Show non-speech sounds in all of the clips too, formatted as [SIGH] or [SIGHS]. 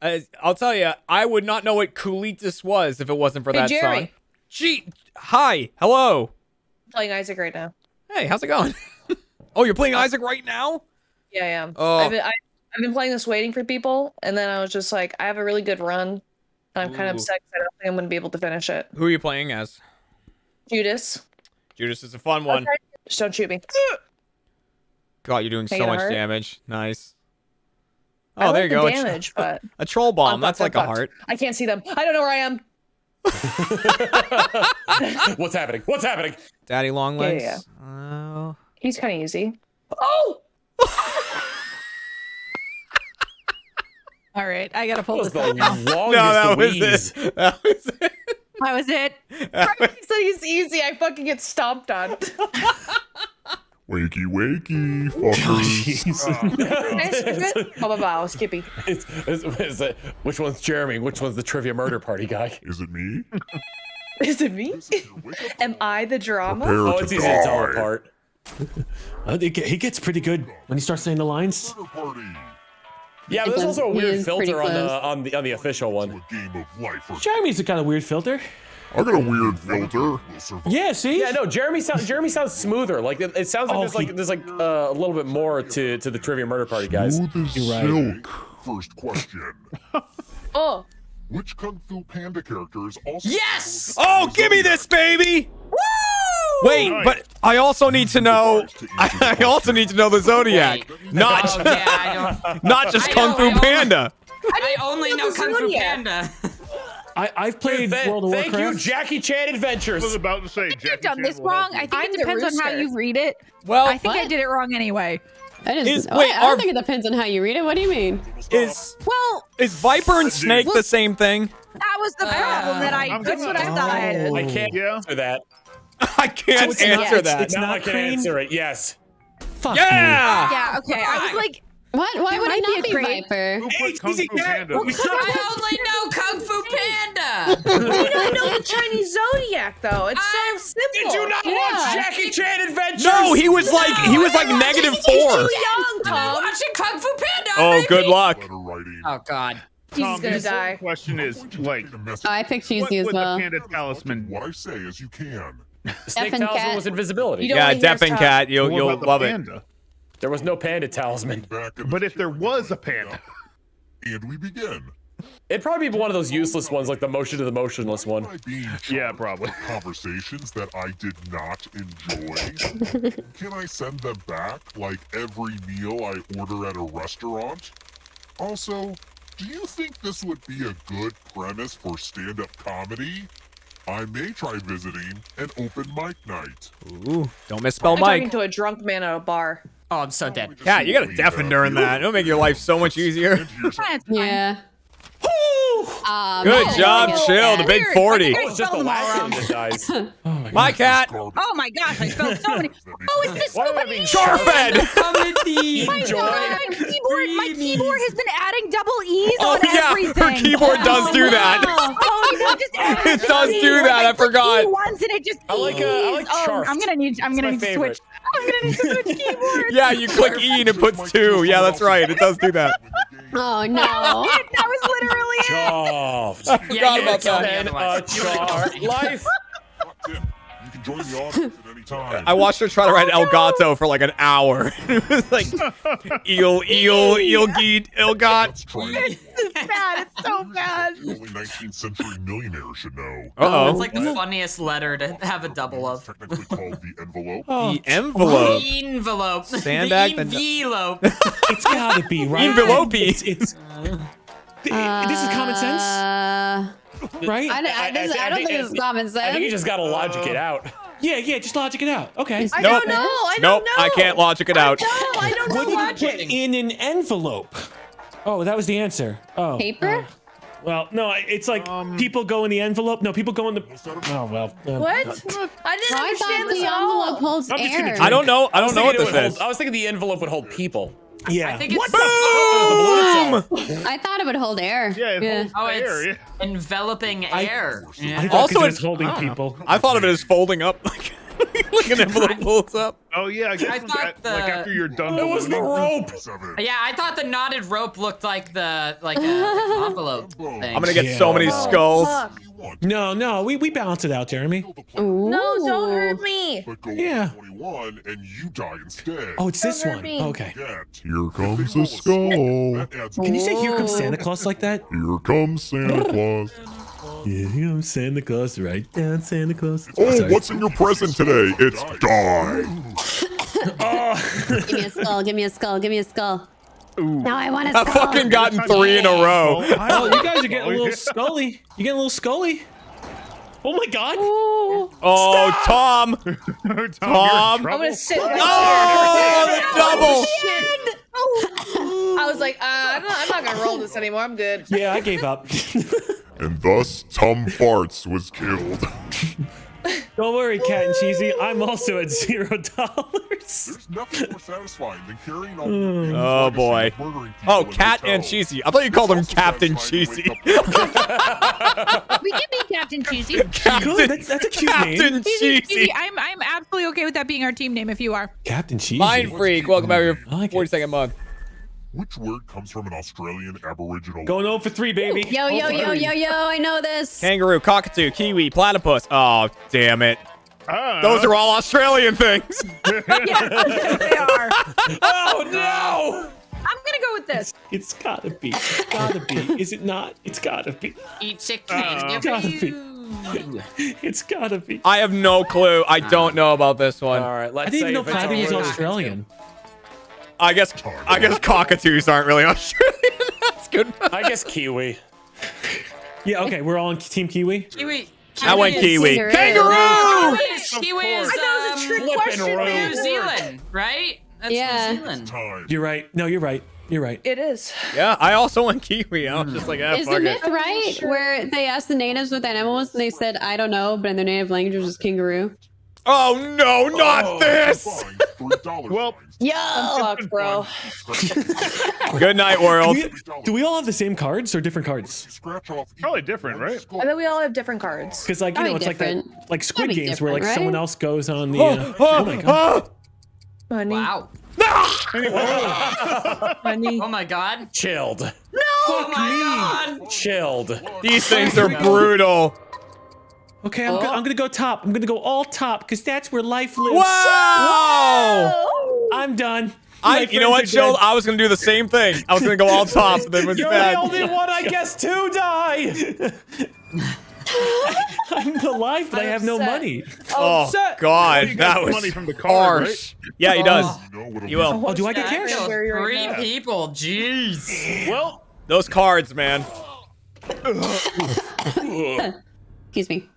Uh, I'll tell you, I would not know what Kulitis was if it wasn't for Hey, that Jerry. song. Gee, hi, hello. playing Isaac right now. Hey, how's it going? [LAUGHS] oh, you're playing Isaac right now? Yeah, I am. Oh. I've been, I, I've been playing this waiting for people, and then I was just like, I have a really good run. And I'm kind Ooh. of upset I don't think I'm going to be able to finish it. Who are you playing as? Judas, Judas is a fun one. Okay. just don't shoot me. [LAUGHS] God, you're doing Make so much hurt? damage. Nice. I Oh, there you the go. A damage, [LAUGHS] but A troll bomb. I'm That's fucked, like I'm a heart. I can't see them. I don't know where I am. [LAUGHS] What's happening? What's happening? Daddy long Yeah, legs. yeah, Oh. He's kind of easy. Oh! [LAUGHS] All right, I gotta pull That was this the out now. longest no, that was wheeze. it. That was it. That was it. That was- He said he's easy. I fucking get stomped on. Wakey, wakey, [LAUGHS] Oh, fuckers. jeez. Can I? Oh, bye bye. Skippy. It's, it's, it's, which one's Jeremy? Which one's the trivia murder party guy? Is it me? [LAUGHS] Is it me? This is your wake-up Am. I the drama? Prepare Oh, to it's easy to tell apart. [LAUGHS] Uh, he gets pretty good when he starts saying the lines. Yeah, but there's does- also a weird filter on the on the on the official one. Jeremy's a kind of life or Jeremy's got a weird filter. I got a weird filter. Yeah, see? Yeah, no, Jeremy sounds Jeremy sounds smoother. Like it, it sounds like Oh, there's like there's like uh, a little bit more to to the trivia murder party guys. Smooth as You're right. silk. First question. [LAUGHS] Oh. Which Kung Fu Panda character is also Yes! Oh, give me this, baby! Woo! Wait, but I also need to know. I, [LAUGHS] I also need to know the Zodiac, Wait. not Oh, yeah, I [LAUGHS] don't. not just I Kung know, Fu I only- Panda. I only know Kung Fu Panda. I, I've played Th- World of thank Warcraft. you, Jackie Chan Adventures. I was about to say, I've Jackie done Chan this wrong. I think I'm it depends on how you read it. Well, I think I did it wrong anyway. That is. Is- oh, wait, I don't think it depends on how you read it. What do you mean? is Well, is Viper and Snake the same thing? that was the uh, problem that I. I'm That's gonna- what I thought. I oh. can't Yeah. answer that. [LAUGHS] I can't it's not- answer it's- that. it's now not I can Crane? answer it. Yes. Fuck yeah. Yeah. Okay. I was like, What? Why There would might it not be be, a grade. Viper? Who Hey, put Kung easy Fu cat. Panda? We I only know Kung Fu Panda. we don't know the Chinese zodiac though. It's I'm- so simple. Did you not Yeah. watch Jackie Chan Adventures? No, he was like he was like negative four. Too young, I'm Tom? watching Kung Fu Panda. Oh, baby. good luck. Oh God. He's Tom, gonna the die. important question is, like, The message. Oh, I picked what cheesy as would well. the Panda Talisman What I say as you can. Snake Deaf and talisman cat. was invisibility. Yeah, wanna hear us Deaf and. Cat, you'll you'll love it. Panda? There was no panda talisman. But if there was a panda, and we begin. It'd probably be one of those useless ones, like the motion to the motionless one. By [LAUGHS] Yeah, probably. Conversations that I did not enjoy. [LAUGHS] Can I send them back like every meal I order at a restaurant? Also, do you think this would be a good premise for stand-up comedy? I may try visiting an open mic night. Ooh, don't misspell I'm talking to a drunk man at a bar. Oh, I'm so dead. Yeah, you gotta deafen during that. It'll make your life so much easier. And here's "Ah, it's fine." Yeah. Um, Good job, I chill. The big forty. Okay. Oh, it's just the Spell them all last wrong. one that dies. Oh my My cat. Oh my gosh, I spelled so many. Oh, it's this Why am I stupid being E. Charfed. My God, my keyboard, my keyboard has been adding double E's Oh on yeah, everything. her keyboard does do that. Oh, no, just [LAUGHS] It does E, do like, that, I forgot. Once and it just I like, uh, I like E's. oh, I'm gonna need. I'm gonna need to switch. I'm gonna need to switch keyboards. Yeah, you click E and it puts two. Yeah, that's right. It does do that. [LAUGHS] Oh no. [LAUGHS] that was literally it. Chopped. I forgot about killed that. me And a otherwise. Uh, chart life. [LAUGHS] Tim, you can join the [LAUGHS] audience at any time. I watched her try to write El Gato for like an hour. [LAUGHS] it was like eel, [LAUGHS] eel, eel, geet, el got. Let's try It's bad. It's so bad. Only 19th century millionaires should know. Uh It's oh. like the funniest letter to have a double of. Technically called the envelope. Oh, The envelope. The Envelope. Sandbag, The the- envelope. it's gotta be right. Envelope. It's, it's Th- this is common sense, Uh, right? I, I, I- this, I I, don't think think it- this is common I think you just gotta logic it out. yeah, yeah. Just logic it out. Okay. I Nope. don't know. I Nope, don't know. I can't logic it out. No, I don't know What did you put in an envelope? Oh, that was the answer. Oh. Paper? Well, no, it's like Um, people go in the envelope. No, people go in the. Oh well. uh, What? I didn't No, understand thought the envelope holds I'm just gonna air. I don't know. I don't know what this is. hold- I was thinking the envelope would hold people. Yeah. I think it's Boom! I thought it would hold air. yeah, it holds Oh, air. it's enveloping air. I Yeah. thought Also, 'cause it it's- holding I people. I thought of it as folding up. [LAUGHS] Like, Look at envelope pulls up. Oh yeah, I guess I thought at- the- like after you're done. It was the loading. rope. Seven. Yeah, I thought the knotted rope looked like the like a like envelope [LAUGHS] thing. I'm gonna get so many oh, skulls. Fuck. You want No, no, we we balance it out, Jeremy. to kill the player, No, don't hurt me. but go Yeah. 21 and you die instead. Oh, it's this Don't hurt one. me. Okay. Here comes they a a skull. Can you say "Here comes Santa Claus" like that? Here comes Santa Claus. Yeah, here comes Santa Claus, right down Santa Claus. Oh, Sorry. what's in your present today? It's die. Give me a skull. Give me a skull. Give me a skull. Now I want a I've skull. fucking gotten three in a row. Oh, you guys are getting a little [LAUGHS] scully. You getting a little scully? Oh my God! Oh, [LAUGHS] Tom. Tom, Tom. I'm gonna sit. right Oh, the double. Shit. [LAUGHS] I was like, uh, I'm not, I'm not gonna roll this anymore. I'm good. Yeah, I gave up. And thus, Tom Farts was killed. [LAUGHS] Don't worry, Cat and Cheesy. I'm also at zero dollars. There's nothing more satisfying than carrying on hmm. the family's Oh, boy. of murdering people Oh, Cat and. Cheesy. I thought you called him Captain satisfying Cheesy. [LAUGHS] We can be Captain Cheesy. [LAUGHS] Captain, that's- that's a cute Captain name. Cheesy, Cheesy. Cheesy. I'm I'm absolutely okay with that being our team name if you are. Captain Cheesy. Mind Freak, welcome back to your I like 40 second month. Which word comes from an Australian Aboriginal? Going 0 for 3, baby. Yo, yo, Oh, yo, three. yo, yo. I know this. Kangaroo, cockatoo, kiwi, platypus. Oh, damn it. Ah, Those are all Australian things. [LAUGHS] Yeah, they are. Oh no! I'm gonna go with this. It's gotta be. It's gotta be. Is it not? It's gotta be. Eat chicken. Uh, give gotta be. It's gotta be. I have no clue. I don't know about this one. All right, let's I didn't even know say if it's was Australian. Australian. I guess I guess cockatoos aren't really Australian. [LAUGHS] That's good. I guess kiwi. Yeah, okay, we're all on Team Kiwi. Kiwi. I went kiwi. Kangaroo. Kangaroo! Kiwi is, kiwi is, I thought it was a trick um, question, road. man. New Zealand, right? That's Yeah. New Zealand. You're right. No, you're right. You're right. It is. Yeah, I also went kiwi. I was just like, ah, Is the myth it. right where they asked the natives what that animal was and they said, I don't know, but in their native language it was kangaroo? Oh no, not Oh, this! fine. Three dollar Well, signs. Yo, fuck, bro. Good night, Do world. we, do we all have the same cards or different cards? Scratch Probably different, right? skull. I bet we all have different cards. Because like you That'd know, be it's like that, like Squid That'd Games where like different, someone else goes on the. Uh, Oh, oh my god! Money. Wow. [LAUGHS] Money. Oh my god. Chilled. No! Oh my god. Chilled. These things are brutal. Okay, I'm, go- I'm gonna go top. I'm gonna go all top because that's where life lives. Wow! I'm done. I, you know what, friends are Chill? dead. I was gonna do the same thing. I was gonna go all [LAUGHS] top, but then went You're bad. the only one, I guess, to die. [LAUGHS] I'm alive, but I have no money. Oh set. God, that was money from the card, harsh. Yeah, he does. You know what'll You will. Oh, do I get cash? feel right Three now. people. Jeez. Well, Those cards, man. [LAUGHS] Excuse me.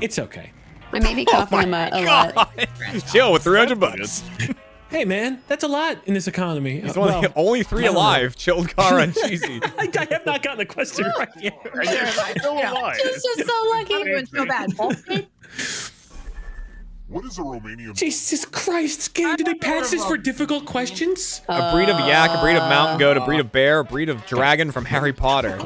It's okay. I may be coughing a, a lot. God. [LAUGHS] Chill with 300 bucks. [LAUGHS] Hey man, that's a lot in this economy. He's Uh, only, well, [LAUGHS] only three I don't know. alive. Chilled car and cheesy. I, I have not gotten the question right yet. still alive. She's just so I'm lucky. doing so bad. What is a Romanian? Jesus Christ, game! Did they patch this for difficult questions? A breed of yak, a breed of mountain goat, a breed of bear, a breed of dragon from Harry Potter.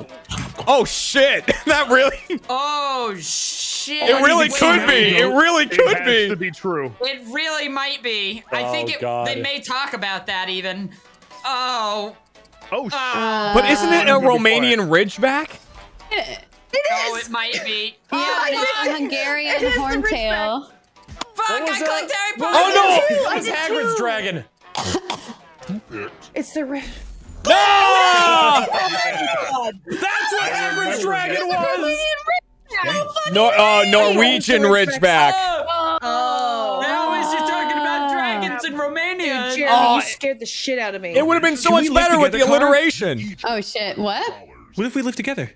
Oh shit! [LAUGHS] that really, Oh shit. it really Wait, could be. It really It could has be. to be true. It really might be. I Oh, think it, God. they may talk about that even. Oh. Oh, shit! Uh, But isn't it a I'm gonna be Romanian ridgeback? oh, it might be. Yeah, but it's a Hungarian It is the horntail. Fuck, I was clicked that? Harry Potter. Oh no! I It's Hagrid's dragon. It's the red. No! That's what Hagrid's dragon was. Nor- uh, Norwegian ridgeback. Oh, Oh. now is you talking about dragons in Romania? Jeremy, Oh, you scared the shit out of me. It would have been so Can much better with the together, alliteration. Oh shit, what? What if we live together?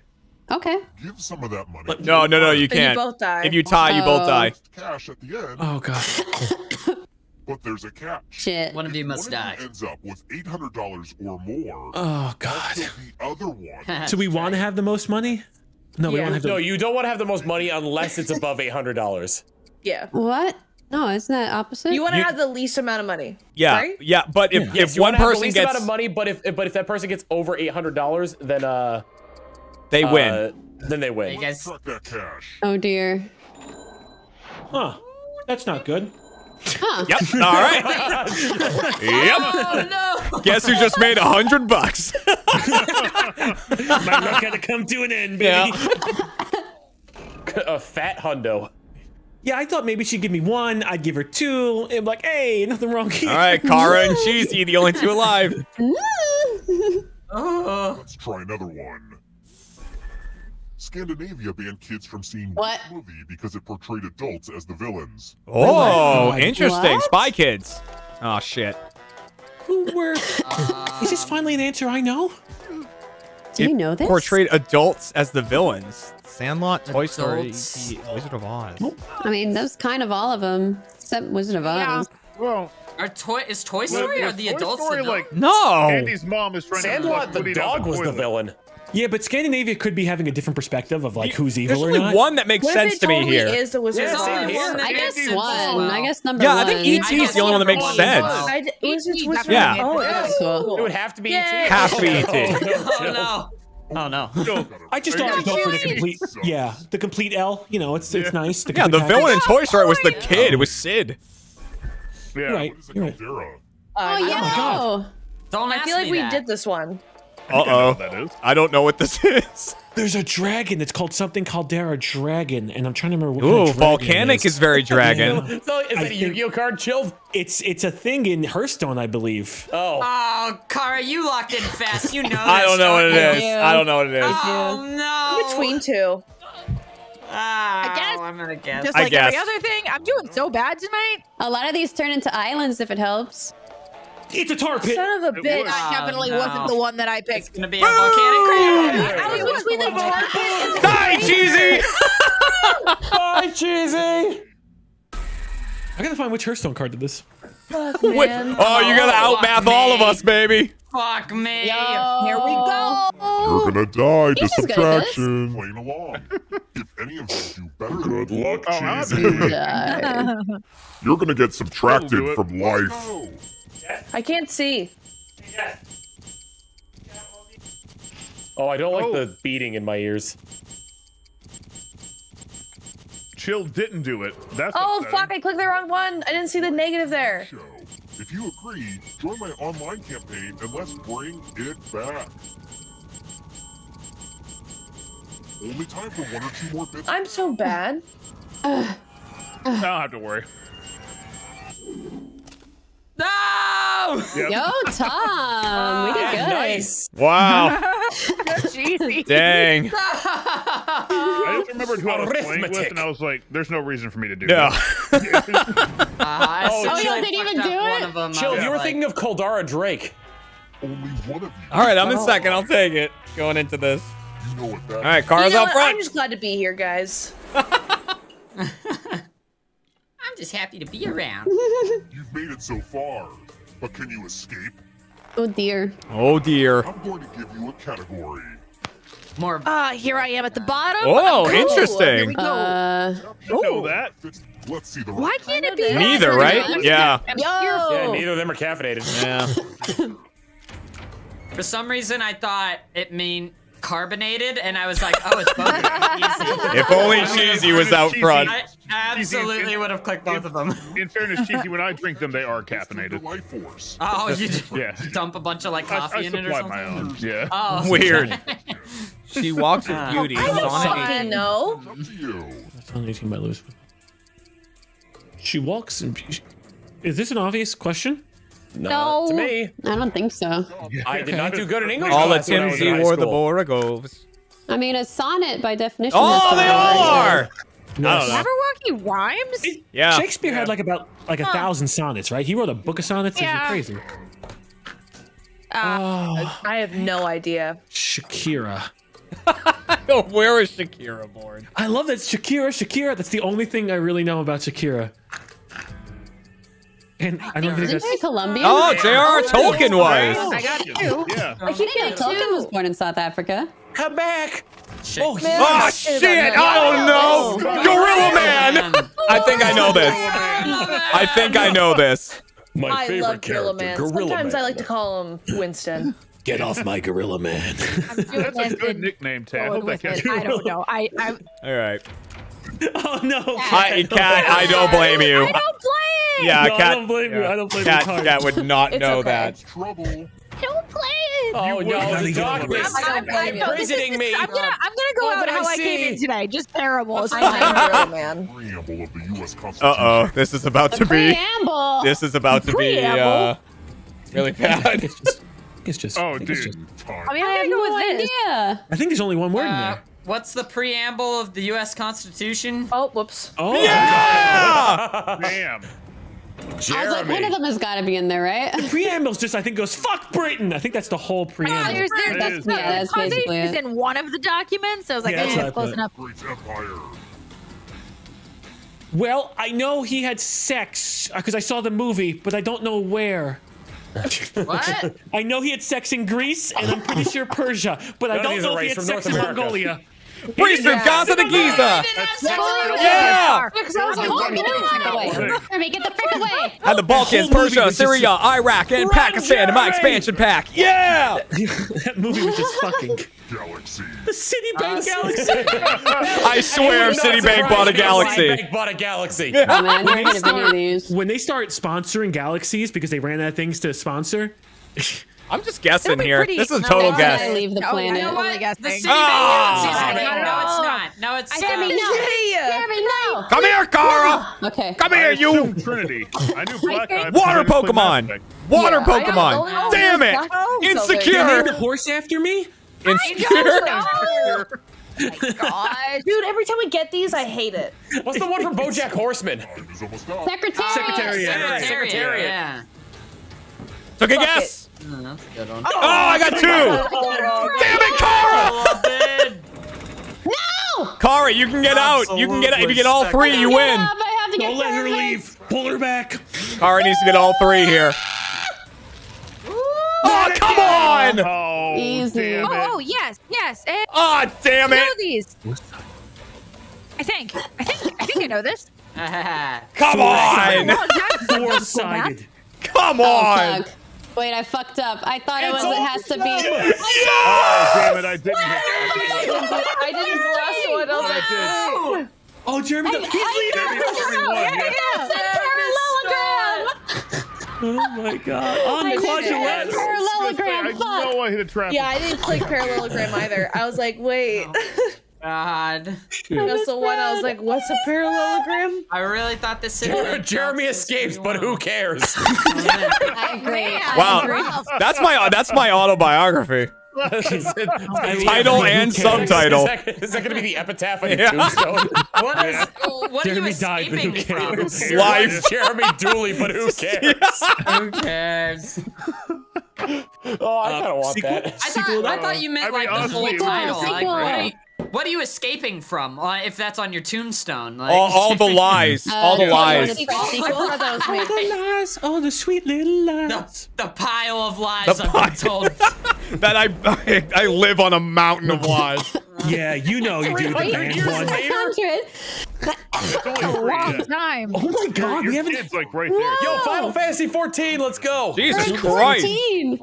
Okay. Give some of that money. No, no, no, you can't. You both die. If you tie, you both die. Cash at the end, Oh god. [COUGHS] but there's a catch. Shit. One of you must One die. of you ends up with eight hundred dollars or more. Oh god. So the other one. [LAUGHS] So we want to have the most money? No, we Yeah. don't have the. No, you don't want to have the most money unless it's [LAUGHS] above eight hundred dollars. Yeah. What? No, isn't that opposite? You want to You- have the least amount of money. Yeah, Right? yeah. But if, Yeah. if you one wanna have the person least gets, amount of money, but if but if that person gets over eight hundred dollars, then uh, they uh, win. then they win. guys. Truck that cash. oh dear. Huh. That's not good. Huh. Yep. All right. [LAUGHS] yep. Oh no! Guess who just made a hundred bucks? My luck had to come to an end, baby. Yeah. a fat hundo. Yeah, I thought maybe she'd give me one. I'd give her two. And I'm like, hey, nothing wrong here. All right, Kara and [LAUGHS] Cheesy, the only two alive. Oh. [LAUGHS] Let's try another one. Scandinavia banned kids from seeing What? this movie because it portrayed adults as the villains. Oh, God. interesting. What? Spy Kids. Oh shit. Who were? [LAUGHS] Is this finally an answer I know? Do you know this? Portrayed adults as the villains. Sandlot, Toy Story, Adults. E.T., Wizard of Oz. I mean, that was kind of all of them, except Wizard of Oz. Yeah. Well, Are toy is Toy Story or the Toy adults? Story, that know? like No. Andy's mom is trying Sandlot to the dog was the villain. Yeah, but Scandinavia could be having a different perspective of like who's There's evil or only not. one that makes What sense to me totally here. is the Wizard Yeah, of same Oz? here. I guess one. well. I guess number Yeah, one. I think E.T. is the only one that makes sense. as well. I d- it was just E.T. Wizard Yeah. of Oz. Oh, cool. It would have to be Yay. ET. Has to be E.T. [LAUGHS] Oh no! Oh no! [LAUGHS] I just Are thought you go for the complete. Yeah, the complete L. You know, it's it's nice. Yeah, the villain in. Toy Story was the kid. It was Sid. Yeah. Right. What is a You're right. caldera? Oh, oh yeah. God. Don't I feel like me we that. did this one. [LAUGHS] Uh oh. that is. I don't know what this [LAUGHS] is. There's a dragon that's called something Caldera Dragon, and I'm trying to remember what. Ooh, kind of dragon volcanic is. very [LAUGHS] dragon. So is I it a Yu-Gi-Oh card chilled? It's it's a thing in Hearthstone, I believe. Oh. Oh, Kara, you locked in fast. You know. I don't know what it don't is. I don't know what it is. Oh no! Between two. Ah, guess- I'm gonna guess. Just I like every other thing, I'm doing so bad tonight. A lot of these turn into islands if it helps. It's a tar pit. Son of a It bitch. was. That definitely no. wasn't the one that I picked. It's gonna be a volcanic crater. I was between the tar pit and Die, cheesy! [LAUGHS] Bye, cheesy. I gotta find which Hearthstone card did this. Fuck, Wait, man. oh, you gotta Oh, outmath fuck all of us, baby. Fuck me. here we go. You're gonna die to He's good at this. subtraction. Playing along. if any of you do better Good luck, Oh, cheesy. You're gonna get I'll do subtracted it. from life. Go. I can't see. Oh, I don't like Oh. the beating in my ears. Chill didn't do it. That's Oh upsetting. fuck! I clicked the wrong one. I didn't see the negative there. Show. If you agree, join my online campaign and let's bring it back. Only time for one or two more bits. I'm so bad. I don't have to worry. No! Yep. Yo, Tom, we did good. Nice. Wow. [LAUGHS] Cheesy. [LAUGHS] Dang. [LAUGHS] I just remembered who I was playing with, Arithmetic. and I was like, "There's no reason for me to do Yeah. that." Uh, I Oh, assumed Chill didn't even fucked up do one it? of them. I Chill, was you were like, thinking of Caldera Drake. Only one of you. All right, I'm in second. I'll take it. Going into this. You know what that All right, You know up front. I'm just glad to be here, guys. I'm just happy to be around. [LAUGHS] You've made it so far, but can you escape? Oh dear. Oh dear. I'm going to give you a category. More. Uh, here I am at the bottom. Oh, Cool. Interesting. Uh, You know that. Let's see the Why can't it be? Neither, Neither, right? Yeah. Yo. Yeah, neither of them are [LAUGHS] caffeinated. Yeah. For some reason, I thought it mean carbonated, and I was like, oh, it's both. [LAUGHS] If only Cheesy was out front. I absolutely would have clicked both of them. In fairness, cheesy, when I drink them, they are Your caffeinated. life force. Oh, you Yeah. dump a bunch of like coffee I in it or supply something. my own. Yeah. Oh, [LAUGHS] Weird. She walks with Uh, beauty. I don't fucking know. It's up to you. That's on 18 by Lewis. She walks and. Is this an obvious question? Not to me. I don't think so. I did not do good in English. All the class when I was in mimsy high wore the school. Borogoves. I mean, a sonnet by definition. Oh, has they be all right. are. I don't know. Jabberwocky rhymes? Yeah. Shakespeare had like about like a thousand sonnets, right? He wrote a book of sonnets. Yeah. Yeah. crazy. Uh, I have no idea. Shakira. [LAUGHS] Oh, Where is Shakira born? I love that Shakira. Shakira. That's the only thing I really know about Shakira. And I don't think Isn't that's. she Colombian? Oh, J.R.R. Tolkien was. I got two. Yeah. I keep Yeah, getting Tolkien was born in South Africa. Come back. Shit. Oh, Man, Oh I shit! should've done Oh Gorilla Man! I think I know this. I think I know this. My I favorite love Gorilla character, Man. Gorilla Sometimes Man. I like to call him Winston. Get off my gorilla man. [LAUGHS] That's a good nickname, Tay. I Going hope that with catches it. I don't know. I, I, All right. [LAUGHS] oh no. I, Cat, I don't blame you. I don't play it. Yeah, No, I Cat. don't blame you. I don't blame Cat, the card. Cat would not It's know okay. that. Trouble. Don't play it. Oh would no, not the darkness I don't blame you. No, this is- imprisoning me. I'm gonna, I'm gonna go What out did how I I came in today. Just terrible. It's I'm fine. man. Preamble of the U.S. Constitution. Uh oh, this is about to be. Preamble. This is about to be uh, really bad. It's just. It's just Oh, I dude. just- I mean, I I'm have no idea. I think there's only one word in Uh, there. What's the preamble of the U.S. Constitution? Oh, whoops. Oh, yeah! [LAUGHS] Damn. Jeremy. I was like, one of them has got to be in there, right? The preamble's just I think goes fuck Britain. I think that's the whole Uh, preamble. there's, there's, It that's, is. Yeah, that's causation basically it. in one of the documents. So I was like, Yeah, that's eh, close enough. Well, I know he had sex because I saw the movie, but I don't know where. What? [LAUGHS] I know he had sex in Greece, and I'm pretty sure Persia, but I None of don't know if he had raised from sex in North America. Mongolia. Priest of Gaza to Giza! That's Yeah! Because I get the frick away. And the Balkans, Persia, Syria, Iraq, and Pakistan in my expansion pack. Yeah! [LAUGHS] that movie was just fucking Galaxy. the Citibank Galaxy. I swear Not Citibank bought a galaxy. Citibank bought a galaxy. Oh, man, When they of any of start- when they start sponsoring galaxies because they ran out of things to sponsor. [LAUGHS] I'm just guessing here. pretty- This is a No, total I guess. leave the Oh, yeah, planet. I know What? Totally guessing. The Citibank Ah! Galaxy. Oh, No, it's not. No, it's Jeremy, not. no. Yeah. Jeremy, no. Come here, Kara! [GASPS] Okay. Come here, you! Trinity. I knew [LAUGHS] Black Eye. Water because I Pokemon! Water Yeah, Pokemon! Damn it! Black Ops, so Insecure! Name the horse after me. [LAUGHS] Insecure! [LAUGHS] My God. Dude, every time we get these, I hate it. What's the one from BoJack Horseman? Time is almost up. Secretary. Secretariat. Secretariat. Secretariat. Yeah. Took a Fuck guess! Oh, that's a good one. Oh, oh I got two! Damn it, Kara! Oh, Kara, you can get out. You can get out. If you get all three, you win. Stop, I have to Don't let her perfect. leave. Pull her back. Kara needs to get all three here. Oh, come on! Oh, Easy. Oh, oh, yes, yes. And Oh, damn I know it! these. I think. I think. I think I know this. [LAUGHS] Come on! Long time. Four-sided. Come Oh, on! Fuck. Wait, I fucked up. I thought it was. It has to be. Oh, damn it. I didn't I did the last one. I was like, oh. Oh, Jeremy, the- he's leaving. Oh my god. [LAUGHS] On I the did it. Quadrant. I Parallelogram. Fuck. know I hit a trap. Yeah, I didn't click parallelogram either. I was like, wait. God. That's the one I was like, what's a parallelogram? I really thought this Jer- Jeremy escapes, but who cares? [LAUGHS] I agree. [LAUGHS] Wow, that's my that's my autobiography. [LAUGHS] Title and Is subtitle. that, is that going to be the epitaph on your Yeah. tombstone? What is? What are you Jeremy died, but who escaping from? Life. Jeremy Dooley, but who cares? Who cares? Oh, I uh, kind of want sequel? that. I thought, I thought you meant I mean, like the whole honestly, title. Like, sequel. what, are you, what are you escaping from? Uh, if that's on your tombstone, like, All, all the [LAUGHS] lies. All the Uh, lies. you want a I sequel? thought that was All the lies, all the sweet little lies. the pile of lies The I've pile. been told. [LAUGHS] That I, I I live on a mountain of lies. [LAUGHS] Yeah, you know you do the Three band years one. Later? Hundred. It's only A three long yet. time. Oh my god, Your we haven't. kid's like right there. Yo, Final Fantasy 14, let's go. Jesus Christ. 14.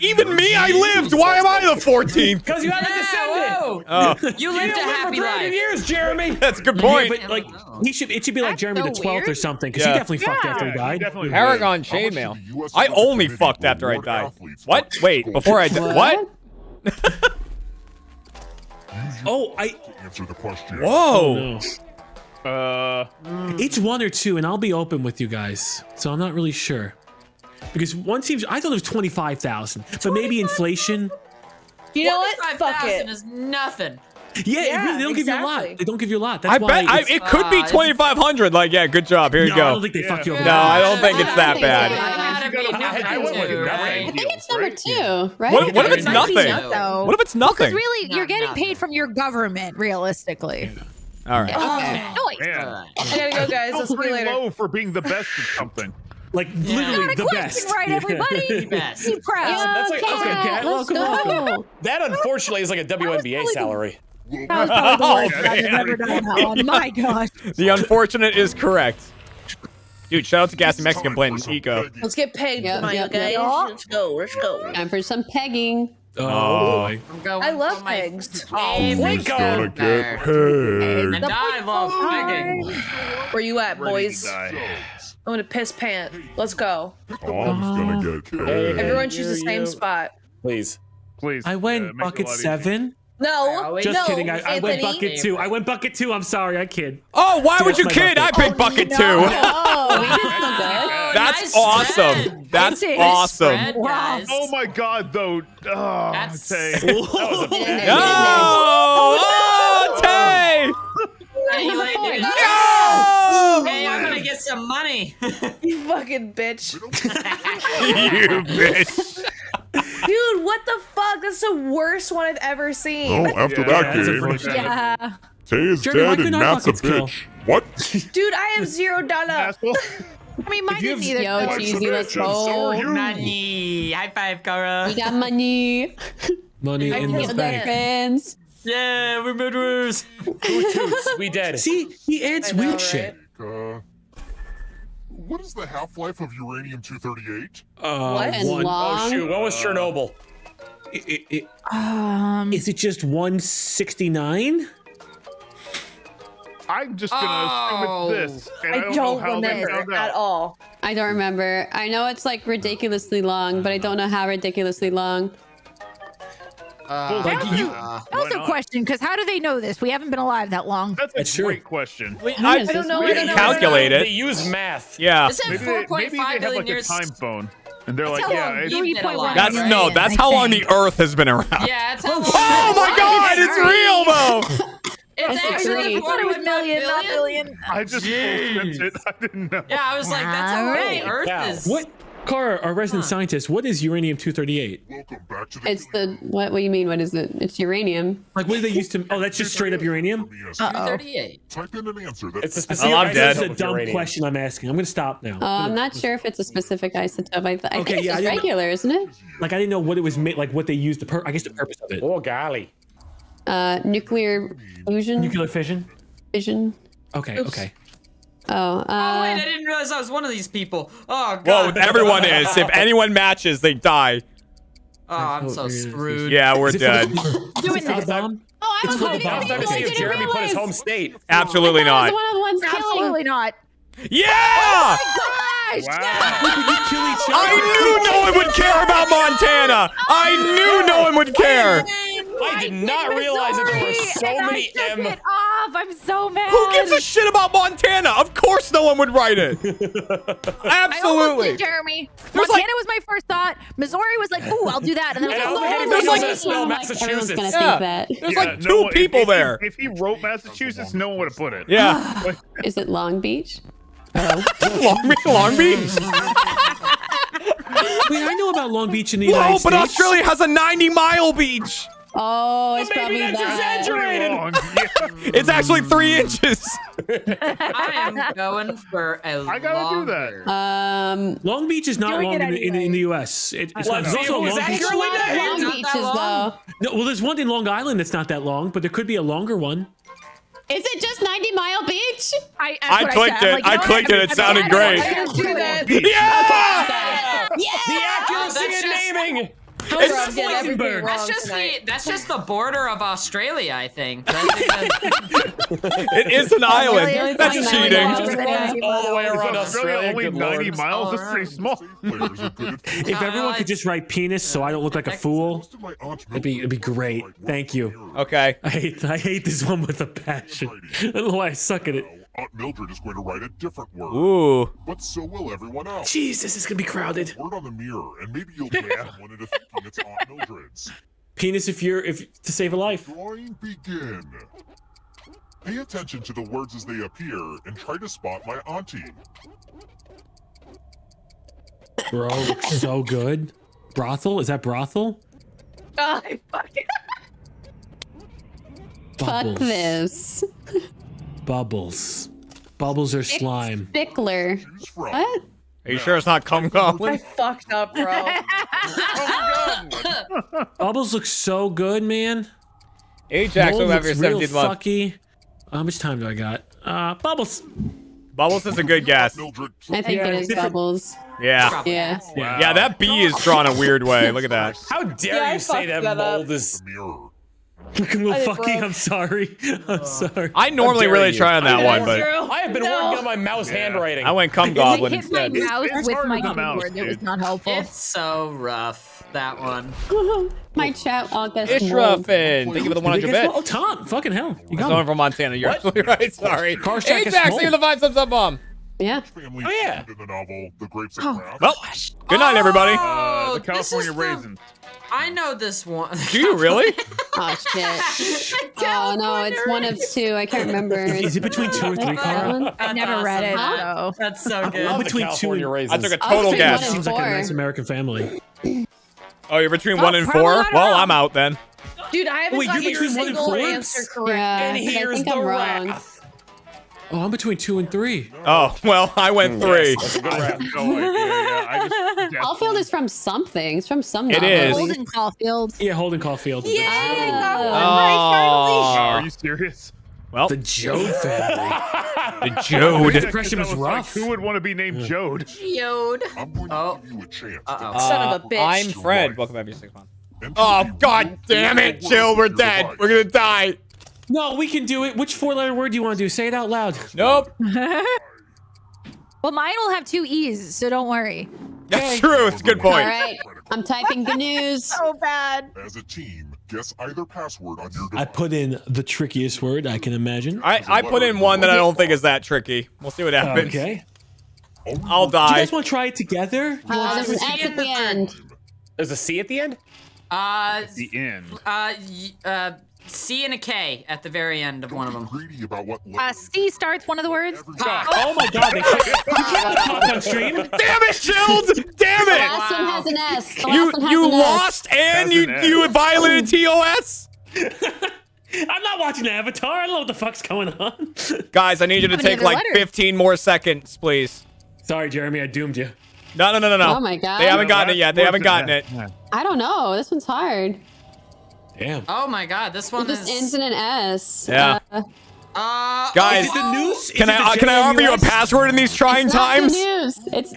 Even me, I lived. Why am I the 14th? [LAUGHS] Because you haven't descended. whoa. Oh, You lived a You lived for happy 300 life. years, Jeremy. [LAUGHS] that's a good Yeah, point. but like he should, it should be like That's Jeremy so the twelfth or something because Yeah. he definitely fucked after he Yeah, died. definitely Paragon How much did chainmail. I only fucked after I died. What? Wait, before I died. What? [LAUGHS] Oh, I. To answer the question. Whoa. Oh, No. Uh, It's one or two, and I'll be open with you guys. So I'm not really sure. Because one seems, I thought it was 25,000, but maybe inflation. You know what? Fuck 25,000 it. is nothing. Yeah, it Yeah, really- they don't give you a lot. They don't give you a lot. That's I why bet I, it could be Uh, it's- 2,500. Like, yeah, good job. Here you no, I don't go. think they Yeah. fucked you over. No, I don't think it's that bad. so. Gotta be I- I went with nothing, nothing. right? I think it's number two, right? What, what if it's It might be nothing? no. What if it's nothing? Because really, Not you're getting nothing. paid from your government, realistically. All right. Okay. Noise. man. Uh, I gotta go, guys. I'll see you pretty later. low for being the best at something. Like, literally the best. right, everybody. [LAUGHS] best. Be proud. That's like- that's like a Cat, cat. Let's Welcome, go. That unfortunately is like a WNBA salary. That was probably the Oh, worst [LAUGHS] I've man. ever done that one. My gosh. The unfortunate is correct. Dude, shout out to Gassy Mexican playing Eco. Let's get pegged, Yep, come on, yep, you guys. yep. Let's go. Let's go. Time for some pegging. Oh, oh. boy. I'm going I love for my pegs. favorite oh, Gonna get burger. paid. And I love pegging. Where you at, Ready to boys? I'm gonna piss pant. Let's go. Oh, Tom's gonna get paid. Everyone choose the same you. spot. Please. Please. I went make it a bucket lot easier. seven. No, always- Just no, kidding. I, I went bucket two. I went bucket two. I'm sorry. I kid. Oh, why Dude, would you that's my kid? I picked oh, bucket two. [LAUGHS] Oh, we did so good. That's nice awesome. spread. That's Nice awesome. Spread, Wow. Oh my god, though. Oh, That's- Tay. [LAUGHS] Oh, oh, [LAUGHS] Tay! Hey, you ain't doing Yo! that. Hey, I'm gonna get some money. You fucking bitch. you bitch. Dude, what the fuck? That's the worst one I've ever seen. Oh, after Yeah, that game, pretty- Yeah. Tay is Jeremy, why dead and Matt's a buckets kill? bitch. What? [LAUGHS] Dude, I have zero dollar. I mean, mine you didn't have- either. Yo, though. cheesy, let's So are go. you. money. High five, Kara. We got money. Money I in killed the that. bank. Friends. Yeah, we're murderers. Who toots? We dead. See, he adds I weird right? shit. Uh, what is the half-life of uranium-238? Uh, What? And one- long. Oh shoot! What was Chernobyl? i- i- i- Um, is it just 169? I'm just gonna Oh. assume it's this. And I, I don't, don't know how they remember found at out. all. I don't remember. I know it's like ridiculously long, but I don't know how ridiculously long. Uh, Like you, Why also question, because how do they know this? We haven't been alive that long. That's a That's true. great question. I, I I don't know. we I don't can know. calculate They use math. Yeah. Is it Maybe they, 4.5 maybe they have billion like a years? time phone, and they're like, yeah, long it's, we've been 3.1 alive, That's right? no. That's I how long the. Earth has been around. Yeah, it's how long. Oh my God! It's real though. [LAUGHS] It's It's actually three. I thought it was 4.5 million, not billion. billion. I just sent it. [LAUGHS] I didn't know. Yeah, I was like, that's how long Alright. the Earth Yeah. is. what? Kara, our resident scientist, what is uranium 238? Welcome back to the It's the what? What do you mean? What is it? It's uranium. Like, what do they use to? Oh, that's just straight up uranium. Uh-oh. 38. Type in an answer. That It's a Oh, specific. I'm dead. This is a dumb uranium. question I'm asking. I'm gonna stop now. Uh, I'm not sure if it's a specific isotope. I, th- I Okay, think it's yeah, just didn't- regular, isn't it? Like, I didn't know what it was made. Like, what they used. The pur- I guess the purpose of it. Oh golly! Uh, nuclear fusion. Nuclear fission. fission. Okay. Okay. Oh, Oh, wait, I uh, didn't realize I was one of these people. Oh, Whoa, God. everyone is. If [LAUGHS] anyone matches, they die. Oh, I'm so screwed. Yeah, we're Is it for dead. Doing is it for the this. Oh, I It's was for the hoping bomb. Time to see if didn't Jeremy put his home state. Absolutely not. one of the ones killing. Absolutely not. Yeah! Oh my Gosh! Wow. You kill each other. I knew no one would care about Montana. I knew no one would care. I did not realize that there were so and many I took M. it off. I'm so mad. Who gives a shit about Montana? Of course no one would write it. [LAUGHS] I almost Absolutely. did, Jeremy. There's Montana like- was my first thought. Missouri was like, ooh, I'll do that. And then And I oh I was don't like, think no, There's like- how to spell Like, everyone's Massachusetts. gonna Yeah. think that. There's Yeah, like two one- if- people if there. If he wrote Massachusetts, no one would have put it. Yeah. [LAUGHS] Is it Long Beach? [LAUGHS] Long Beach, Long Beach. Wait, I know about Long Beach in the Whoa, United but Australia has a 90 mile beach. Oh, it's Maybe probably that's that. exaggerated. [LAUGHS] Yeah. It's actually three inches. I am going for a I gotta do that. Um, Long Beach is not long it in, the- in, in the U.S. It, it's not, Let's there's see if also it a was Long Beach. accurately a lot of there. Long Not Beaches that long. though. No, well, there's one in Long Island that's not that long, but there could be a longer one. Is it just 90 Mile Beach? I, I clicked. I'm it. like, I know clicked what? it. It I'm sounded great. I don't do that. Yeah! The accuracy that's in just- naming. Bro, It's get everything wrong That's just tonight. the that's just the border of Australia, I think. I think that's- It is an island. really That's fucking cheating. island. All the way around Australia Australia. only 90 lord. miles. That's pretty small. players are good at If everyone could just write penis so I don't look like a fool, Most of my aunt it'd be, it'd be great. Thank you. Okay. I hate, I hate this one with a passion. [LAUGHS] I don't know why I suck at it. Aunt Mildred is going to write a different word, Ooh. but so will everyone else. Jeez, this is gonna be crowded. Word on the mirror, and maybe you'll trick someone into thinking it's Aunt Mildred's. Penis if you're if to save a life. Drawing begin. Pay attention to the words as they appear and try to spot my auntie. Bro, looks so good. Brothel? Is that brothel? Oh, I fucking- Fuck this. [LAUGHS] Bubbles. Bubbles are slime. Bickler. What? Are you sure it's not cum I goblin? fucked up, bro. [LAUGHS] Bubbles look so good, man. Ajax Mold will have your looks real 17th month. fucky. How much time do I got? Uh, Bubbles. Bubbles is a good guess. I think Yeah, it's different. bubbles. Yeah. Yeah. Yeah, that bee is drawn a weird way. Look at that. How dare Yeah, you say fucked that that up. mold is? The [LAUGHS] mirror. well, I did fuck you. broke. I'm sorry. [LAUGHS] I'm oh. sorry. I normally really you. try on that one, but I have been No. working on my mouse handwriting. I went cum [LAUGHS] I goblin hit my mouse it's with my than mouse, keyboard. It was not helpful. It's so rough, that one. My chat August. gets Ishrafen, thank you for the 100 Big ass- bits. Oh, Tom. Fucking hell. You got Someone me. from Montana. You're absolutely right. Sorry. Car Ajax, small. thank you for the five subs up bomb. Yeah. Family Oh, yeah. in the novel The Grapes of Oh, Wrath. Well, good night, everybody. Uh, Oh, the this is California the- raisins. I know this one. Do you really? [LAUGHS] Oh shit. [LAUGHS] Oh no, it's one of two. I can't remember. Is it between two or three, That Cara? one? I never read it, Huh? so. That's so good. love the between two California and- raisins. I took a I'll total take guess. one and Seems like a nice American family. Oh, you're between Oh, one and four? Well, all. I'm out then. Dude, I haven't Wait, you're gotten a between one and single four? answer correct. Yeah, and 'cause I here's think the I'm wrong. wrath. Oh, I'm between two and three. Oh, well, I went three. Yes, that's a good I no idea. Yeah, I just guessed [LAUGHS] Caulfield is from something. It's from some It novel. is. Holden Caulfield. Yeah, Holden Caulfield. Oh. Oh, are you serious? well, The Joad family. the Joad. Yeah, 'cause impression I was like, rough. who would want to be named Joad? Joad. I'm going to Oh. give you a chance. Uh-oh. to Son of a Uh, bitch. I'm Fred. Welcome back to six months. Oh, god damn it, word Chill, we're dead. We're gonna die. No, we can do it. Which four-letter word do you want to do? Say it out loud. Nope. [LAUGHS] Well, mine will have two E's, so don't worry. That's true. It's a good point. right. I'm typing the news. [LAUGHS] So bad. As a team, guess either password on your I put in the trickiest word I can imagine. I, I put in one that I don't think is that tricky. We'll see what happens. Okay. I'll die. Do you guys want to try it together? Uh, there's an S at the end. There's a C at the end? Uh, The end. uh, y- uh, C and a K at the very end of one of them. Greedy about what Uh, letter C starts one of the words. every Oh my god, they you can't talk on stream. [LAUGHS] Damn it, Chilled! Damn The it! last one has an S. You last one has you an S. lost and you an you violated TOS. [LAUGHS] I'm not watching Avatar. I don't know what the fuck's going on. [LAUGHS] Guys, I need you to take like letters? 15 more seconds, please. Sorry, Jeremy, I doomed you. No, no, no, no, no. Oh my God. They haven't gotten it yet. They haven't gotten it. I don't know. This one's hard. Damn. Oh my god, this It one just ends is. in an S. Yeah. Uh, Uh, Guys, Is it the news? Is Can it the I uh, can I offer you a password in these trying it's not the times? news. It's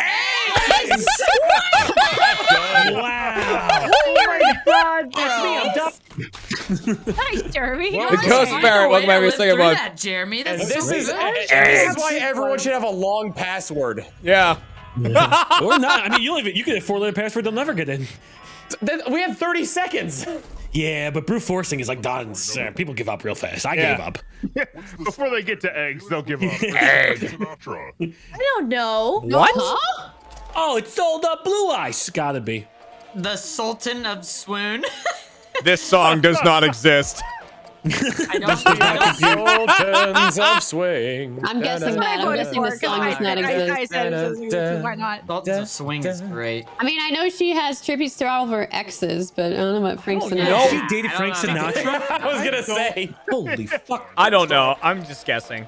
Wow. Oh my god, That's me. I'm done. Nice, Jeremy. The Ghost Find a Barrett, way welcome back to live second through that, Jeremy. And That's this so is good. this is why everyone should have a long password. Yeah. [LAUGHS] or not. I mean, you'll even you could have four letter password. They'll never get in. Th- We have 30 seconds. Yeah, but brute forcing is like done. sir. People give up real fast. I Yeah. gave up. [LAUGHS] Before they get to eggs, they'll give up. [LAUGHS] Sinatra. I don't know. What? huh? Oh, it's sold up blue eyes. Gotta be. The Sultan of Swoon. This song does not [LAUGHS] exist. I don't, I don't of swing. I'm guessing that. I'm guessing for the song I, does not I, I, I exist. said it was YouTube, why not? Sultans of Swing is great. I mean, I know she has tributes to all of her exes, but I don't know what Frank oh, Sinatra. no. She dated Frank. Sinatra. [LAUGHS] I was gonna say. Holy fuck. I don't know. I'm just guessing.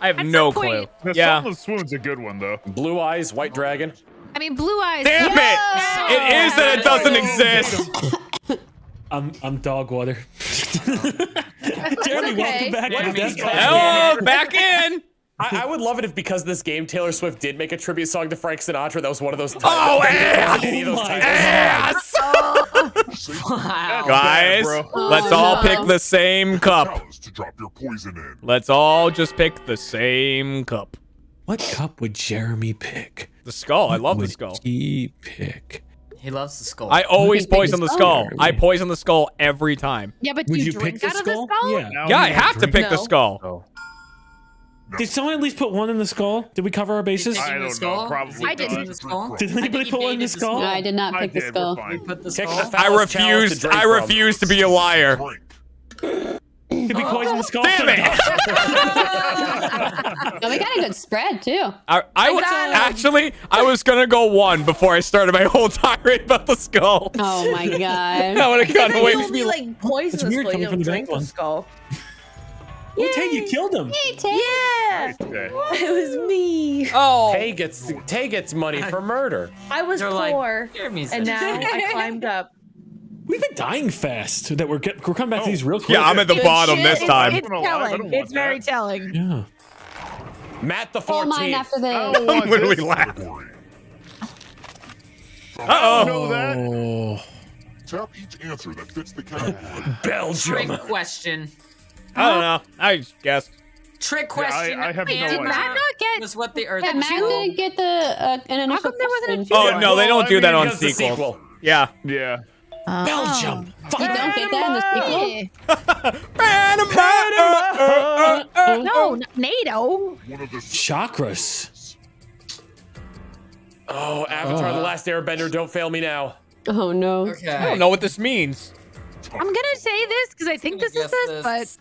I have At no clue. The Yeah. Sultan of Swoon's a good one though. Blue eyes, white dragon. I mean, Blue Eyes. Damn it! It is that it doesn't exist. [LAUGHS] I'm I'm dog water. [LAUGHS] Jeremy, okay. welcome back. What to if Death he's Hello, [LAUGHS] back in. I, I would love it if because this game Taylor Swift did make a tribute song to Frank Sinatra. That was one of those. Oh, titles. [LAUGHS] ass! Any of Oh my. Ass! Oh. Wow. Guys, bro. let's Oh, all pick oh, the same cup. Chalice to drop your poison in. Let's all just pick the same cup. What cup would Jeremy pick? The skull. I love the Would skull. He pick. He loves the skull. I always poison the skull. skull. I poison the skull every time. Yeah, but Would you, you drink pick the out of the skull? skull? Yeah. Now Yeah, I have to drink- pick the No. skull. Oh. Did someone at least put one in the skull? Did we cover our bases? I don't the skull? know. Probably I didn't. The skull? Did anybody put one in the skull? No, I did not I pick the skull. We're He fine. put the skull. I foulest refuse. I from. refuse to be a liar. Drink. be we poison the skull? Damn it! [LAUGHS] No, we got a good spread too. I, I was actually I was gonna go one before I started my [LAUGHS] whole tirade about the skull. Oh my [LAUGHS] god! I god. would have gone You away. only like poison It's weird coming You from don't the drink back one. skull. Well, Tay, you killed him. Yeah, Okay. it was me. Oh, Tay gets Tay gets money for murder. I was They're poor, like, and now I climbed up. We've been dying fast. That we're get, we're coming back to these real quick. yeah, I'm at the Good bottom shit. this time. It's I don't know why, I don't telling. It's very that. telling. Yeah. Matt the Pull 14th. mine after I this. don't want Literally this. laugh. Uh-oh. know that? Oh. Tap each answer that fits the category. [LAUGHS] Belgium. Trick question. I don't know. I just guessed. Trick Yeah, I- question. I have no and, idea. Did Matt uh, not get? Was what the Earth Yeah, Matt didn't get the uh, an initial come there wasn't a two? Oh no, they don't I do that mean, on sequels. sequel. Yeah. Yeah. Belgium. You don't get that in the sequel. [LAUGHS] Uh, uh, uh, no, not NATO. One of the Chakras. Oh, Avatar: The Last Airbender. Don't fail me now. Oh no. Okay. I don't know what this means. I'm gonna say this because I think this is Guess this,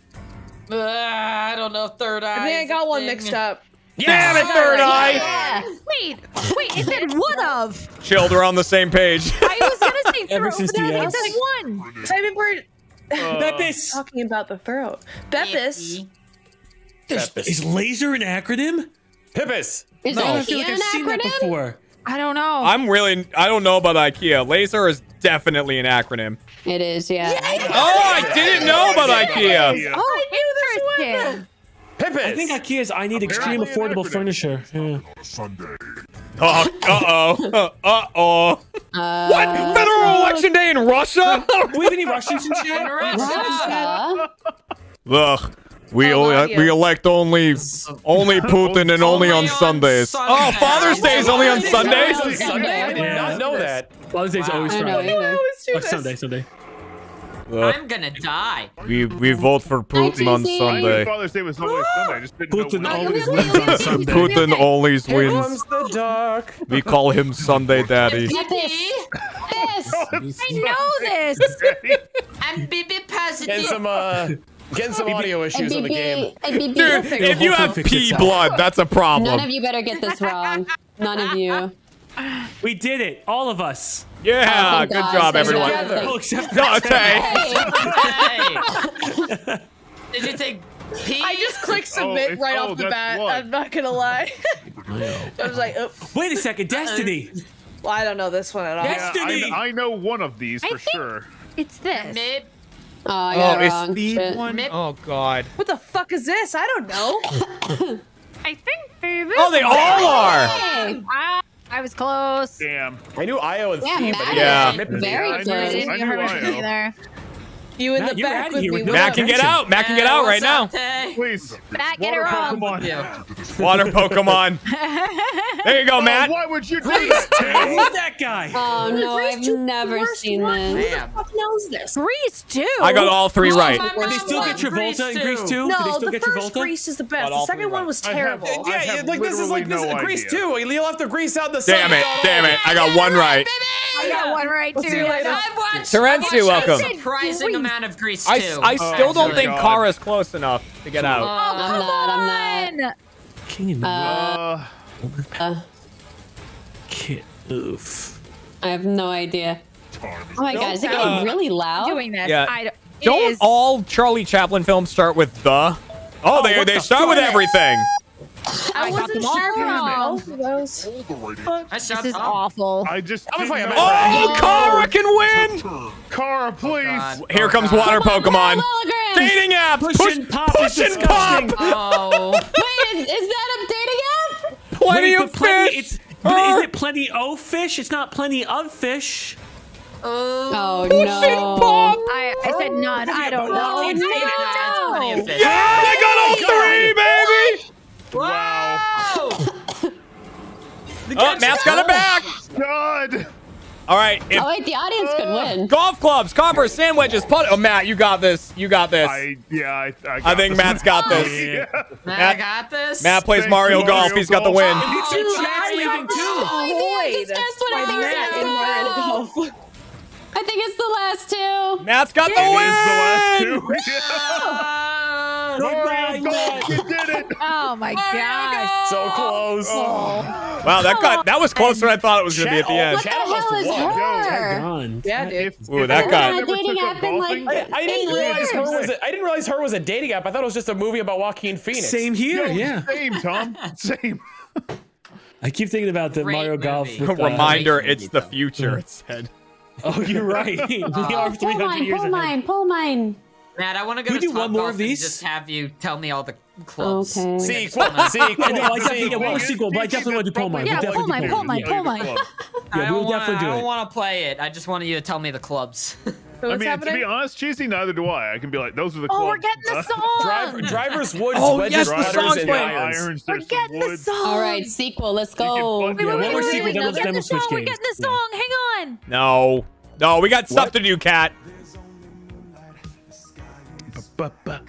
but. Uh, I don't know. Third eye. I think I got one mixed up. Damn it, third eye. Yeah. wait, wait, it said one of. Chilled, we're on the same page. I was gonna say [LAUGHS] Ever throat, since but then it said one. So I mean, we're Beppis. Oh, talking about the throat. Beppis. There's- Is laser an acronym? Pippis. Is Hippus. No, I IKEA feel like an I've seen that acronym? before. I don't know. I'm really, I don't know about IKEA. Laser is definitely an acronym. It is, yeah. Oh, I didn't know about IKEA. oh, interesting. Hippus. I think IKEA is I need extreme Apparently an affordable acronym. furniture. Yeah. on a Sunday. Uh oh. [LAUGHS] Uh oh. Uh, What? Federal election day in Russia? [LAUGHS] We have any Russians in chat? Russia? Ugh. We Oh, ele- we elect only only [LAUGHS] Putin and only on Only on Sundays. Sunday. Oh, Father's Day is only on Sundays. Sunday? I did not know that. Father's Day's Wow. always I don't know Friday. either. Sunday, Sunday. Ugh. I'm gonna die. We we vote for Putin on Tracy. I knew Sunday. Father's Day was always Sunday. I just didn't know. Putin when. always wins on Sunday. [LAUGHS] Putin always Here wins. comes the dark. We call him Sunday Daddy. Get this. This. I know this. I'm Bibi Getting positive. some uh, getting some audio issues in the game. [LAUGHS] Dude, if you have Hopefully fix pea itself. blood, that's a problem. None of you better get this wrong. None of you. We did it, all of us. Yeah, Oh, good God. job, everyone. God. Oh, except No, Tay. Hey. Hey. [LAUGHS] Did you take P? I just clicked oh, submit it's- right oh, off the bat. blood. I'm not gonna lie. [LAUGHS] I was like, oh, Wait a second, um, Destiny. well, I don't know this one at all. Yes. Yeah, Destiny! I, I know one of these I for think- sure. It's this. Mid. Oh, I Oh, it is wrong. Steve Shit. one? Mid- Oh God. What the fuck is this? I don't know. [COUGHS] I think they're Oh, they all are. Hey. Um, I was close. Damn. I knew Io and Yeah, Steve, Matt but Yeah. is Hippus. very Yeah, I I close. knew- didn't I hear knew her either. You in Matt, the back with me. with no What Matt can get out. Matt can get out right now. Please. Matt, get her Water wrong. Water Pokemon. There you go, oh, Matt. Oh, why would you do that? Who's that guy? Oh no, I've never seen this. Who the fuck knows this? Grease too. I got all three right. my Did they still get won Travolta in Grease 2? No, the first Travolta? Grease is the best. The second one was terrible. Yeah, like this is like this is Grease idea. too. You'll have to grease out the Damn it. Damn it. I got one right. I got one right too. see. I've watched, Terenzi, welcome. a surprising amount of Grease I, too. I still Oh, don't think God. Kara's close enough to get out. I'm not. I'm not. King Uh, Uh, uh, Kid. Oof. I have no idea. Oh my god, is it Uh, getting really loud? doing this. Yeah. I don't. Don't is- all Charlie Chaplin films start with the? Oh, they they the start with everything. I I wasn't them all sure if you both of those. all the right answers. I shot This is awful. I just. I'm gonna fight know- Oh, Kara can win. Turn. Kara, oh, please. God. Here Oh, comes God. water Pokemon. Hologram! Dating app. Push Push, and pop push is and pop. [LAUGHS] Oh. Wait, is, is that a dating app? Plenty Wait, of plenty, fish. It's, but is it plenty of fish? It's not plenty of fish. Oh, oh Push no. and pop. I, I said none. I don't know. Oh, It's dating app, it's plenty of no. Yeah, they got all three, baby. Wow. [LAUGHS] Oh, Matt's got it back. God. All right. If Oh wait, the audience could win. golf clubs, copper, sandwiches, put. Oh, Matt, you got this. You got this. I yeah. I, I, got I think this Matt's one. got this. [LAUGHS] Yeah. Matt, Matt- I got this. Matt plays Thank Mario you, Golf. Mario He's got the win. It's Oh, your leaving too. Oh, Avoid. That's what I I think it's the last two. Matt's got It is the last the win. two. [LAUGHS] Yeah. Mario you did it. Oh my gosh. So close. Wow, that got that was closer than I thought it was gonna be at the end. What the hell is her? Gone. Yeah, dude. Ooh, that I got- Dating app in, like, I, I didn't realize her years. was. A, I didn't realize her was a dating app. I thought it was just a movie about Joaquin Phoenix. Same here, Yo, yeah. Same, Tom. [LAUGHS] Same. I keep thinking about the Great Mario Golf. With, uh, Reminder, it's the future. It said. Oh, you're right. [LAUGHS] [LAUGHS] we are Poll Mine, years pull ahead. mine, Poll Mine. Matt, I want to go Can we to do one more of these? just have you tell me all the clubs. Okay. Sequel, I sequel, know, I definitely, yeah, one was sequel. sequel, but I definitely want to do Poll Mine. Yeah, We'll Poll Mine, do Poll Mine. mine, Yeah. Poll Mine. I Yeah, we'll wanna, definitely I do don't want to play it. I just want you to tell me the clubs. So [LAUGHS] I what's mean, to be honest, cheesy, neither do I. I can be like, those are the Oh, we're clubs. getting the song. Driver, drivers, woods, Oh, wedges, yes, the putters, song's and irons. irons, We're getting the wood. song. All right, sequel. Let's go. can Wait, wait, Yeah, wait, one more wait, sequel, wait, then We're we'll- then getting we'll the switch song. We're games. getting the Yeah. song. Hang on. No. No, we got stuff to do, Kat. Ba-ba.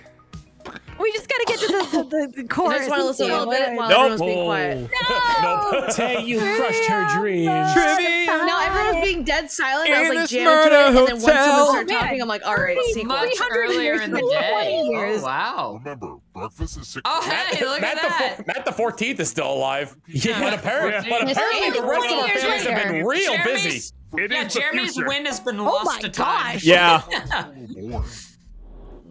We just gotta get to the, the, the, the [LAUGHS] I chorus. just want to listen a little bit while Nope. everyone's being quiet. [LAUGHS] Oh. Tay, you crushed her dreams. Trivia. No, everyone's being dead silent. I was like this jamming murder to it, and then once hotel. someone started Man. talking, I'm like, all right, sequel. Much 300 earlier in the day. Oh wow. Remember, breakfast is six. Oh hey, look Matt, at the that. four- Matt the 14th is still alive. Yeah. But, apparently, but apparently the rest of our Years families have been later. real busy. It yeah, is Jeremy's future. win has been Oh lost my to time. gosh. [LAUGHS] Yeah.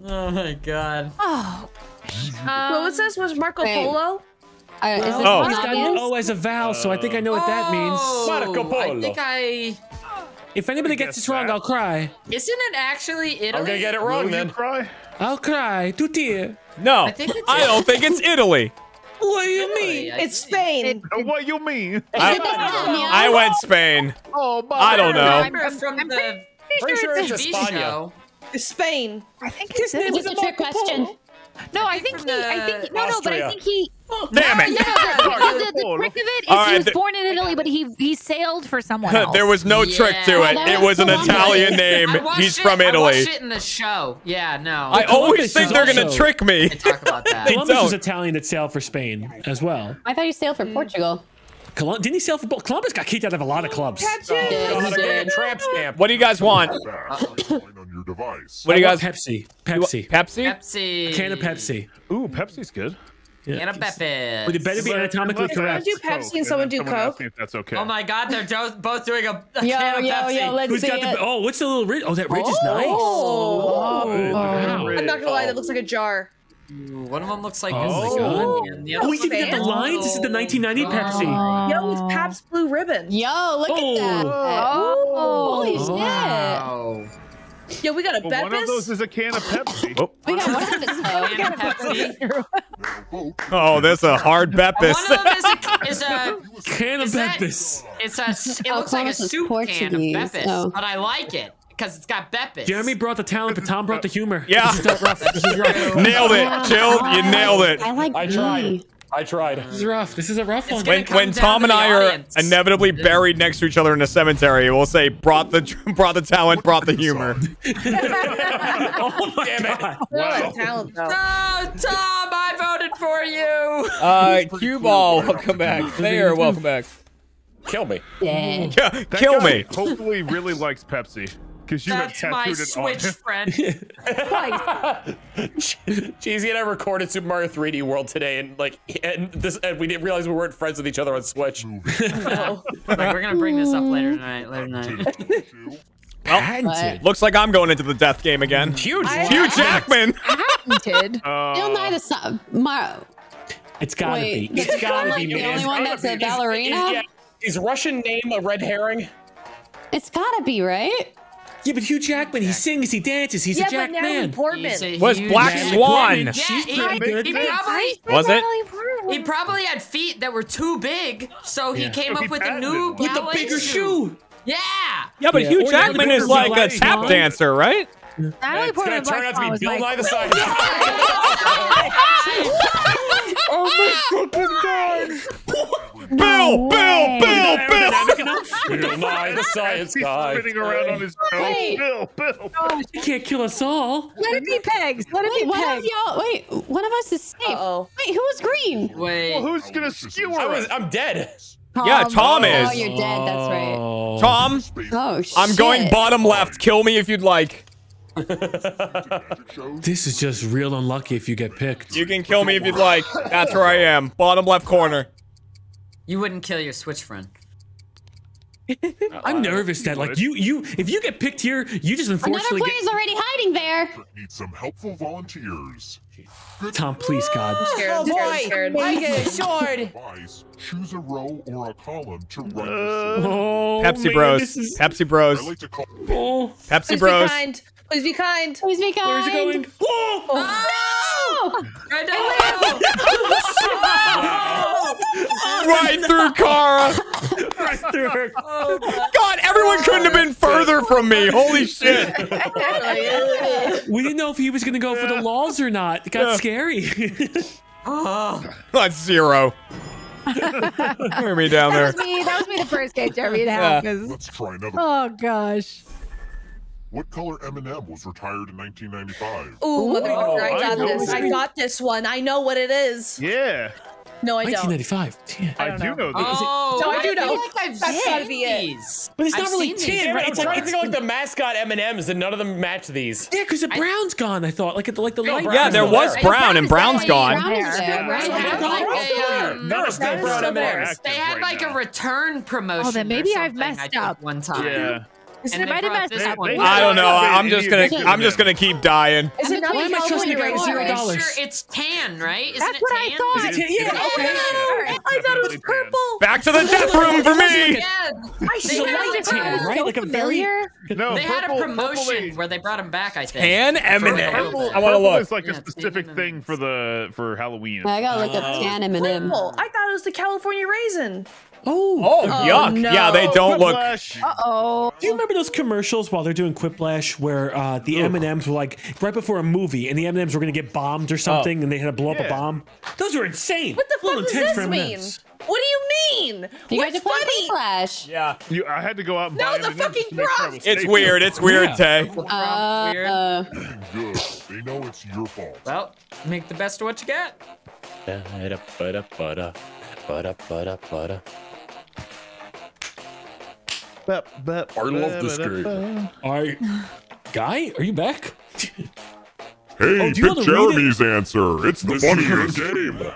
Born. Oh my god. Oh. What was this? Was Marco Wait. Polo? Uh, is Oh. one It's got an? O as a vowel, so I think I know what that means. Oh, Marco Polo. I think I. If anybody gets this wrong, I'll cry. Isn't it actually Italy? I'm gonna get it Will wrong you then. cry? I'll cry. Tutti. No. I I don't think it's Italy. What do you mean? It's think- Spain. Uh, What you mean? I, I went Spain. Oh, my I don't know. Remember from I'm the Pretty sure it's TV España. Show. It's Spain. I think His name Is was a trick question? No, I think think he. I think no, no, but I think he. Oh, damn No, it. no, [LAUGHS] the, the, the trick of it is All he right, was th- born in Italy, but he he sailed for someone else. there was no trick to it. Oh, It was an was the Italian way. name. I watched He's it- from I Italy. watched it in the show. Yeah, no. I Columbus always think they're gonna trick me. They talk about that. [LAUGHS] Columbus was. Italian that sailed for Spain as well. I thought you sailed for mm. Portugal. Colum- didn't he sail for Columbus? Got kicked out of a lot of clubs. Yeah, God, he I got a did. tramp stamp. What do you guys want? Back. Join on your device. What do you guys? want Pepsi. Pepsi. Pepsi? Pepsi. Can of Pepsi. Ooh, Pepsi's good. Yeah. Can of Pepsi. But it better be anatomically unless I correct. do Pepsi and someone do then ask Coke? if that's okay. Oh my god, they're do- both doing a, a Yo, can of yo, Pepsi. yo, let's Who's see got it. the? Oh, what's the little ridge? Oh, that ridge is oh. nice. Oh. Wow. I'm not gonna lie, that looks like a jar. Ooh, One of them looks like Oh a my spoon, and the Oh, other we didn't get the lines. This is the 1990 Pepsi. Oh. Yo, it's Pabst Blue Ribbon. Yo, look Oh. at that. Oh. Holy Oh. shit. Wow. Yo, we got a Well, one of those is a can of Pepsi. [LAUGHS] Oh. We got one of this though. [LAUGHS] Can of Pepsi. Oh, there's a hard One Beppis. of them is a, is a Can of Is that- Beppis. it's a it Oh, looks like a Columbus is soup can of Portuguese, Beppis, oh. but I like it because it's got Beppis. Jeremy brought the talent, but Tom brought the humor. Yeah. This is rough. This is rough. [LAUGHS] Nailed it. Chilled. You nailed it. I like I B. tried. I tried. This is rough. This is a rough one. When when Tom to and the I are inevitably buried next to each other in a cemetery, we'll say brought the [LAUGHS] brought the talent, brought the humor. [LAUGHS] oh my Damn it. god. Wow. Talent. No, Tom, I voted for you. Uh, cue ball, welcome back. There, welcome back. Kill me. Yeah. Yeah, Kill guy me. Hopefully, really likes Pepsi because you That's have my tattooed it on Switch him. [LAUGHS] friend. Cheesy [LAUGHS] and I recorded Super Mario 3D World today, and like, and this, and we didn't realize we weren't friends with each other on Switch. [LAUGHS] Like, we're gonna bring this up later tonight. Later tonight. Two. What? Looks like I'm going into the death game again. Huge. Hugh Jackman. Patented. Uh, Still not a su- Mar- It's gotta Wait, be. It's gotta Tom, be, the man. only one that's a Is- ballerina? Is, yeah, is Russian name a red herring? It's gotta be, right? Yeah, but Hugh Jackman, he sings, he dances, he's Yeah, a Jack but Natalie man. Portman. He's a Was huge- Black Natalie Swan. Portman, Yeah, She's he, pretty good. he probably Was it? he probably had feet that were too big, so he Yeah. came So he up with a patented new one. With the ballet bigger shoe. Yeah. Yeah, but Yeah. Hugh Or Jackman Natalie is like a Portman. tap dancer, right? Natalie It's gonna Portman turn out to be was Bill Nye the Scientist. Bill, Bill, Bill, Bill. Dynamic enough? Bill Nye the Science He's Guy. spinning around on his toe. Wait. Bill, Bill. You can't kill us all. let it be pegs. Let it Wait, be one of pegs. y'all. Wait, one of us is safe. Uh-oh. Wait, who was green? Wait. Well, who's gonna oh, skewer I was, us? I'm dead. Yeah, Tom Oh, is. you're dead. That's right. Oh. Tom, Oh shit. I'm going bottom left. Kill me if you'd like. [LAUGHS] This is just real unlucky if you get picked. You can kill me if you'd like. That's where I am. Bottom left corner. You wouldn't kill your Switch friend. [LAUGHS] I'm nervous that like you you if you get picked here, you just unfortunately Another unfortunately player's get already hiding there. Need some helpful volunteers. Good Tom, please God. Scared, I'm scared, I'm scared. I get [LAUGHS] a sword. Choose a row or a column to write Uh. Oh, Pepsi man, Bros. Is, Pepsi Bros. I like to call oh. Pepsi Please be Bros. kind. Please be kind. Please be kind. Where's it going? Oh, I know. [LAUGHS] Right through Kara. Right through her. God, everyone oh, couldn't have been further from me. Holy [LAUGHS] shit. We didn't know if he was gonna go for the laws or not. It got Yeah. scary. That's zero. [LAUGHS] Hear me down there. That was me. That was me the first game, Jeremy. Yeah. Now, 'cause- Let's try another. oh gosh. What color M&M was retired in 1995? Ooh, motherfucker, I I got know this. I got this one. I know what it is. Yeah, No, I don't. 1995. Damn. I, do know this. Oh, No, I do know. feel like I've That's gotta seen be it. these. But it's not I've really seen these. tin, Yeah, right? It's like, it's like the mascot M and M's, and none of them match these. yeah, because the brown's gone. I thought like the like the No, light. Yeah, there was there. brown and brown's gone. Brown is there. Brown is They had there. like a, None are still Brown is brown still M and M's. they had like a return promotion. Oh, then maybe I've messed up. one time. Yeah. Is it they might have messed this up? one. I don't know. I'm just gonna I'm just gonna keep dying. Is it not Why am I trusting you California guys zero dollars? Sure, it's tan, right? Isn't That's it what I tan? thought. It is- Yeah, it is- okay. I thought it was purple. Back to the death room for me. Yeah, It's they a like, tan, a- right? Like a very. Familiar? No, they had a purple- purple promotion where they brought him back. I think. Tan Purple. M&M. I want to look. It's like a specific thing for the for Halloween. I got like a up tan M&M. I thought it was the California raisin. Oh. Oh, yuck. no. Yeah, they don't look. Uh-oh. Do you remember those commercials while they're doing Quiplash where uh, the M and M's were like right before a movie and the M and M's were gonna get bombed or something and they had to blow up a bomb? Those were insane. What the fuck does this for mean? M&Ms. What do you mean? You guys What's are playing funny? Flash. Yeah. You, I had to go out and No, buy the M&Ms fucking to make sure I was Bronx. It's weird. It's weird, Yeah. Tay. Weird. Uh, Good. They know it's your fault. Well, make the best of what you got. I love this game. I, guy? Are you back? Hey, Oh, pick wanna it? Jeremy's answer. It's the This is funniest. your game.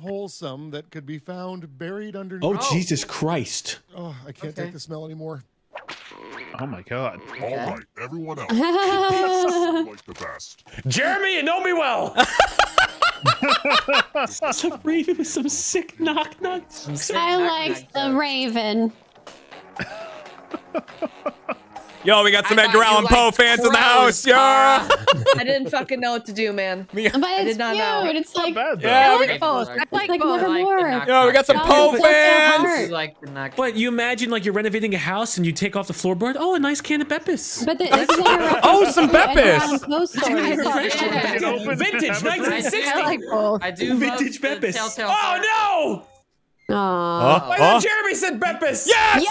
wholesome that could be found buried underneath. Oh, Jesus Christ! Oh, I can't Okay. take the smell anymore. Oh my god. All right, everyone else. [LAUGHS] like the best. Jeremy, you know me well. [LAUGHS] Some raven with some sick knock knocks. I like the Raven. [LAUGHS] Yo, we got some I Edgar Allan Poe liked fans in the crows, house. Yeah. I didn't fucking know what to do, man. [LAUGHS] But it's did not cute. know. It's like Bad though. Yeah, I we like got, both. I like like both. Nevermore. yo, we got some Oh, Poe but fans. their like. But you imagine like you're renovating a house and you take off the floorboard. Oh, a nice can of Beppis. But the, this is like a Oh, some Beppis. Allan Poe story. It's It's refreshing. like- It opens Vintage, to 1960. I like both. I do Vintage Beppis. Oh no! Aw. Oh, huh? I Jeremy said Beppis. Yes!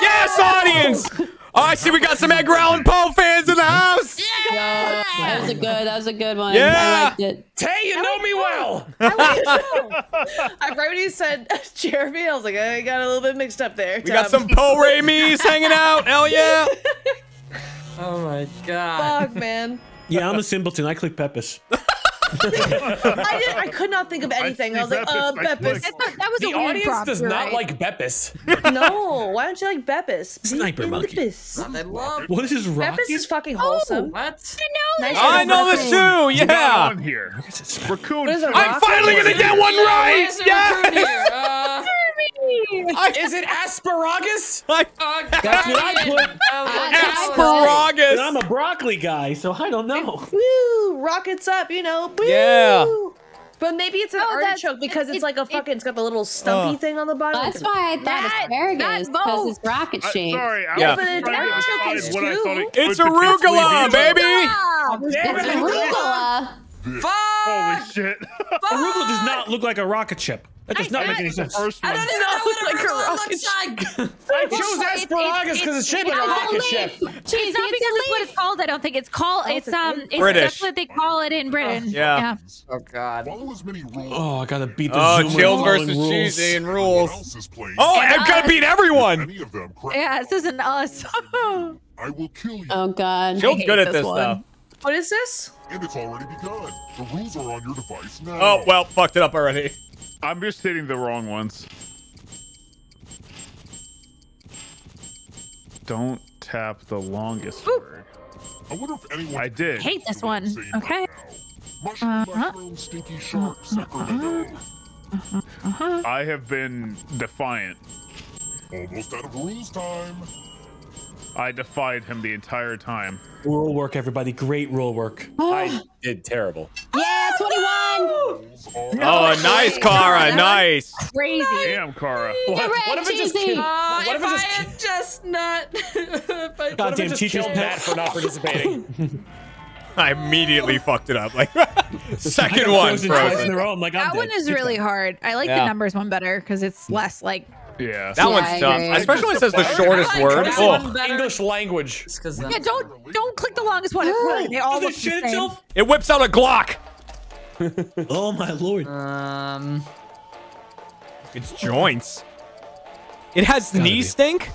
Yes, audience! [LAUGHS] Oh, I see we got some Edgar Allan Poe fans in the house. Yeah That was a good. That was a good one. Yeah. I liked it. Tay, you know me well. I right when you said [LAUGHS] Jeremy, I was like, I got a little bit mixed up there. We got Tom. some Poe Ramis hanging out. Hell [LAUGHS] yeah! Oh my god. Fuck, man. Yeah, I'm a simpleton. I click Beppis. [LAUGHS] I did. I could not think of anything. I, see was like, Beppis, uh, I Beppis. click. That, that was The a weird audience prop, does not right. like Beppis. [LAUGHS] No, why don't you like Beppis? Sniper in monkey. Beppis. They love What is this rocket? Beppis is fucking wholesome. what? Nice I know this raccoon. too. Not Yeah. on here. Raccoon. What is a Fruit. I'm finally gonna get one right. is there a recruit here? Yes. Uh, Is it asparagus? I- oh, That's what I put. [LAUGHS] Asparagus. But I'm a broccoli guy, so I don't know. [LAUGHS] Woo! Rockets up, you know. Woo! Yeah. But maybe it's an Oh, artichoke because it- it's like a it- fucking. It's got the little stumpy Oh. thing on the bottom. That's why I thought That- asparagus that because it's rocket I- shaped. sorry, I Yeah. was But it's trying to artichoke decide what I thought it It's could potentially arugula, baby. It's arugula. Fuck! Holy shit. Arugula does not look like a rocket ship. That does not I- make any sense. First I one. don't even know what like a arugula rocket looks like. [LAUGHS] I chose asparagus because it's shaped like a rocket ship. It's not because it's what it's called. I don't think it's called. It's um. It's, British. That's what they call it in Britain. Yeah. Oh god. Follow as many rules. Oh, I gotta beat the Oh, Zoomer chilled following versus rules. cheesy and Everyone rules. else is playing. Oh, I've got to beat everyone. Any of them correct. Yeah, this isn't us. I will kill you. Oh god. Chilled's good at this this one. though. What is this? And it's already begun. The rules are on your device now. Oh well, fucked it up already. I'm just hitting the wrong ones. Don't tap the longest word. I wonder if anyone I did. Hate this one. Okay. now. Mushroom, uh-huh. mushroom, stinky shark, uh-huh. Sacramento. Uh-huh. I have been defiant. Almost out of rules time. I defied him the entire time. Rule work, everybody. Great rule work. [GASPS] I did terrible. Yeah, 21. Oh, nice, Kara. Nice. Crazy. Damn, Kara. What, what if it just cheesy. killed? Uh, What if if it I just had just not. [LAUGHS] if I- What if Goddamn it just teacher's pet. For not participating? [LAUGHS] I immediately fucked it up. Like [LAUGHS] second one, frozen twice in a frozen. row. Like, That one is really hard. I like Yeah. the numbers one better because it's less like. Yeah. That Yeah, one's I tough, agree. especially when it says the shortest I word. like Oh, one. English language. Yeah, don't don't click the longest one. It's really, they all look it the shit same. itself? it whips out a Glock. [LAUGHS] Oh my lord. Um. It's joints. It has gotta knee be. stink.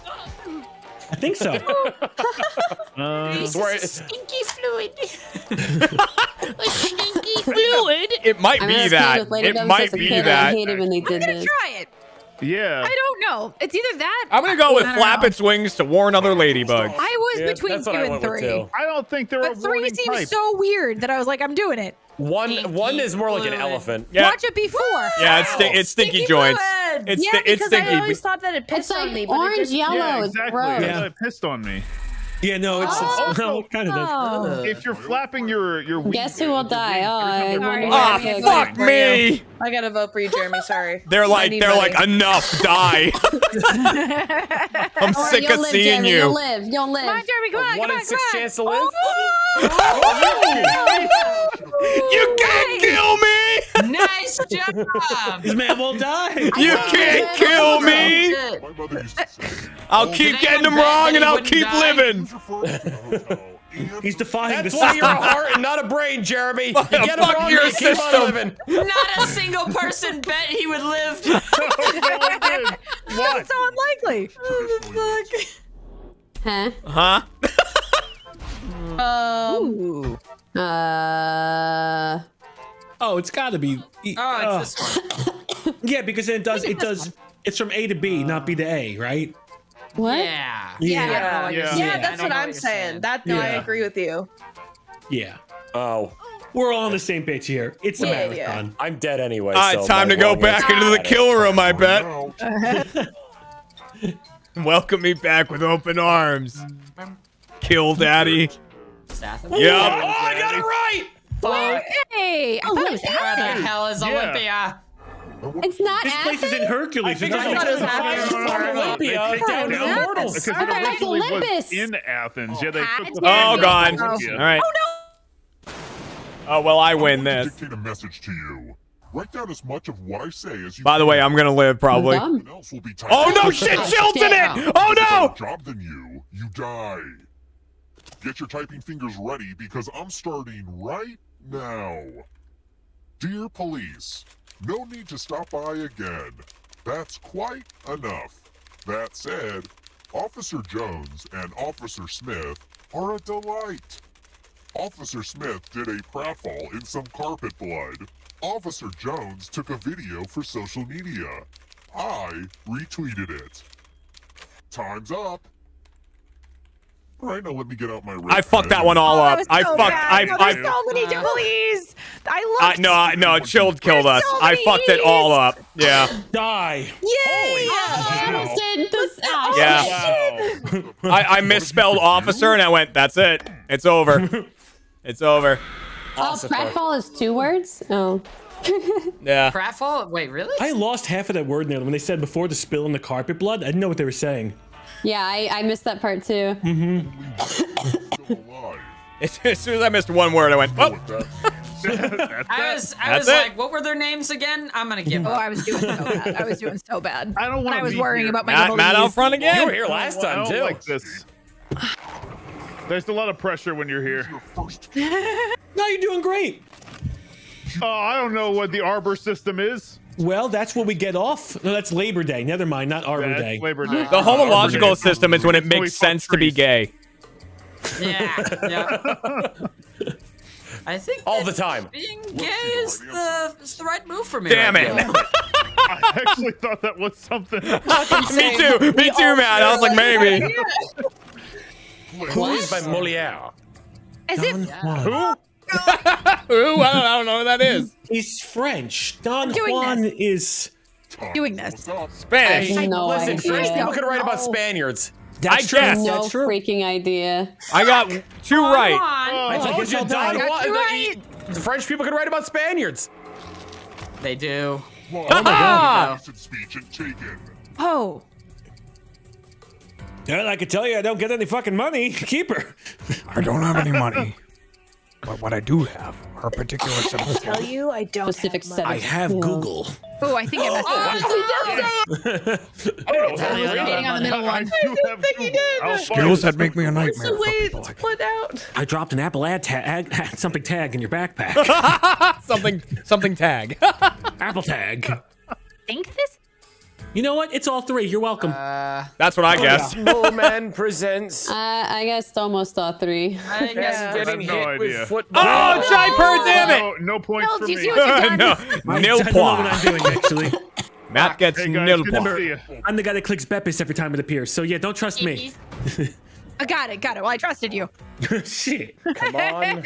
I think so. [LAUGHS] Uh, Swear- Stinky fluid. [LAUGHS] stinky fluid. It might I be that. It might be kid, I that. hated when they I'm gonna this. try it. Yeah. I don't know. It's either that. I'm gonna go with flap know. its wings to warn other ladybugs. I was Yeah, between two and three. I don't think there are But three seems types. so weird that I was like, I'm doing it. One one is more like an elephant. Yeah, Watch it before. yeah, it's sti- it's stinky, Stinky joints. fluid. It's yeah, sti- it's because I always thought that it It's pissed on me, but it orange just, yellow. Yeah, It's exactly. gross. Yeah. It pissed on me. Yeah, no, it's, Oh. it's no, it kind of does. Oh. If you're flapping your your wing Guess who will die? wings, Oh, every I they're wonder flapping- why I fuck me. I gotta vote for you, Jeremy. Sorry. They're like need they're like enough, die. [LAUGHS] I'm Oh, sick you'll of live, seeing Jeremy, you. You'll live. You'll live. Come on, Jeremy. Come on. One come in on, six come on. chance to live. Oh! You can't kill me. Nice job. This man will die. You can't kill me. Shit. My mother used to say, I'll "Oh, keep getting them wrong and I'll keep living. Use your phone the hotel, He's defying That's the why you're a system. heart and not a brain, Jeremy. [LAUGHS] You get it wrong, your you keep on system. living. [LAUGHS] Not a single person bet he would live. No, I did. What? That's so unlikely. Huh? Huh? [LAUGHS] Um, Uh. Oh, it's got to be. Oh, it's this one. [COUGHS] Yeah, because it does. It this does. It's from A to B, not B to A, right? What? Yeah. Yeah. yeah, Yeah. yeah, I that's don't what I'm you're saying. That no, I agree with you. Yeah. Oh, We're all on the same page here. It's a Yeah, yeah. marathon. I'm dead anyway. All right, so time to go back into the at kill room, I bet. [LAUGHS] [LAUGHS] Welcome me back with open arms. Kill daddy. Statham. Oh, I got it right. Fuck. Hey, I thought it was Where the hell is Yeah. Olympia? It's not This place is in Hercules. I It think I doesn't thought it was make sense. Athens. Olympia down to it the down. mortals. Because I it thought was originally was in Athens. Yeah, they took the Oh, Yeah. God. Oh. All right. Oh, well, I win I'll this. Dictate a message to you. Write down as much of what I say as you By the way, I'm gonna live probably. Dumb. Someone else will be typing. Oh no, shit, Chilled's in it! Oh no! job than you, you die. Get your typing fingers ready because I'm starting right now. Dear police, no need to stop by again. That's quite enough. That said, Officer Jones and Officer Smith are a delight. Officer Smith did a pratfall in some carpet blood. Officer Jones took a video for social media. I retweeted it. Time's up. All right, now let me get out my. I fucked that one all Oh, up. that was I fucked. bad. I. Oh, I. there's so many Jubilees. I I love. no, I, no, Chilled killed us. so I fucked it all up. Yeah, Die. Yay! I almost did this. Oh, yeah. Wow. I, I misspelled officer and I went, that's it. It's over. It's over. Oh, pratfall is two words. Oh. [LAUGHS] Yeah. Pratfall? Wait, really? I lost half of that word there when they said before the spill in the carpet blood. I didn't know what they were saying. Yeah, I, I missed that part too. Still alive. As, as soon as I missed one word, I went, oh, I was, I That's was it. like, what were their names again? I'm gonna give Oh, up. I was doing so bad. I was doing so bad. I don't want I was worrying here. about my Matt, Matt out front again. You were here last I time don't too. like this. There's a lot of pressure when you're here. Your [LAUGHS] first No, you're doing great. Oh, I don't know what the Arbor system is. Well, that's what we get off. No, that's Labor Day. Never mind, not Arbor That's Day. Labor Day. The homological Arbor Day. system is when it It's when we makes fuck sense to be gay. Yeah, yeah. [LAUGHS] I think All the time. being gay is the is the right move for me. Damn right it. [LAUGHS] I actually thought that was something. [LAUGHS] me too. Me too, man. I was like, maybe. Who is by Moliere? As Don if Juan. Who? [LAUGHS] Ooh, I don't, I don't know who that is. He's French. Don doing Juan is. doing this. What's up? Spanish. No Listen, idea. French people don't can write about. Spaniards. That's I true. guess. No That's true. freaking idea. I got two right. I Oh, told you, well Don, done. what- the, the French people can write about Spaniards. They do. Whoa, recent speech oh and. Oh. Well, I can tell you, I don't get any fucking money. [LAUGHS] Keep her. I don't have any money. But what I do have are particular symptoms. Tell you, I don't. Specific set. I have skills. Google. Oh, I think I messed oh, up. [LAUGHS] I don't know. Tell you What Waiting on the middle I one. do have Google. How far Skills that make me a nightmare The for way it's like split out. I dropped an Apple ad tag, something tag in your backpack. [LAUGHS] something something tag. Apple tag. Think this? You know what? It's all three. You're welcome. That's what I guess. Snowman presents. [LAUGHS] Uh, I guess almost all three. I guess Yeah. Getting I no hit idea. with football. Oh, Jiper, damn it! No, no points Well, for me. see [LAUGHS] what you've done? no, I, nil I don't know what I'm point. doing, actually. [LAUGHS] Matt gets Hey guys, nil good to point. see you. I'm the guy that clicks Beppis every time it appears. So, yeah, don't trust me. I got it, got it. Well, I trusted you. Shit. Come on.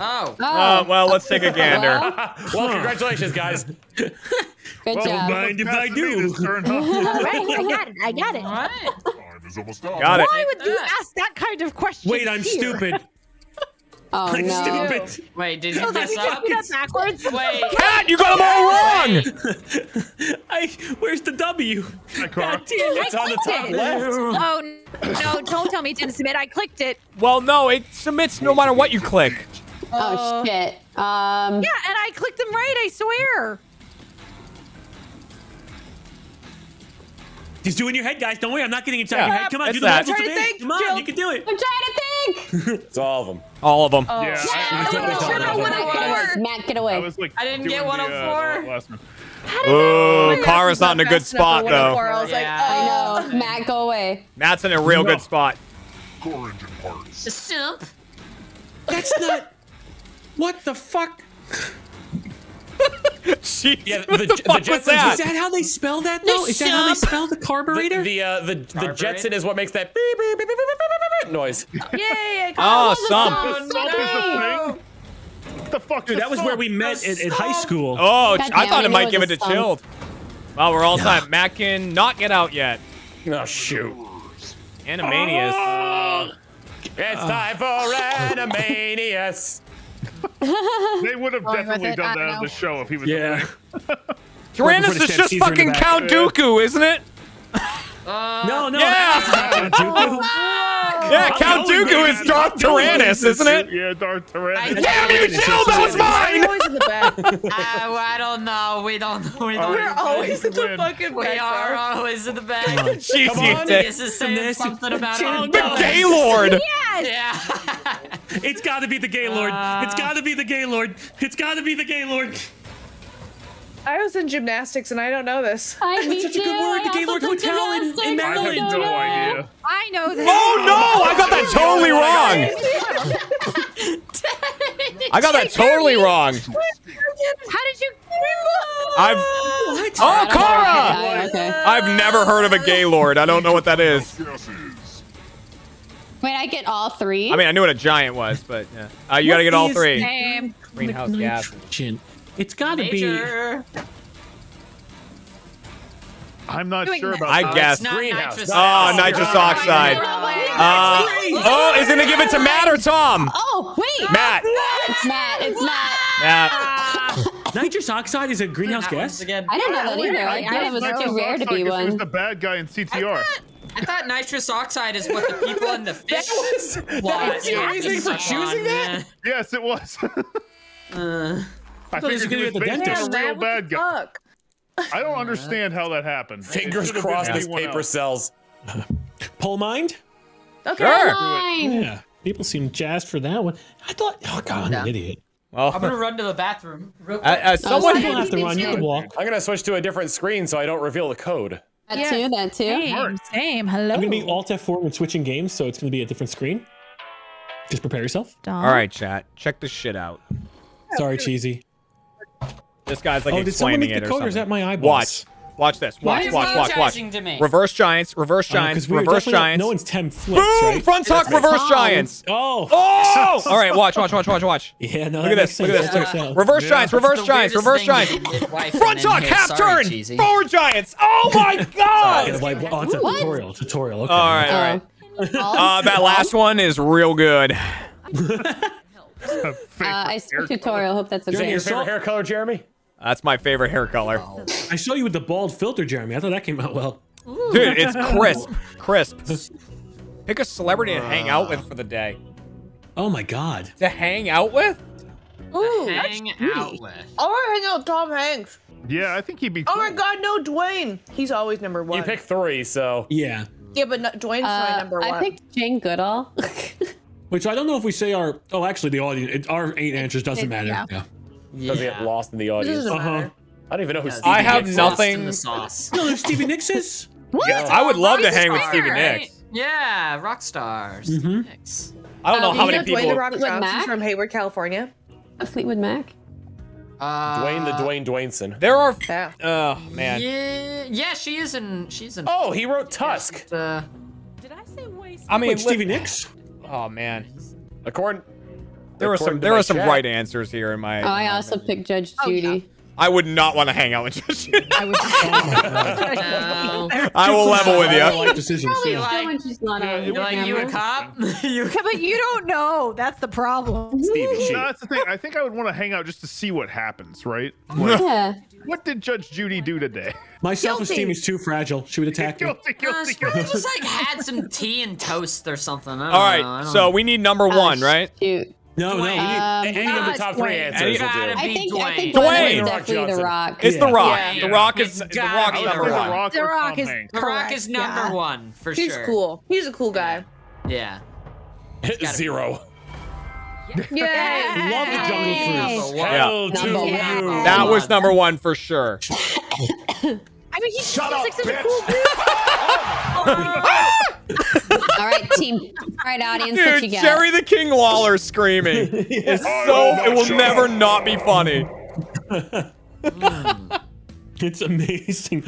Oh. Uh, well, let's take a gander. Well, [LAUGHS] Well, congratulations, guys. [LAUGHS] good Well, job. mind if I do? this turn, huh? All [LAUGHS] right, I got it. I got it. What? Time is almost up. Got it. Why would you ask that kind of question? Wait, I'm here? stupid. Oh I'm no. stupid. Wait, did you Hold mess you just up? do that backwards. Wait. Kat, you got them all wrong. I, where's the W? Hi, Carl. God damn it. It's on the top it. left. Oh no! Don't tell me it didn't submit. I clicked it. Well, no, it submits no matter what you click. Oh shit. Um. Yeah, and I clicked them right. I swear. Just do it in your head, guys. Don't worry, I'm not getting inside Yeah, your head. Come on, it's do the that. muscle Try to today. think, Come on, Jill. you can do it. I'm trying to think. [LAUGHS] It's all of them. All of them. Oh. Yeah, I I, wasn't sure about I Matt. Matt, get I away. was like, I didn't get the, uh, 104. last one. Ooh, Kara's not in a good spot though. 104. I was like, Yeah. I oh. know. Matt, go away. Matt's in a real good spot. Core engine parts. The simp. That's not. What the fuck? [LAUGHS] Jeez, Yeah, what the- the, the fuck was Jetsons- that? Is that how they spell that, though? Is that how they spell the The carburetor? the, uh, the, the Jetson is what makes that beep, beep, beep, beep, beep, beep, beep noise. [LAUGHS] Yay! Oh, some. Oh, Sump is the thing? What the fuck? Dude, is that was where we met at, at high school. Oh, God I thought it, it might knew give it it to chilled. Well, we're all time. Matt can not get out yet. Oh, shoot. Animaniacs. It's time for [LAUGHS] Animaniacs. [LAUGHS] They would have Going definitely done that on know. the show if he was. Yeah. [LAUGHS] Tyranus is just Stampeders are in the fucking back. Count Dooku, isn't it? No, no. Yeah. Count Dooku. [LAUGHS] Yeah, Count Dooku is Darth I'm the only one Tyranus, isn't it? Yeah, Darth Tyranus. Damn you, Jill, that was We're mine! always in the back. [LAUGHS] Uh, I don't know. We don't. We don't. We're always in the win. fucking We back. are bro. always in the back. Jeez, Come on. This is saying something about Oh, our no. The Gaylord! Yeah. It's got to be the Gaylord. it's got to be the Gaylord. It's got to be the Gaylord. I was in gymnastics and I don't know this. I [LAUGHS] need Such a good word, the Gaylord Hotel in, in I have no idea. I know this. Oh no! I got that totally [LAUGHS] wrong! [LAUGHS] I got that totally wrong. How did you? I've. Oh, Kara! Oh, okay. I've never heard of a Gaylord. I don't know what that is. Wait, I get all three. I mean, I knew what a giant was, but yeah. Uh, you gotta get all three. Same. Greenhouse gas. Nitrogen. It's got to be. I'm not Doing sure that. about I that. guess. It's not Greenhouse. nitrous. Oh, nitrous oxide. Uh, oh, is it gonna give it to Matt or Tom? oh, wait. Matt. It's Matt. It's Matt. Matt. [LAUGHS] Nitrous oxide is a greenhouse gas? again. I didn't know that either. I, I guess it was nitrous too rare to be be 'cause He was one. the bad guy in I CTR. thought, I thought nitrous oxide is what the people in the [LAUGHS] fish want. was your reasoning for choosing that? Yes, it was. [LAUGHS] Uh, I thought he was figured he gonna was be at the based on dentist. a real bad guy. fuck? I don't understand how that happened. Fingers should have been crossed, this paper else. sells. Pull mind? Okay. Sure. Fine. Yeah. People seem jazzed for that one. I thought. Oh, God, I'm an idiot. Well, I'm gonna run to the bathroom. Real uh, quick. uh, someone. You don't have to run. You can walk. I'm gonna switch to a different screen so I don't reveal the code. That Yes. too. That too. Same. Same. Hello. I'm going to be Alt F4 when switching games, so it's going to be a different screen. Just prepare yourself. All right, chat. Check this shit out. Sorry, Cheesy. This guy's like oh, did someone explaining make it the or code, or is that my eyeballs? Watch. Watch this. Watch, He's watch, watch, watch. apologizing to me. Reverse giants, reverse Uh, 'cause giants, we reverse giants. No one's 10 flips, Boom! right? Front tuck, reverse Tom. giants. Oh. Oh! [LAUGHS] All right, watch, watch, watch, watch, watch. Yeah, no, Look at this. makes Look at this. sense. Look That at. Reverse giants, reverse That's giants, reverse giants. you did, wife, Front and tuck, half Sorry, turn, Cheesy. forward giants. Oh [LAUGHS] my sense. god! Like, oh, it's a tutorial. Tutorial. Okay. All right, all right. Oh. Uh, that last one is real good. [LAUGHS] Uh, I skipped tutorial. Hope that's Is that okay. your favorite hair color, Jeremy? That's my favorite hair color. I saw you with the bald filter, Jeremy. I thought that came out well. Dude, it's crisp. Crisp. Pick a celebrity to hang out with for the day. Oh my god. To hang out with? Ooh, Hang out with. I want to hang out with Tom Hanks. Yeah, I think he'd be. Oh Cool. my God, no, Dwayne. He's always number one. You picked three, so. Yeah. yeah, but no, Dwayne's my Uh, number one. I picked Jane Goodall. Which I don't know if we say our. Oh, actually, the audience. It, our eight answers doesn't matter. Yeah. Yeah. Doesn't get lost in the audience. Uh-huh. I don't even know who Yeah, Stevie I have Nicks is. nothing- in the sauce. No, there's Stevie Nicks is. Yeah. I would love to Rock hang with star, Stevie right? Nicks. Yeah, rock stars. Mhm. Nicks. I don't know Um, how you many know Dwayne the people. Rock Fleetwood Johnson Mac? from Hayward, California. Fleetwood Mac. Uh, Dwayne the Dwayne Dwayneson. There are. Yeah. Oh man. Yeah, yeah, she is in. She's in. Oh, he wrote Tusk. Uh, I say waste? I mean, Wait, Stevie Nicks? Oh man. According. There were some. There my were some chat. right answers here in my. Oh, I also picked Judge Judy. I would not want to hang out with Josh. [LAUGHS] I would. no. [LAUGHS] I will level with I don't you. like decisions. Probably like- someone she's not on You're like you a cop? [LAUGHS] you Yeah, but you don't know. That's the problem. Stevie No, that's the thing. I think I would want to hang out just to see what happens, right? Like, Yeah. what did Judge Judy do today? My self-esteem is too fragile. She would attack me. Guilty, Uh, guilty, she probably guilty. just like had some tea and toast or something. I don't All know, I don't So know. we need number Oh, one, right? Shoot. No, no. We need, Um, Any of the top three answers will Gotta do. I be think I think Dwayne. one of them Dwayne is The Rock definitely The Rock. It's Yeah. the Rock. Yeah, the. Rock is the gotta Rock's be I was number either one. Rock The Rock is Hanks. The Rock is number yeah. one for He's sure. He's cool. He's a cool guy. Yeah. Zero. Yay! [LAUGHS] Love the Jungle Cruise. Yeah. Hell to you. That was number one for sure. [LAUGHS] I mean, he Shut like such a cool dude. [LAUGHS] All right, team. All right, audience, what you Dude, got? Jerry the King Lawler screaming [LAUGHS] is so. It will never not be funny. [LAUGHS] It's amazing.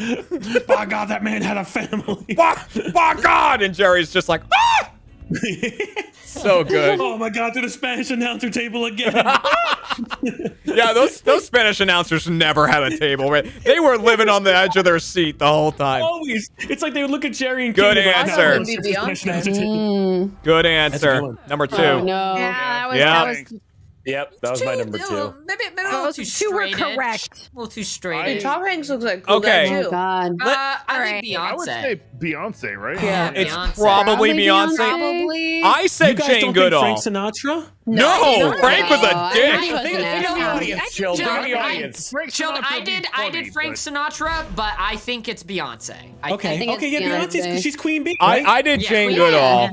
By God, that man had a family. By, by God! And Jerry's just like, ah! [LAUGHS] So good. Oh my God, to the Spanish announcer table again. [LAUGHS] [LAUGHS] Yeah, those those Spanish announcers never had a table. Right? They were living on the edge of their seat the whole time. Always. It's like they would look at Jerry and Good King and go, answer. "Oh, It'd be it's the Spanish Beyonce. announcer table." Mm. Good answer. good one. Number two. Oh no. Yeah, that was, Yeah. that was Yep, that was my number two. Maybe, maybe a Oh, little so too two were correct. edge. A little too straight And edge. Tom Hanks looks like cool Okay. guy Oh too. God. Uh, I Alright. think I would Beyonce. say Beyonce, right? Yeah. It's Beyonce. probably Beyonce. Probably. I You said guys Jane don't think Goodall. Frank Sinatra? No, Frank was a a I dick. think he was Think, an think of the asshole. audience, Chill. Think of the Chill. audience. Frank Chilled, Sinatra I would be did. I did Frank but- Sinatra, but I think it's Beyonce. I Okay. think okay, it's yeah, Beyonce's Beyonce. she's Queen Bee. I, right? I did Yeah, Jane Queen Goodall.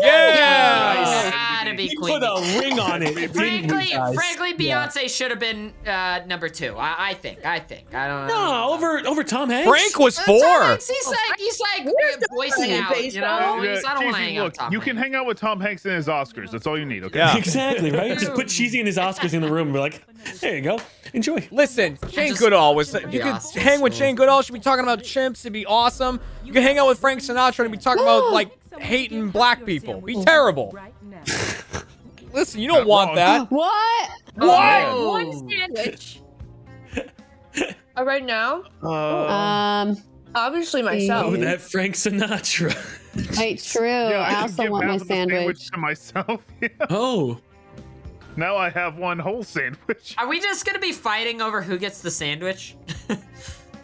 Bee. Yeah. Gotta be we Queen put a ring on it. didn't [LAUGHS] we, Frankly, guys? frankly, Yeah. Beyonce should have been uh, number two. I, I think. I think. I don't know. No, over over Tom Hanks. Frank was Uh, Tom four. Hanks, he's like he's like Where's the Boy funny Scout, face you know. Yeah, He's- I don't want to hang out look, with Tom you can Hanks. hang out with Tom Hanks and his Oscars. That's all you need, okay? Yeah. [LAUGHS] Exactly right. Just put [LAUGHS] cheesy and his Oscars in the room. and We're like, there you go, enjoy. Listen, Jane just- Goodall was. You could Yeah. hang with Jane Goodall. She'd be talking about chimps. It'd be awesome. You could hang out with Frank Sinatra and be talking about like hating black people. Be terrible. [LAUGHS] Listen, you don't want that. [LAUGHS] What? Oh. One sandwich. [LAUGHS] Uh, right now, Uh, Um. obviously myself. Oh, myself. that Frank Sinatra. Wait, true. yeah, I I also want my half of the sandwich. to myself. Yeah. Oh, Now I have one whole sandwich. Are we just gonna be fighting over who gets the sandwich?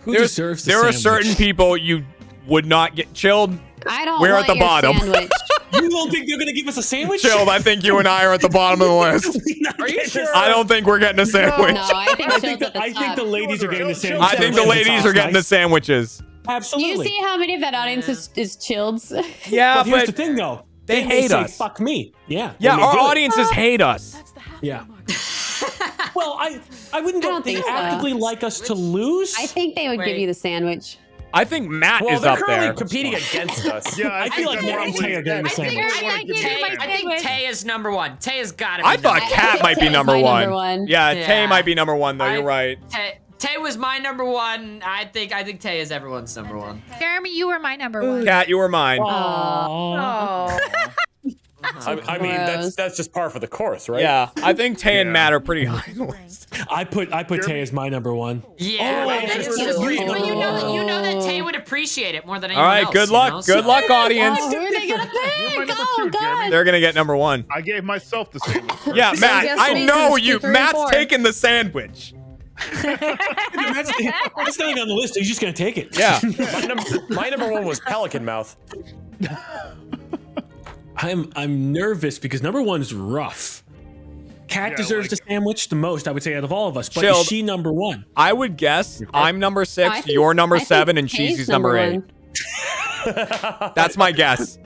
who There's, deserves the sandwich? there are certain people you would not get chilled. I don't We're want at the your bottom. [LAUGHS] You don't think they're gonna give us a sandwich? Chilled. I think you and I are at the bottom of the list. [LAUGHS] Are you sure? I don't think we're getting a sandwich. No, I think I think, the, the I think the ladies are getting the sandwiches. I think the ladies are getting the guys. sandwiches. Do Absolutely. you see how many of that audience is, is chilleds? [LAUGHS] Yeah, But here's but the thing, though. they may hate say, us. Fuck me. Yeah. yeah, our do it. audiences hate us. That's the yeah. well, I I wouldn't I go. don't They think so. actively like us to lose. I think they would give you the sandwich. I think Matt Well, is they're currently competing against [LAUGHS] us. Yeah, I feel like think Matt and that's Tay are getting the I think. I I think, Tay, my I think sandwich. Tay is number one. Tay has got to be I thought number Kat might be Tay is number my one. number one. Yeah, Yeah. Tay might be number one though. I- You're right. Tay, Tay was my number one. I think I think Tay is everyone's number one. Jeremy, you were my number one. Kat, you were mine. Oh. [LAUGHS] I, I mean, that's that's just par for the course, right? Yeah, I think Tay and Matt are pretty high on the list. I put I put Tay as my number one. Yeah, Oh, that's interesting. just- Three. but you know that you know that Tay would appreciate it more than anyone right, else. good you luck. know? Good So- luck, [LAUGHS] oh, audience. Who are they gonna Who's my pick? number Oh two, God. Jeremy? They're gonna get number one. I gave myself the sandwich. Yeah, Matt, I know you. Matt's taking the sandwich. That's, that's not even on the list. He's just gonna take it. Yeah. [LAUGHS] My, number, my number one was Pelican Mouth. [LAUGHS] I'm I'm nervous because number one's rough. Kat Yeah, deserves like- the sandwich the most, I would say, out of all of us. But Chilled. is she number one? I would guess I'm number six, think- you're number I seven, and Tay's Cheesy's number, eight. [LAUGHS] That's my guess.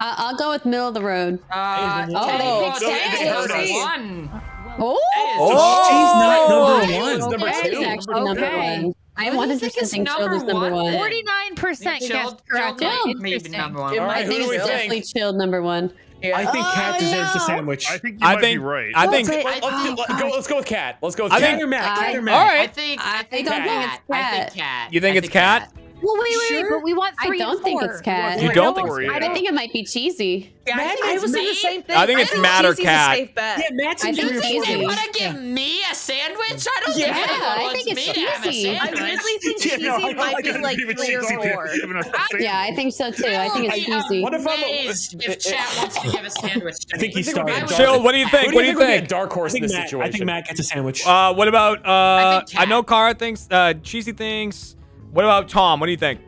I- I'll go with middle of the road. Uh, Oh, Tay Tay was Tay one. Oh, Oh, she's not number was one. number two. actually number one. I What do you 100% think think Chilled number is number one? one. Forty-nine percent Chilled- guessed correct. Chilled might be number one. It All might right, I think it's think? definitely Chilled number one. Yeah. I think Kat Oh, deserves the no. sandwich. I think you I might think. be right. I think. Tay- Let's, do- let- uh, go, let's go with Kat. Let's go with I Kat. think- Kat or Matt? Kat I- or Matt? All I think I I think don't it's I think Kat. cat. You think I it's Kat? Well, wait, wait, wait, but we want I three don't and think four. it's Kat. You don't don't think worry. I think it might be cheesy. Yeah, I, I was thinking the same thing. I think it's Matt or Kat. A safe bet. Yeah, Matt's in I think or it's four. easy. They want to give me a sandwich? I don't Yeah, think anyone I wants think it's me to have a easy. I really think Yeah, cheesy no, I might like be like Even three or cheesy four. giving us the Yeah, I think so too. I think it's cheesy. What if I'm a- if [LAUGHS] chat wants to give a sandwich I think me. he started. Chill. What do you think? What do you would be a think? dark horse in this situation? I think Matt gets a sandwich. Uh, what about? Uh, I know Cat. Kara thinks. Uh, Cheesy thinks. What about Tom? What do you think?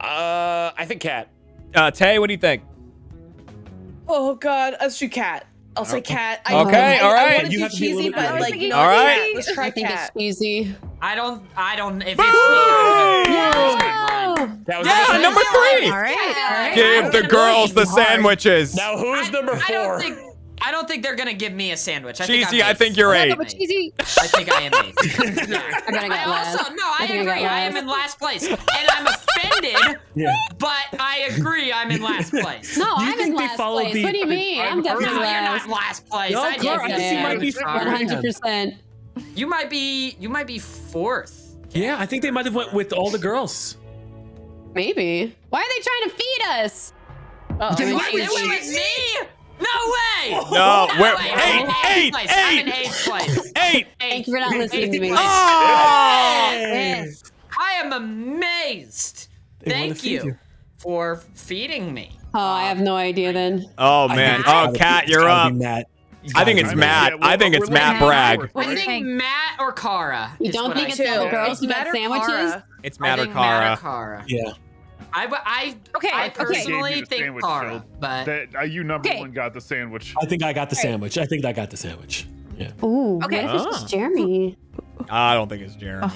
Uh, I think Kat. Uh, Tay, what do you think? Oh God, let's do cat. I'll say cat. I, Okay, I, all right. I want to You do have to be a cheesy, but like crazy. you know, All what, right. cat. Let's try I think cat. it's cheesy. I don't. I don't. If it's me, I'm gonna- That was Yeah, number three. All right, all right. Give the girls the sandwiches. Now who's number I four? Don't think. I don't think they're gonna give me a sandwich. I Cheesy, I'm I think you're Yeah, eight. cheesy. I think I am eighth. [LAUGHS] [LAUGHS] I bet I got I also no, I, I think I agree. I am in last place, and I'm offended. [LAUGHS] Yeah. But I agree. I'm in last place. No, you I'm in they last place. the- What do you mean? I've I'm definitely No, you're not last. place. No, I Clara, think I you think you are. might be fourth. 100%. You might be. You might be fourth. Yeah, I think they might have went with all the girls. Maybe. Why are they trying to feed us? Uh-oh. What? They went with me? No way! No, we're way. I'm in eight, eighth place. I'm in eight, eighth place. eight. Thank you for not listening to me. Oh! Yes. I am amazed. They Thank you, you. for feeding me. Oh, I have no idea then. Oh man. Oh, gotta Kat, you're up. Matt. I think it's Matt. I think it's Matt looking Bragg. forward, I think Matt or Kara. You don't think it's the girls It's who got Matt or sandwiches? It's Matt or think Matt or Kara. Kara. Yeah. I, w- I, Okay, I personally Gave you think sandwich, Kara, Jill. but That uh, you number Okay. one got the sandwich. I think I got the sandwich. I think I got the sandwich. Yeah. Ooh, Okay. what if it's Jeremy? I don't think it's Jeremy.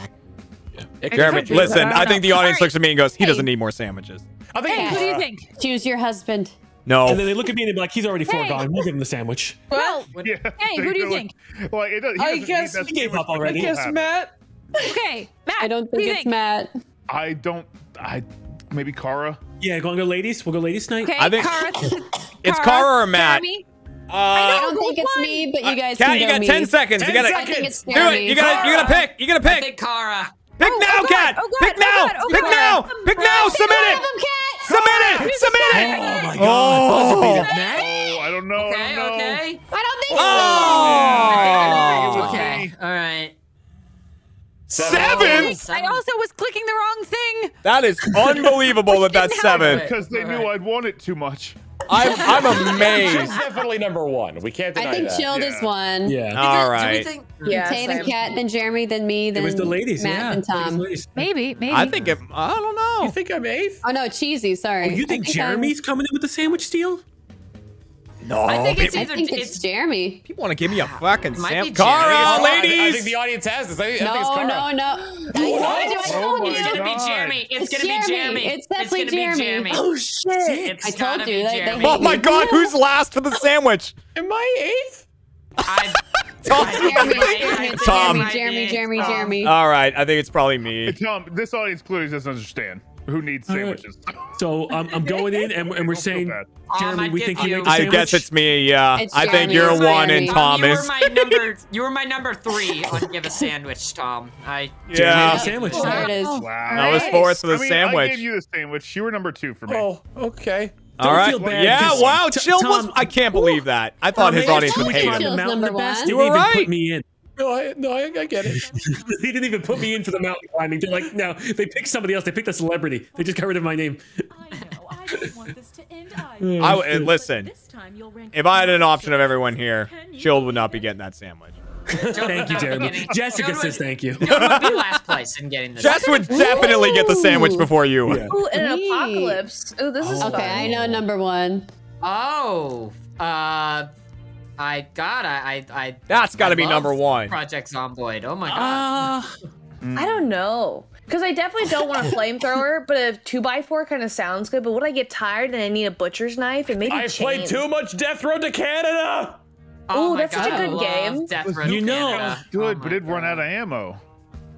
it Jeremy, be. listen. I I think the audience All right. looks at me and goes, "He Hey. doesn't need more sandwiches." I think Hey, it's who do you think? Choose your husband. No. And then they look at me and they're like, he's already Hey. foregone. We'll give him the sandwich. Well, [LAUGHS] Yeah. Hey, who do you think? like- Well, it does, he I guess- He gave up already. I guess. Matt. Okay, Matt. I don't who do think it's Matt. I don't. I maybe Kara. Yeah, going to go ladies. We'll go ladies night. Okay, I think- Kara, It's Kara or Matt. Jeremy. Uh, I don't think it's me, but you guys Kat, can you go got me. 10 seconds. You gotta I do it. You gotta, you gotta pick. You gotta I pick. think Kara. Pick Oh, now, oh God, Kat. oh God, Pick oh now. God, oh Pick God. now. Pick now. Submit it. him, Kat. Submit it. Submit Oh it. my god. Oh. Oh, I don't know. I Okay, don't know. okay. I don't think Oh. Okay, all right. Seven. I also was clicking the wrong thing. That is [LAUGHS] unbelievable that that's seven. Because they knew I'd want it too much. I'm, I'm [LAUGHS] She's amazed. definitely number one. We can't so. deny I think that. Chilled is Yeah. one. Yeah. All Do we think- Yeah, Tay, then same. Kat, then Jeremy, then me, then It was the ladies. Matt, yeah. and I think it's Tom. Maybe, maybe. I think it. I don't know. You think I'm eighth? Oh no, cheesy. Sorry. Oh, you I think I'm- Jeremy's coming in with the sandwich steal? No. I think it's I either think it's it's Jeremy. People want to give me a fucking Might Sam. be Kara, I- I think the audience has this. I think, I think it's No, Kara. no, no. I told you, I Oh told my. It's gonna be Jeremy. It's, It's gonna be Jeremy. Jeremy. It's definitely gonna be Jeremy. Jeremy. Oh shit. It's I told you, be they- they Jeremy. hate Oh my [LAUGHS] God, who's last for the sandwich? Am I eighth? I, [LAUGHS] Tom. Jeremy, Tom. Jeremy, Jeremy, Jeremy, Jeremy. All right, I think it's probably me. Tom, this audience clearly doesn't understand who needs sandwiches. Uh, [LAUGHS] so um, I'm going in, and, and we're saying, Jeremy, um, we think you. he a sandwich. I guess it's me. Yeah, it's I think you're one, and Thomas. You were my [LAUGHS] number. You were my number three on give a [LAUGHS] sandwich, Tom. I yeah, sandwich. Oh, there it is. Wow, that was fourth for the I mean, sandwich. I gave you the sandwich. You were number two for me. Oh, okay. Don't All right. bad yeah. Wow. Chill was. I can't believe that. I thought his audience would hate him. You were right. Put me in. No, I no, I, I get it. [LAUGHS] they didn't even put me in for the mountain climbing. They're like, no, they picked somebody else. They picked a celebrity. They just got rid of my name. I know. I didn't want this to end. Either. Oh, I uh, listen. If I had an option of everyone here, Chilled would not be getting that sandwich. thank you, Jeremy. Jessica would, says thank you. Would be last place in getting the Jess would definitely Ooh. get the sandwich before you. Yeah. Ooh, an apocalypse. Ooh, this oh, is okay. Fun. I know number one. Oh, uh, I got. I I, That's gotta be number one. Project Zomboid. Oh my god. Uh. I don't know. Because I definitely don't want a [LAUGHS] flamethrower, but a two by four kind of sounds good. But would I get tired and I need a butcher's knife, and maybe I played too much Death Road to Canada. Oh Ooh, that's god, such a good game. Death Row you know, Canada. it was good, oh but it'd god. run out of ammo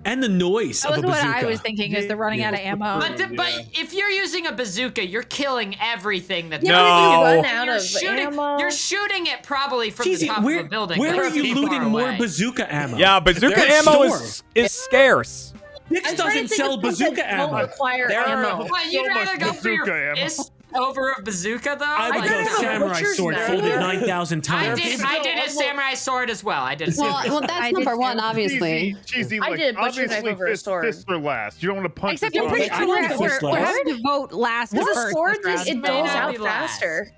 and the noise. That was what I was thinking is they're running yeah. out of ammo. But, the, but, if you're using a bazooka, you're killing everything that. Yeah, no. But you're, shooting, you're shooting it probably from Jeez, the top where, of a building. Where are you looting more bazooka ammo? Yeah, bazooka ammo is, is scarce. Dick's doesn't sell bazooka ammo. There. Are, you'd so rather go for your ammo over a bazooka though? I would like, go samurai sword folded nine thousand times. I did. I did a samurai sword as well. I did. A well, well, that's number one, obviously. Cheesy, cheesy I did a butcher knife over a sword. Fists are last. You don't want to punch. Except you're pretty sure we're, we're, we're having to vote last. Because a sword just it goes out faster.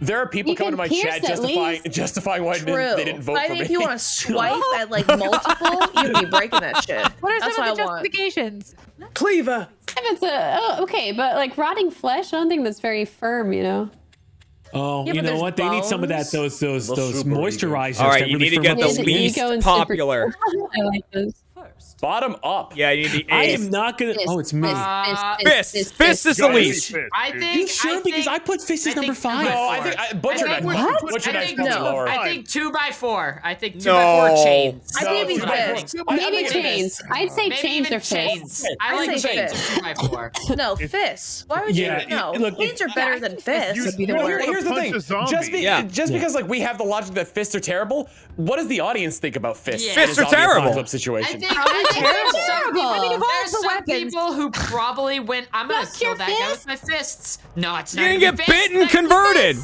There are people you coming to my chat justifying least. [LAUGHS] justifying why True. they didn't vote I for me. I think you want [LAUGHS] to swipe at like multiple, you'd be breaking that shit. [LAUGHS] What are That's some of the justifications? Cleaver. If it's a oh, okay, but like rotting flesh, I don't think that's very firm, you know. Oh, yeah, you know what? They need some of that those those those moisturizers. All right, you really need to get the least popular. I like those. Bottom up. Yeah, you need the ace. I am not gonna. Fist, oh, it's me. Uh, fist, fist, fist, is the least. I think. You sure? I because think, I put fist as number five. No, I think I, butcher I think knife. What? Butcher I think, knife. No. I think two by four. I think two no. by four chains. No, I think it's fist. Maybe chains. I'd say Maybe chains or chains. I like chains. Two by four. [LAUGHS] No, fist. Why would you? No, chains are better than fist. Here's the thing. Just because like we have the logic that fists are terrible, what does the audience think about fists? Fists are terrible. Situation terrible. terrible. I mean, There's some weapons. people who probably went, I'm going to kill that fist? guy with my fists. No, it's not. You didn't get fist, bitten, converted.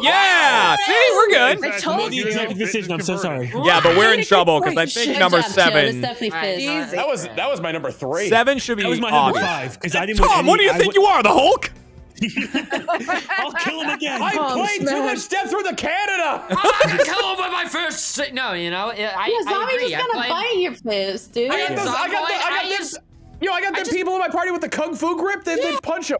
Yeah. See, we're good. I told you. Executive decision. I'm so sorry. Yeah, but we're in trouble because I think number seven. That was that was my number three. Seven should be that was my number five. Tom, what do you think you are, the Hulk? [LAUGHS] I'll kill him again. I oh, played too much Death Road to Canada. [LAUGHS] [LAUGHS] I kill him with my fist. No, you know, I, yeah, I zombie's agree. just gonna played... bite your fist, dude. I got this. I got, the, I got I this. Just... You I got the just... people in my party with the kung fu grip. They, yeah. they punch him.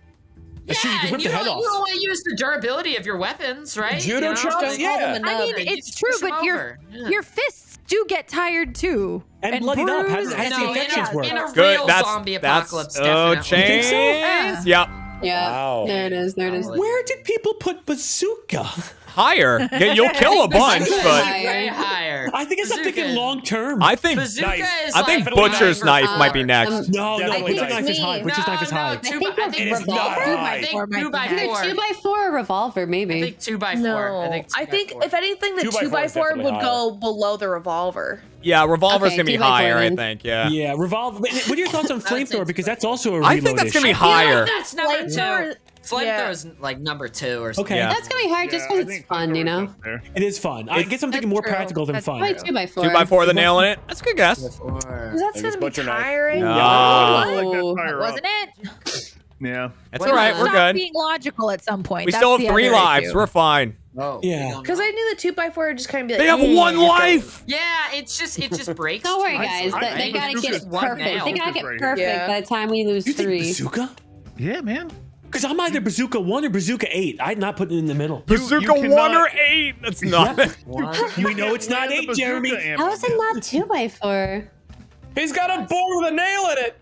Yeah, Shoot, you, you, don't, you, don't, want to use the durability of your weapons, right? Judo you know? chops, yeah. I mean, it's true, but your yeah. your fists do get tired too. And, and bloodied up. How does, the infections in work? In a Good. real that's, zombie apocalypse, definitely. Oh, change. Yep. Yeah. Wow. There it is. There it is. Where did people put bazooka? [LAUGHS] higher. Yeah, you'll [LAUGHS] kill a bunch, but way higher. I think it's Bazooka. I'm thinking long term. I think Bazooka knife. is I think like butcher's knife might be next. Um, no, no, butcher's knife is high. Butcher's no, knife is no, high. Two, I think revolver. Two by four. Two by four. Two by four. Revolver, maybe. I think two by four. I think. I think if anything, the two by four would go below the revolver. Yeah, revolver's okay, gonna be higher, I think. Yeah. Yeah, revolver. What are your thoughts on [LAUGHS] flamethrower? Because that's also a. I think that's gonna be higher. That's number two. Flamethrower is like number two or something. Okay. Yeah. That's gonna be hard just because it's fun, you know. It is fun. I guess I'm thinking more true. practical than That's fun. Two by four. Two by four, the nail in it. That's a good guess. That's gonna be tiring. No, that wasn't it. Yeah. That's all right. We're good. being logical at some point. We still have three lives. We're fine. Oh. Yeah. Because I knew the two by four would just kind of be like. They have one life. Yeah. It's just it just [LAUGHS] breaks. Don't worry, guys. They, gotta get perfect. They gotta get perfect by the time we lose three. Bazooka? Yeah, man. Because I'm either Bazooka 1 or Bazooka 8. I'd not put it in the middle. Bazooka you 1 or 8? That's not. [LAUGHS] we [LAUGHS] know it's not 8, Jeremy. How is it not 2 by 4 He's got a board with a nail in it.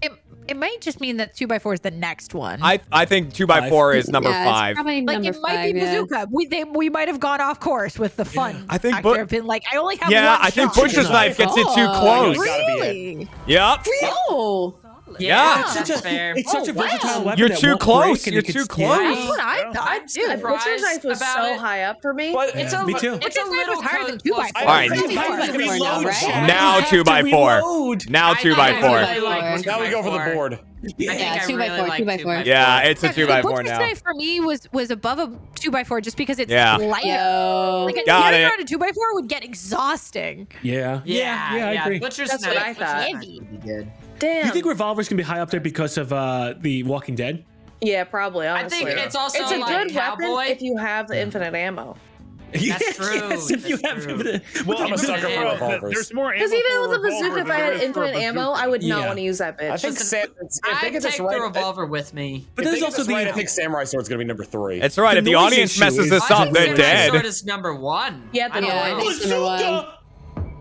It, it might just mean that 2 by 4 is the next one. I, I think 2 by 4 is number yeah, 5. Probably like, number it might five, be Bazooka. Yeah. We, they, we might have gone off course with the fun. I think Butch. been like, I only have Yeah, I think Butcher's Knife gets it too close. Really? Yep. No. Oh, Yeah. It's such That's a, fair. it's such a Oh, wow. versatile weapon. You're too close. You're too close. That's what I thought. too. A butcher's knife was so it. high up for me. But It's a, Me too. It's a little higher than two by four. All right. Two You by have four to is more now, reload, right? Chad. Now You have two by four. Now two by four. really like two now we go for the four. board. I think Yeah, I two by really four, like two by four. Yeah, it's a two by the four butcher's now. knife for me was was above a two by four just because it's Yeah. lighter. Yo. Like a Got Got it. a two by four would get exhausting. Yeah. Yeah, yeah, I agree. Butcher's That's knife. what I thought. knife be good. Damn. You think Revolver's gonna be high up there because of uh, the Walking Dead? yeah, probably. I Honestly, think it's also it's a like good cowboy. weapon if you have the infinite ammo. [LAUGHS] yes, true. yes, if you have true. the, Well, I'm a sucker for revolvers. There's more ammo Because even with a bazooka, if I had is for a infinite ammo. I would not Yeah. want to use that bitch. I think Sam. I get take this the right, revolver with me. but there's also the right, I think Samurai Sword's gonna be number three. It's all right. The If the audience messes this up, they're Samurai dead. Sword is number one. Yeah, the I don't Yeah,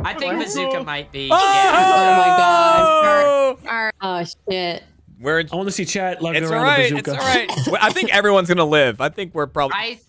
I think it's number one. I think bazooka might be. Oh, Oh my Our Oh shit. We're. I want to see chat lugging It's around all right. a It's all right. [LAUGHS] I think everyone's gonna live. I think we're probably. I,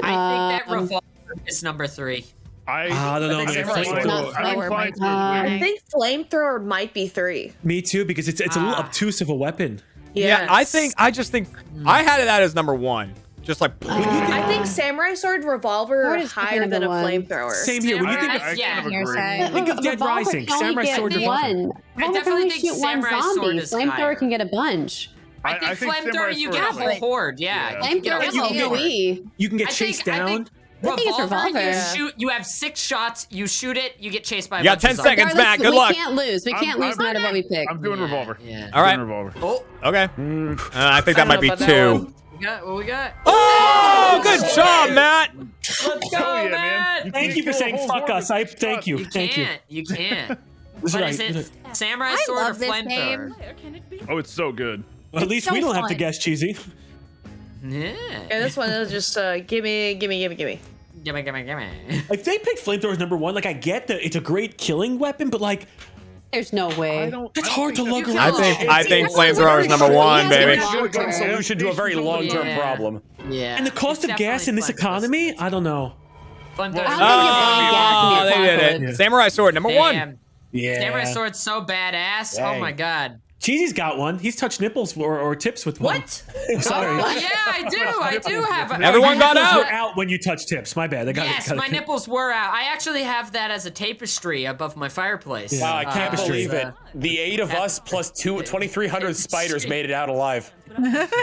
I think that Um, revolver is number three. I, I don't know, think man. Samurai Flamethrower. I think Lower Flamethrower my I think flamethrower might be three. Me too, because it's it's a little Ah. obtuse of a weapon. yeah, I think. I just think. I had it out as number one. Just like. I think samurai sword revolver are is higher than a one. flamethrower. Same here. When you think of, I yeah, kind of agree. think of Dead Rising, Samurai Sword Revolver. one. I Revolver can definitely only think shoot one Samurai Sword zombie. is higher. Flamethrower can get a bunch. I I- think I think flamethrower you get a whole like- horde. Yeah, Yeah. you get a Flamethrower is whole can get- horde. AoE. you can get think- chased down. think I think it's revolver, You shoot. You have six shots. You shoot it. You get chased by. A You got 10 seconds, Regardless, Matt. Good we luck. We can't lose. We I'm- can't lose no I'm- matter what we pick. I'm doing Yeah, revolver. Yeah. All right. Doing revolver. Oh, Okay. Uh, I think that I might be know two. One. we got what we got. Oh, good job, Matt. Let's go, Oh, yeah, man. man. You Thank can you for saying fuck us. I thank you. You Thank you. can't. You can't. [LAUGHS] That's What right. is it? Samurai I sword or love this flamethrower? game. Oh, it's so good. Well, at least so we don't have to guess, cheesy. Yeah. And this one is just uh, gimme, gimme, gimme, gimme. Gimme, gimme, gimme. If they pick flamethrower as number one, like I get that it's a great killing weapon, but like There's no way. I don't. it's I don't hard to think lug that's- I think. I think It's flamethrower is number one, true. baby. Yeah. It's a good Long-term. solution to a very long-term Yeah. problem. Yeah. And the cost of gas in this economy, I don't know. Flamethrower. Well, Oh, they did it. Samurai sword number one. Yeah. Samurai sword's so badass. Oh my god. Cheesy's got one. He's touched nipples or, or tips with one. What? [LAUGHS] Sorry. Oh, yeah, I do. I do have. A, Everyone got Nipples out. were out when you touch tips. My bad. I got Yes, got my nipples were out. I actually have that as a tapestry above my fireplace. Yeah. Wow, I can't Uh, believe uh, it. The eight of us plus two, 2,300 spiders made it out alive.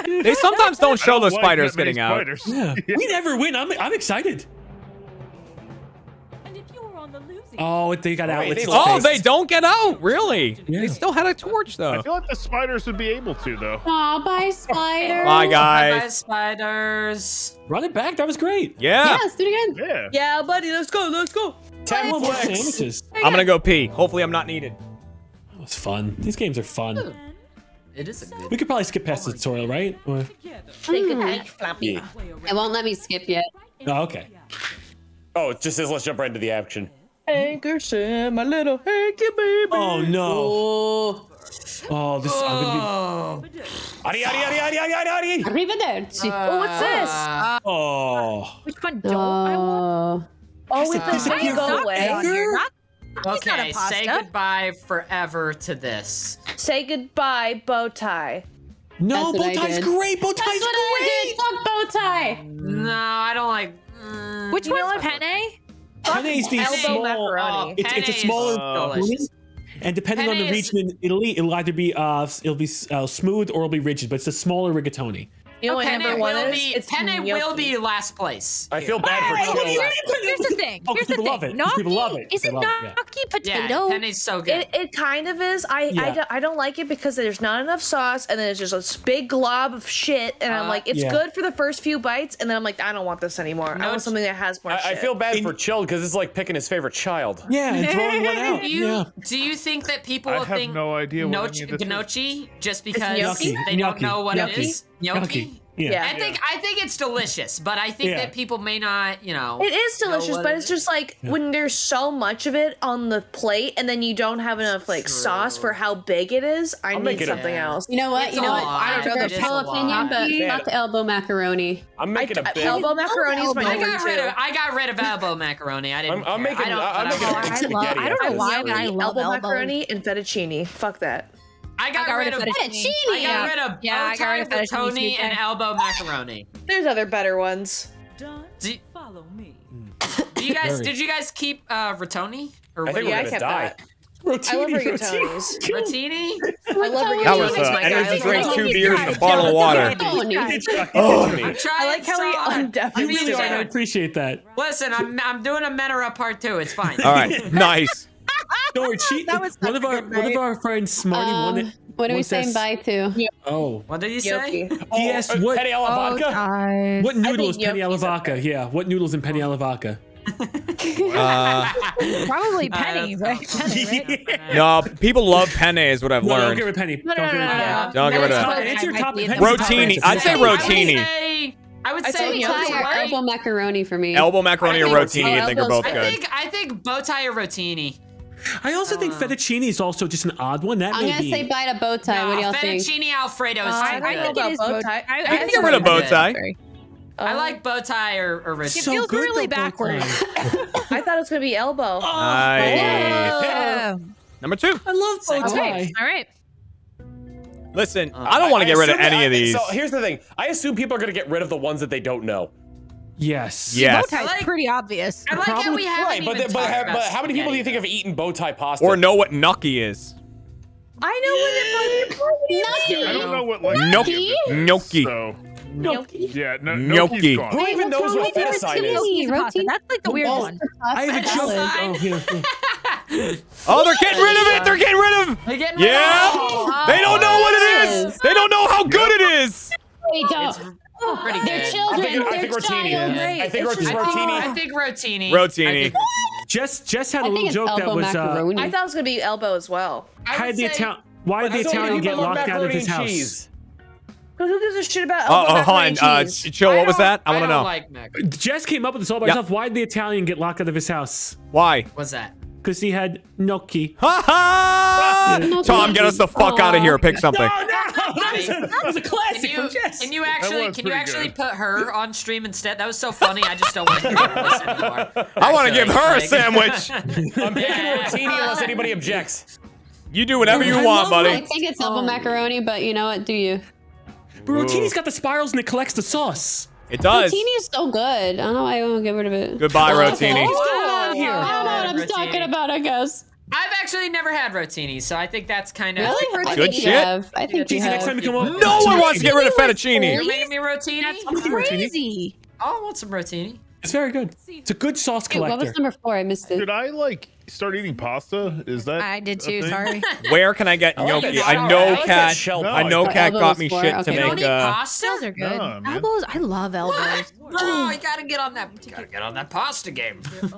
They sometimes don't show the don't like spiders that many getting out. spiders. Yeah. [LAUGHS] We never win. I'm, I'm excited. Oh, they got wait, they Oh, they don't get out. Really? Yeah. They still had a torch though. I feel like the spiders would be able to, though. Aw, bye, spider. Bye, guys. Bye, guys. spiders. Run it back. That was great. Yeah. Yeah, let's do it again. Yeah. Yeah, buddy, let's go, let's go. Ten One more flicks. sandwiches. I'm gonna go pee. Hopefully, I'm not needed. That was fun. These games are fun. It is a good. We could probably skip past the tutorial, right? Or- Say goodnight, Floppy. It won't let me skip yet. Oh, okay. Oh, it just says let's jump right into the action. Anchor Sam, my little hanky baby. Oh no. Oh, Oh, this. I'm gonna Oh. Adi, adi, adi, adi, adi, adi, adi. arrivederci. Oh, what's this? be. Oh. Which one don't I want? Oh. Oh, with the disappear go away. On not- Okay, say goodbye forever to this. Say goodbye, bow tie. No, That's bow tie's did. great. Bow That's tie's what I great. did. Fuck bow tie. No, I don't like. mm, Which You know one's what? Penne? Penne's the Elbow small. macaroni. It's- it's a smaller delicious. And depending on the Penne is- region in Italy, it'll either be uh, it'll be uh, smooth or it'll be rigid. But it's a smaller rigatoni. You know what Penne number one will is? be. It's Penne will be last place. I feel bad Hey, for here's, Chill. here's the thing. Oh, Here's the people thing. love it. Gnocchi, People love it. Is it love it, yeah. gnocchi Yeah, potato? penne's so good. It, it kind of is. I, Yeah. I, don't, I don't like it because there's not enough sauce and then it's just a big glob of shit. And I'm Uh, like, it's Yeah. good for the first few bites. And then I'm like, I don't want this anymore. I want something that has more I, I feel bad for Chilled because it's like picking his favorite child. Yeah, and [LAUGHS] throwing one out. Do you Yeah. do you think that people will have think no idea what gnocchi, any of this is. gnocchi just because they don't know what it is? Gnocchi. Yeah. Yeah. I think I think it's delicious, but I think Yeah. that people may not, you know. It is delicious, but it's is. just like when there's so much of it on the plate and then you don't have enough like sauce for how big it is. I I'll need make a- something else. You know what? It's you know what? I don't know It the is a full lot. opinion, but not the elbow macaroni. I'm making a I- big. elbow macaroni is my I got rid of I got rid of elbow macaroni. I didn't. I'm- I'm care. making- I don't, I'm but making I a want- big I love. I don't know why, but I love elbow elbow. macaroni and fettuccine. Fuck that. I got, got rid, rid of of fettuccine. I got rid of Yeah, I got rid of bow tie, fettuccine and elbow macaroni. [LAUGHS] There's other better ones. Do, do you guys? Did you guys keep uh, rotoni? Or I think Yeah, I we're gonna kept die. that. I love Rotini, rigatonis. rotini? [LAUGHS] I love rigatonis. That was uh, my energy guy. drink, two beers, and a bottle of water. Oh, I'm I like how he so undefinitely You really stood are. I appreciate that. Listen, I'm I'm doing a Menera part two. It's fine. All right, [LAUGHS] nice. Don't worry, she, That was one of our good one of our friends, Smarty, Um, wanted. what are we saying us- bye to? Oh, What did you say? Gnocchi. he asked Uh, what Penny alla Oh, vodka? God. what noodles penny alla vodka? okay. Yeah, what noodles in penny alla vodka? Uh, Probably Uh, penny, right? Penny, right? [LAUGHS] no, people love penne, is what I've No, don't learned. give her penny. No, no, don't no, give her no, penny. no. Don't get rid of Top- that. It's your top. I- I- penny Rotini. I'd say rotini. I would I'd say say bow gnocchi. Tie or tie. elbow macaroni for me. Elbow macaroni I or think rotini, I think are elbow's both I good. think I think bow tie or rotini. I also think Uh, fettuccine is also just an odd one. That I'm may gonna be. say bye to bow tie. what do y'all think? fettuccine alfredo is Uh, too I don't know good. think it about bow bow- tie. I- I I think think Get rid of bow tie. I like bow tie or, or It so feels good, really backwards. [LAUGHS] I thought it was gonna be elbow. Nice. Yeah. Number two. I love bow Second. tie. All right. Listen, I don't want to get rid of assume that- any of these. So here's the thing. I assume people are gonna get rid of the ones that they don't know. Yes. Yes. Bow tie's I like- pretty obvious. I like how we haven't Right, but, the- but, talked but how many people do you think have eaten bow tie pasta? Or know what gnocchi is. I know what it I don't know what like Gnocchi. Gnocchi. So Gnocchi. yeah, no, Gnocchi. gnocchi's. Who even knows what fettuccine is? Rotini, That's like the weird Oh, one. I have a joke. Oh, here. [LAUGHS] here. Oh, they're getting rid of it. They're getting rid of. They're getting rid of Yeah. it. They don't know what it is. They don't know how good it is. They don't. Pretty They're good. I children. think, I They're think rotini. child. I think It's just- I think, I rotini. think rotini. Rotini. I think- Jess, Jess had a I think little joke that was. Uh. I thought it was gonna be elbow as well. I how did the say- Italian? Why did the Italian get locked out of his house? cheese. Who gives a shit about Oh, elbow oh, macaroni hon. Uh, and cheese? chill. What was don't- that? I want to don't know. like mac. Jess came up with this all by Yeah. herself. Why did the Italian get locked out of his house? Why? What's that? Because he had gnocchi. Ha ha! [LAUGHS] Tom, get us the fuck out of here. Pick something. [LAUGHS] that was a, that was a Can classic you, from Jess. can you actually can you actually good. put her on stream instead? That was so funny. I just don't want to hear this anymore. [LAUGHS] I want to give her a sandwich. [LAUGHS] I'm picking rotini unless anybody objects. You do whatever you I want, love I think it's elbow macaroni, but you know what? Do you? But Rotini's got the spirals and it collects the sauce. It does. Rotini is so good. I don't know why I won't get rid of it. Goodbye, Rotini. Oh, Rotini. I here. don't know what I'm Rotini. talking about. I guess. I've actually never had rotini, so I think that's kind of. Really? I Good think you shit. have. I think you Casey, next time you come up, No one wants to get rid of fettuccine. You're making me rotini. That's Crazy. I want some rotini. It's very good. It's a good sauce Wait, what was number four? I missed it. Should I like start eating pasta? Is that I did too. thing? Sorry. [LAUGHS] Where can I get like gnocchi? I know I like that cat. shell I pie. know cat got me for- shit to okay. You don't make. eat Uh, pasta? Those are good. Nah, elbows. I love elbows. Oh, you gotta get on that. Gotta get on that pasta game. [LAUGHS]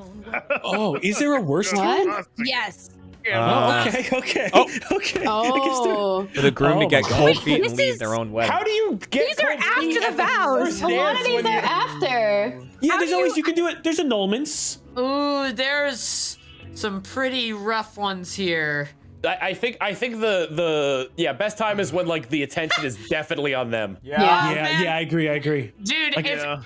Oh, is there a worse one? What? Yes. Oh, uh, okay, okay, Oh. [LAUGHS] okay. Oh. for the groom to Oh get cold God. feet and leave is- their own wedding. How do you get These are cold after the vows. first A lot of these are you- after. Yeah, there's always you can do it. There's annulments. Ooh, there's some pretty rough ones here. I, I think I think the the yeah best time is when like the attention is definitely on them. Oh, yeah, man. yeah, I agree, I agree. Dude, if Yeah.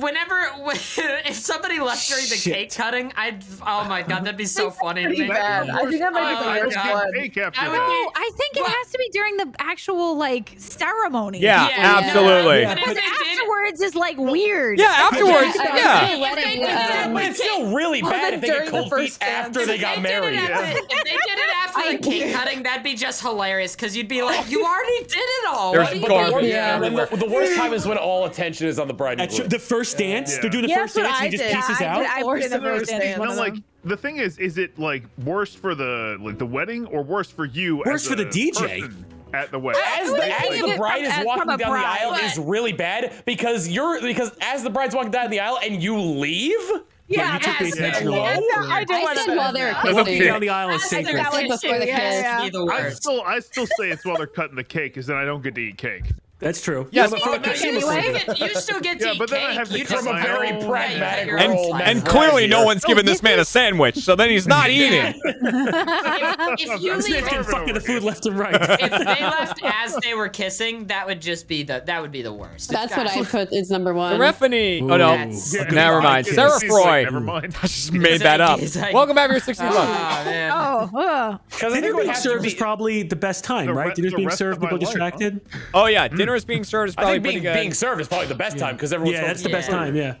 Whenever [LAUGHS] if somebody left during the Shit. cake cutting, I'd oh my god, that'd be so funny to Pretty me. bad. I think I might Oh be my the worst God. one. Cake I would be- Oh, I think it has to be during the actual like ceremony. Yeah, Yeah, absolutely. yeah. But if Because afterwards is like weird. Yeah, afterwards. I- Yeah. I- wedding, Yeah. um, it's still really Well, bad then if they get during the cold feet first dance. after they if got they did married. it after, if they did it after the [LAUGHS] cake cutting, that'd be just hilarious because you'd be like, [LAUGHS] you already did it all. There's What do you But garbage mean? the, Yeah. the, the worst time is when all attention is on the bride and groom. the first dance. Yeah. They're doing the Yeah, first dance what and he just pieces I out. I Forced the the first first dance. dance. No, like the thing is, is it like worse for the like the wedding or worse for you? Worse as for the DJ. At the wedding. as the, as the bride is as walking from a down the bride. aisle is really bad because you're because as the bride's walking down the aisle and you leave. Yeah, you took the yes, attention yeah. I did I said while they were The walking down the aisle is sacred. That was before the kiss. yeah. Be the I still, I still say it's while they're cutting the cake, because then I don't get to eat cake. That's true. Yes. but for Oh, the no, cake, you, it's still like- get, you still get to Yeah, but then I cake. have to you cut From a very own- pragmatic your And, role. slice. and Right clearly no here. one's giving this man a sandwich, so then he's not [LAUGHS] eating. if, [LAUGHS] if you I'm leave Sniffing starving fucking the food left and right. if they [LAUGHS] left as they were kissing, that would just be the that would be the worst. It's That's what I put is number one. Seraphine. Oh no. That's- Yeah, Never mind. he's Sarah like, Freud. Never mind. I just made that up. Like- Welcome back to your 60 bucks. Ah, man. Oh, oh. Because Dinner being served is probably the best time, right? re- Dinner's being served, of my people distracted. Oh yeah, dinner is being served is I probably think being, good. being served is probably the best time because everyone's Yeah, that's the focused best on Yeah. food. time.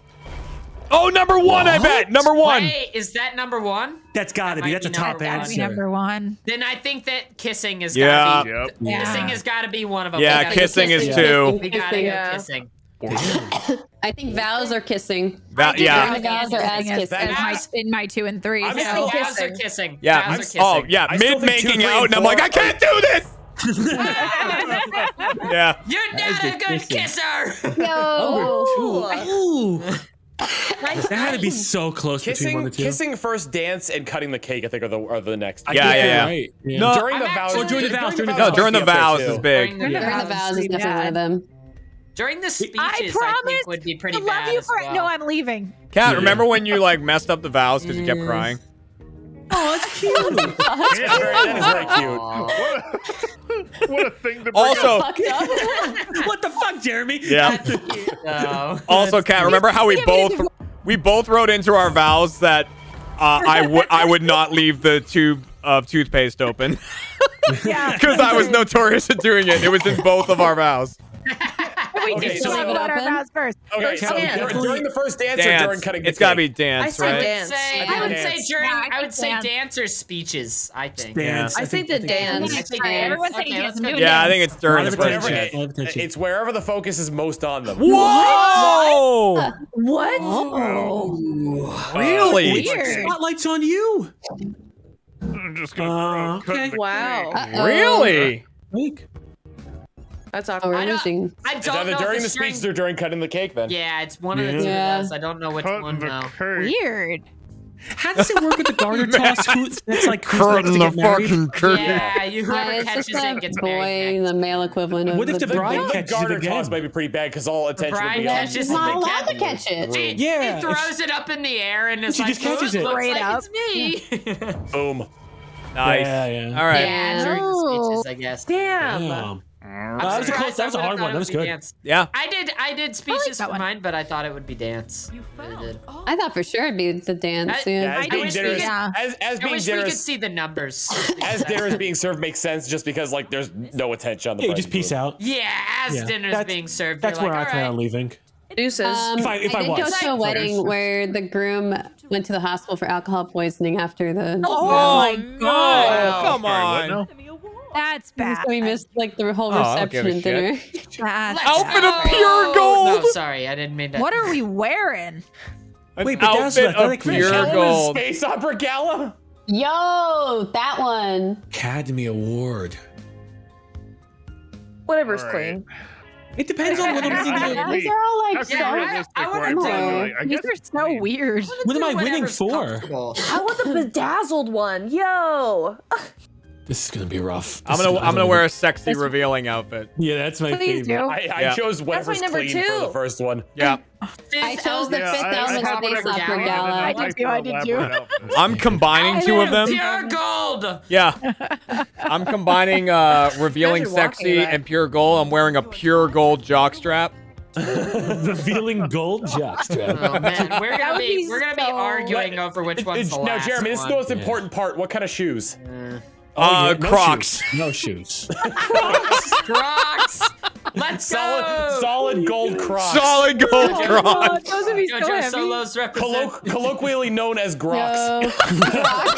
Yeah, oh, number one, I bet. Number one. Wait, is that number one? that's got to That be. might That's a top number one. Answer. number one. Then I think that kissing is Yeah. gotta be Yep. Yeah. kissing has got to be one of them. Yeah, We gotta kissing is kissing. two. We gotta go kissing. I think vows are kissing. That- do yeah. The vows are as Kissing is- kissing. is my, in my two and three. I'm Yeah, still vows are kissing. kissing. Yeah. Vows are kissing. oh yeah, Mid making out, and and I'm like, I can't do this. Yeah. You're not a good kissing. kisser. Yo. Ooh, that had to be so close between one Kissing, and two. kissing first dance and cutting the cake. I think are the are the next. Yeah, yeah, yeah. Right. yeah. No, during the I'm vows. actually- during the vows, during the No, during the vows is big. During the During the vows. vows is definitely one of them. During the speeches, I I, promise think would be pretty I love you for well. no. I'm leaving. Kat, remember when you like messed up the vows because you kept mm. crying? Oh, that's cute. [LAUGHS] Yeah, very, that is very cute. Aw. [LAUGHS] What a thing to bring Also, up. [LAUGHS] what the fuck, Jeremy? yeah. No. Also, Kat, remember how we both we both wrote into our vows that uh, I would I would not leave the tube of toothpaste open Yeah. because I was notorious at doing it. It was in both of our vows. We Okay, just so- talk about our vows first. Okay, so dance. dur- during the first dance, or during cutting the It's gotta be dance, I right? dance. Say, I I would think say during Yeah, I I, would think say dance. dance or speeches. I think. Dance. I think the dance. I think Alright, dance. everyone's Okay, saying dance. Yeah, I think it's during the first dance. Lot of attention. It's wherever the focus is most on them. Whoa! What? Oh. Really? Weird. Spotlight's on you. I'm just gonna Uh, okay. Wow. Uh-oh. Really? Week. That's Oh, awkward. we're I don't, losing. I It's don't either know during if the it's during- speeches or during cutting the cake. Then. Yeah, it's one of the two of those. I don't know which cutting one the now. cake. Weird. How does it work with the garter [LAUGHS] toss? Who, that's like who's next to the get married? fucking curtain. Yeah, you Yeah, whoever it's catches just it the gets boy, married. next. the male equivalent of What if the bride The catches it garter again? toss might be pretty bad because all attention bride will be on catches She's it. not allowed to catch it. She, Yeah, he throws it up in the air and it's She like, just catches "Oh, it." looks Straight like up. it's me. Boom. Nice. Yeah, yeah. All right. yeah, during the speeches, I guess. Damn. Damn. I'm that was a close- that was a I hard one. That was good. dance. Yeah. I did I did speeches that for one. mine, but I thought it would be dance. I did. I thought for sure it'd be the dance. I- yeah. Yeah, as I being wish dinner, yeah. as, as I being wish we could see the numbers. [LAUGHS] as dinner is being served makes sense just because like there's no attention on the. Yeah, you just peace groom. out. Yeah, as Yeah. dinner's That's- being served, That's where like, I plan on leaving. Deuces. Um, If I- if I did was. go to a wedding where the groom went to the hospital for alcohol poisoning after the. Oh, my no. god. Come Sorry, what on. Now? That's bad. So we missed like the whole Oh, I don't give reception a and shit. dinner. [LAUGHS] That's Outfit go. of pure gold. No, sorry, I didn't mean to. What are we [LAUGHS] wearing? An Wait, but that's outfit what I of think pure Elvis gold. Space Opera Gala. Yo, that one. Academy Award. Whatever's All right. clean. It depends on what I'm How winning. can These are all like how so. we I- I wanna I'm do- saying, like, I These are so clean. weird. What am I winning for? I want the bedazzled one. Yo. [LAUGHS] This is gonna be rough. I'm gonna I'm gonna wear a sexy revealing outfit. Yeah, that's my Please favorite. do. I, I Yeah. chose whatever's number clean for the first one. [LAUGHS] Yeah. I chose the element. fifth I- I element have space a opera gala. gala. I did like too, I did too. elaborate outfits. I'm combining two of them. Pure gold. Yeah. [LAUGHS] I'm combining uh revealing sexy that. and pure gold. I'm wearing a pure gold jockstrap. [LAUGHS] Revealing gold jockstrap. Oh man, we're gonna be be we're gonna be so- arguing over which one's the now, Jeremy, this is the most important part. What kind of shoes? Uh, yeah, no Crocs. shoes. No shoes. Crocs. [LAUGHS] Crocs. Let's Solid, go. solid gold Crocs. Solid gold Oh, Crocs. those would be so JoJo heavy. Solos represent. Colloq- colloquially known as Grocs.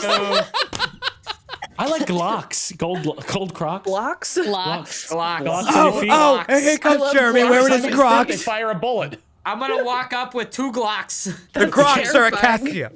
Yo, [LAUGHS] I like Glocks. Gold gold Crocs. Blocks? locks. Glocks. Glocks on your feet. Oh, hey, here comes Jeremy wearing his They Crocs. fire a bullet. I'm gonna walk up with two Glocks. The Crocs are terrifying. acacia.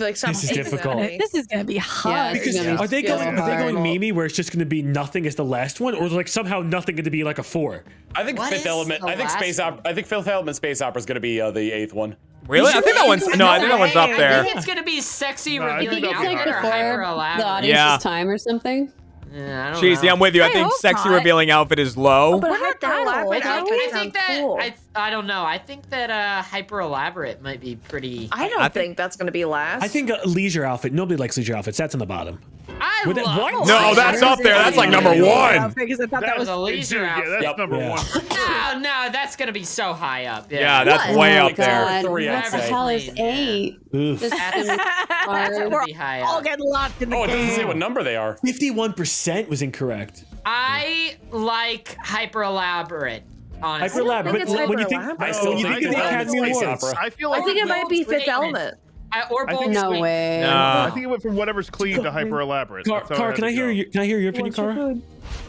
I'd like, stop This is difficult. This is gonna be Yeah, hard. it's gonna be Are they so going? Are they going Mimi, where it's just going to be nothing as the last one, or like somehow nothing going to be like a four? I think What Fifth Element. I think Space one? Op- I think Fifth Element Space Opera is going to be uh, the eighth one. Really? I think that one's no. I think that one's up there. I there. think it's gonna be sexy No, I revealing think It's like outfit or higher. hyper before the audience's Yeah. time or something. Yeah, I don't Cheesy, know. I'm with you. I, I think sexy not. revealing outfit is low. But We're not that old. elaborate I think, I think that cool. I, I don't know. I think that uh, hyper elaborate might be pretty. I don't I think, think- that's gonna be last. I think a leisure outfit. Nobody likes leisure outfits. That's on the bottom. I Would it- love. what? No, that's up there. That's like number one. Because I thought that That was was a leisure Dude, yeah, that's Yep. number Yeah. one. [LAUGHS] No, no, that's gonna be so high up. Yeah, Yeah, that's What? way oh up there. God, Three, I'd what the say. hell is eight? Oof. This That's, that's hard. gonna high all up. getting locked in the Oh, it doesn't say what number they are. Fifty-one percent was incorrect. I like hyper elaborate. Honestly, Hyper elaborate. think But when you think. I still when you think think of the it's Academy space Awards, opera. I feel like I think it might be Fifth. Element. I, or I think- No statement. way. I think it went from whatever's clean to hyper elaborate. Car, Car, can I hear your, can I hear your opinion, Kara?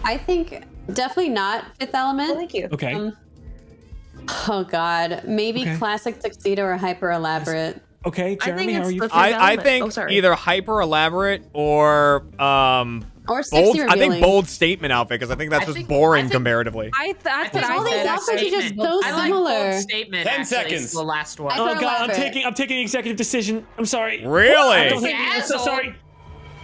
I think definitely not Fifth Element. Thank you. Okay. Um, Oh God, maybe Okay. classic tuxedo or hyper elaborate. Okay, I Jeremy, think how are you? I, I think oh, either hyper elaborate or um Or sexy bold. I think bold statement outfit because I think that's I just think- boring I think- comparatively. I that's what think I all these said. outfits are just so I like similar. bold statement. 10 actually, seconds. The last one. Hyper Oh God, I'm taking I'm taking an executive decision. I'm sorry. Really? Don't hate me. I'm so Asshole. sorry.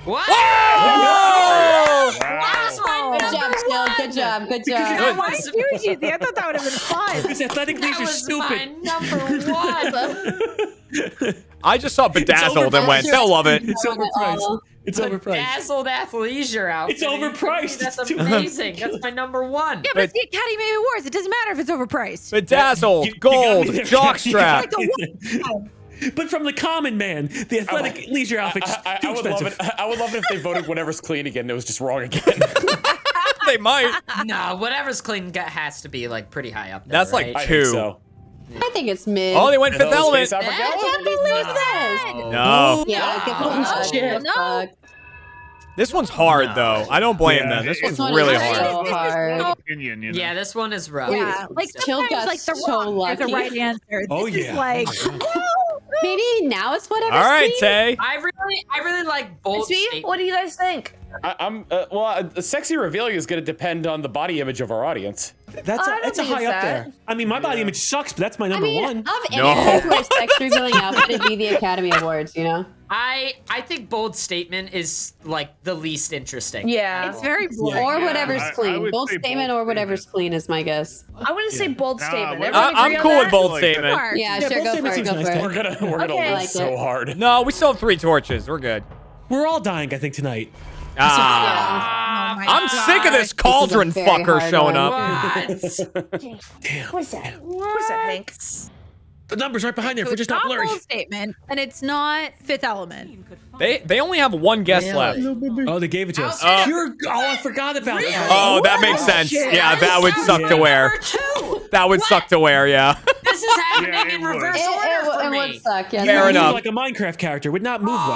What? Whoa! That's my Good job, number Jill. one. Good job. Good Good. job. Why is you, Cheesy? I thought that would have been fun. Because athletic That leisure was stupid. my number one. I just saw bedazzled and went, overpriced. they'll love it. It's overpriced. Oh. It's overpriced. Dazzled athleisure outfit. It's overpriced. That's amazing. That's my number one. Yeah, but it's the Academy Awards. It doesn't matter if it's overpriced. Bedazzled, You- you got me gold, there. jockstrap. Like the But from the common man, the athletic leisure outfit's I, I, too I would love it. I would love it if they voted whatever's clean again. and It was just wrong again. [LAUGHS] they might. No, whatever's clean has to be like pretty high up there. That's like right? I two. think so. I think it's mid. Oh, they went fifth element. I can't believe this. No. Yeah, give Oh, oh them a shit. shit. Fuck. This one's hard though. I don't blame Yeah, them. This it- one's one really hard. so hard. opinion, you know? Yeah, this one is rough. yeah, like Chill sometimes, got like the so wrong is the right answer. Oh, This is yeah. like [LAUGHS] oh, Maybe now it's whatever. All right, Tay. I really, I really like bold See, statement. what do you guys think? I, I'm uh, well. Uh, the sexy revealing is going to depend on the body image of our audience. That's I a, don't that's a high it's up that. there. I mean, my body image sucks, but that's my number I number mean, one. of any No. no. sex revealing outfit, it'd be the Academy Awards. You know. I, I think bold statement is like the least interesting. Yeah. it's very boring. Or uh, whatever's I- I clean. bold statement bold or whatever's statement. clean is my guess. I wouldn't say bold Nah, statement. what- Everyone I, I'm cool that? with bold Like statement. Mark. Yeah, Yeah, sure, go for it. Go nice, for it. We're gonna we're gonna lose Like so it. hard. No, we still have three torches. We're good. We're all dying, I think, tonight. Ah. Oh I'm sick of this This cauldron is a very fucker hard showing one. up. What's that? What's that, Hank? The number's right behind there. So If we're just not not blurry. statement, and it's not Fifth Element. They they only have one guest left. Oh, they gave it to us. Uh, Pure, oh, I forgot about that. Oh, that makes sense. Yeah, that would suck to wear. That would suck to wear. Yeah. This is happening Yeah, in would. reverse It, order it, for it me. would suck. Yeah, Fair Move enough. Like a Minecraft character would not move well.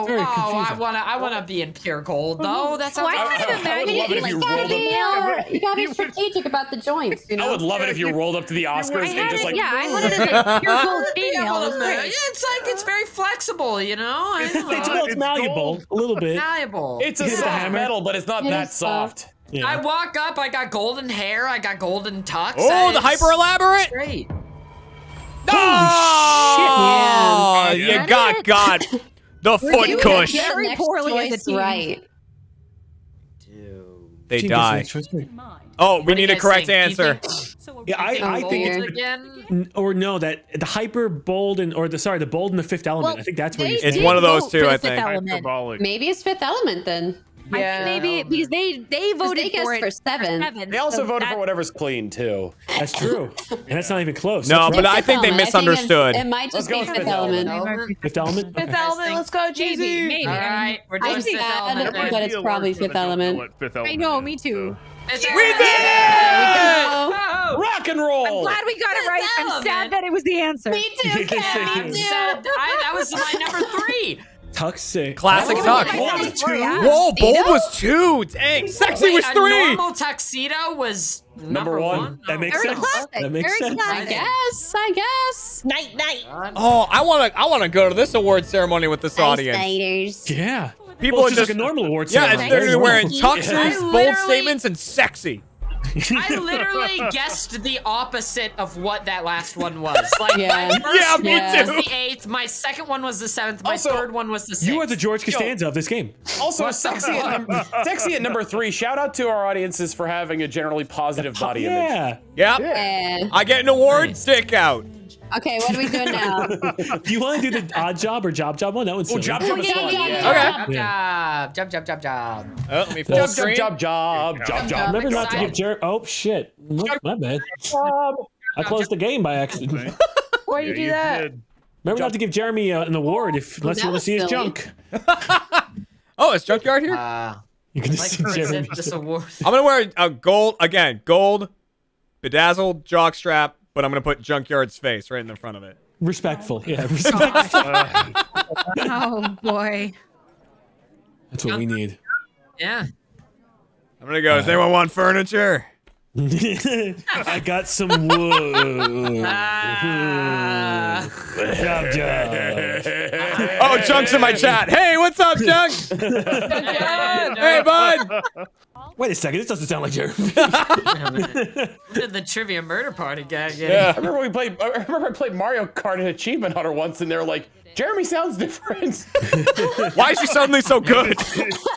Oh, very oh, I wanna, I wanna be in pure gold though. That sounds. Why like- can't I I would imagine love it if like you You gotta rolled be, up. uh, you gotta be strategic about the joints. You know. I would love it if you rolled up to the Oscars and just like yeah, I wanted it like [LAUGHS] pure gold [LAUGHS] female. It. It's like it's very flexible, you know. I [LAUGHS] don't It's, know. it's malleable a little bit. malleable. It's a Hit with a soft hammer. metal, but it's not It that is soft. soft. Yeah. I walk up, I got golden hair, I got golden tux. Oh, the hyper elaborate. Great. Oh, shit, man. you got got the foot You cush. get the Very poorly as a choice team. right. They Team die. next choice, right? Oh, we What need a correct think? Answer. think- Yeah, I, I think it's again. N- or no that the hyper bold and or the sorry the bold and the fifth element. Well, I think that's where they you. It's one of those vote two, I think. Maybe it's Fifth Element then. I Yeah. think maybe because they they 'Cause voted they guessed for it for seven. seven, They also so voted for whatever's clean too. That's true, and that's not even close. No, That's but right. I think they Element. it's- misunderstood. It, might Let's just go be Fifth Fifth Element. Element. fifth element. Fifth Okay. element, let's go, Maybe, JB. maybe. All I mean, we're I doing see Fifth that, Element but then. it's probably Awards, but Fifth they don't know Element. what I know, me too. It's We did it! Oh, Rock and roll. I'm glad we got it right. I'm sad that it was the answer. Me too, You can say Kat. Me too. I, that was my number three. Tux six. Classic Oh, tux. bold was two. Yeah. Whoa, bold was two. Dang, sexy Wait, was a three. normal tuxedo was number, Number one. one. That makes Very sense. classic. That makes Very sense. I guess. I guess. Night, night. Oh, I want to. I want to go to this award ceremony with this audience. Ciders. Yeah. People Well, are just just like a normal award yeah, ceremony. it's, they're wearing normal. tuxes, bold statements, and sexy. I [LAUGHS] literally guessed the opposite of what that last one was. [LAUGHS] Like Yeah. my first Yeah, me one too. was the eighth, my second one was the seventh, my Also, third one was the sixth. You are the George Costanza of this game. Also, sexy at, number, sexy at number three. Shout out to our audiences for having a generally positive body image. Yeah. Yep. I get an award. Stick out. Okay, what are we doing now? Do [LAUGHS] you want to do the odd job or job job one? That one's Oh, silly. job job is yeah, fun. yeah, Yeah. yeah. Okay. Job, job, job, job, job. Oh, let me full Job, job, screen. job, job, job, job. Remember not to excited. give Jer. Oh shit! No, my bad. I closed the game by accident. [LAUGHS] Why do you do that? Remember not to give Jeremy uh, an award if unless you that want to was see his silly. junk. [LAUGHS] Oh, it's junkyard here. Uh, You can like just see to Jeremy. resent this award. I'm gonna wear a gold again, gold, bedazzled jockstrap, but I'm gonna put junkyard's face right in the front of it. Respectful, yeah, respectful. [LAUGHS] Oh boy. That's what we need. Yeah. I'm gonna go. Does anyone want furniture? [LAUGHS] I got some wood. Ah. job, job. Oh, Junk's in my chat. Hey, what's up, Junk? [LAUGHS] hey, bud. Wait a second, this doesn't sound like Jeremy. We [LAUGHS] did [LAUGHS] the trivia murder party gag. Yeah. I remember we played. I remember I played Mario Kart and Achievement Hunter once, and they're like, "Jeremy sounds different." [LAUGHS] Why is he suddenly so good?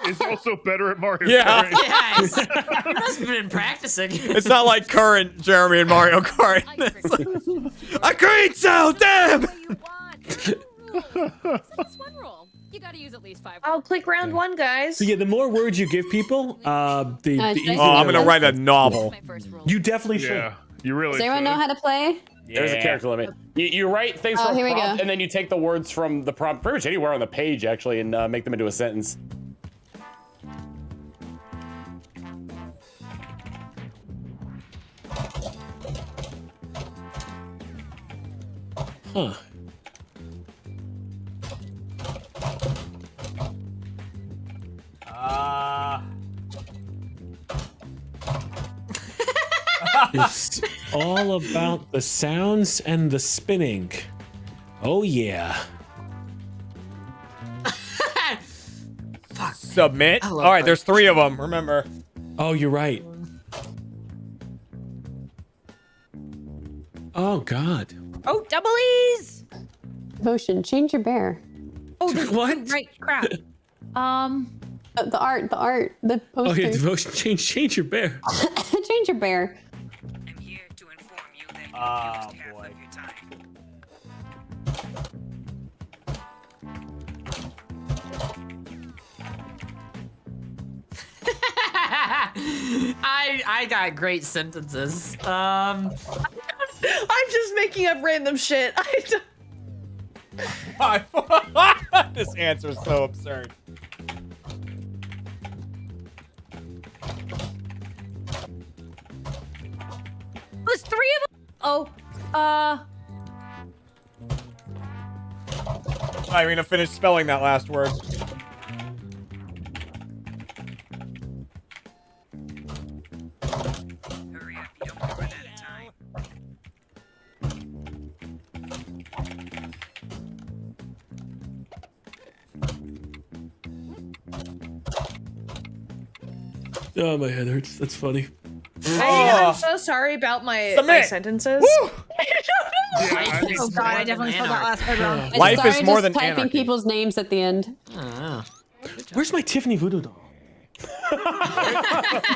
Is also better at Mario Yeah. Kart. Yes. you must have been practicing. It's not like current Jeremy and Mario Kart. It's like, a green shell, damn! This one rule. You gotta use at least five. I'll click round one, guys. So yeah, the more words you give people, uh, the, Uh, the I easier. Oh, I'm gonna write a novel. My first rule. You definitely should. Yeah, you really. Does anyone should. know how to play? There's a character limit. You, you write things Oh, from here prompt, and then you take the words from the prompt, pretty much anywhere on the page, actually, and uh, make them into a sentence. Huh. It's all about the sounds and the spinning. Oh yeah. Fuck. submit. All right, All love right, art. there's three of them. Remember. Oh, you're right. Oh God. Oh, double E's. Motion. change your bear. Oh, the, [LAUGHS] What? Right, crap. Um, The, the art, the art, the Oh poster. yeah, devotion. Change, change your bear. [LAUGHS] change your bear. Oh, boy. of your time. I I got great sentences. Um, [LAUGHS] I'm just making up random shit. [LAUGHS] I don't... [LAUGHS] this answer is so absurd. there's three of them. Oh, uh, I'm gonna finish spelling that last word. Hurry up, you don't want to run out of time. Oh my head hurts. That's funny. I, I'm so sorry about my, my sentences. Yeah, [LAUGHS] I life think- is oh god, I definitely than spelled that last word wrong. I Life is started more than typing anarchy. people's names at the end. Oh. Where's my Tiffany voodoo doll? [LAUGHS]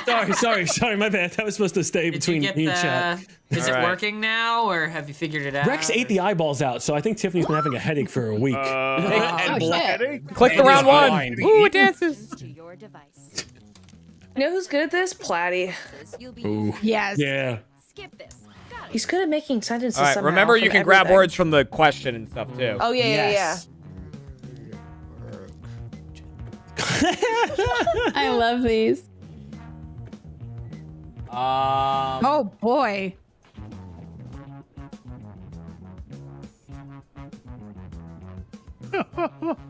sorry, sorry, sorry. My bad. That was supposed to stay Did between me the? and chat. Is it Alright. working now, or have you figured it out? Rex ate the eyeballs out, so I think Tiffany's been having a headache for a week. Uh, [LAUGHS] Oh, and shit. Click the round one. blind. Ooh, it dances. To your device. You know who's good at this? Platty. Ooh. Yes. Yeah. skip this. He's good at making sentences. All right, somehow remember you can grab words from the question and stuff too. Oh yeah, yeah, yeah. [LAUGHS] I love these. Um, Oh boy. [LAUGHS]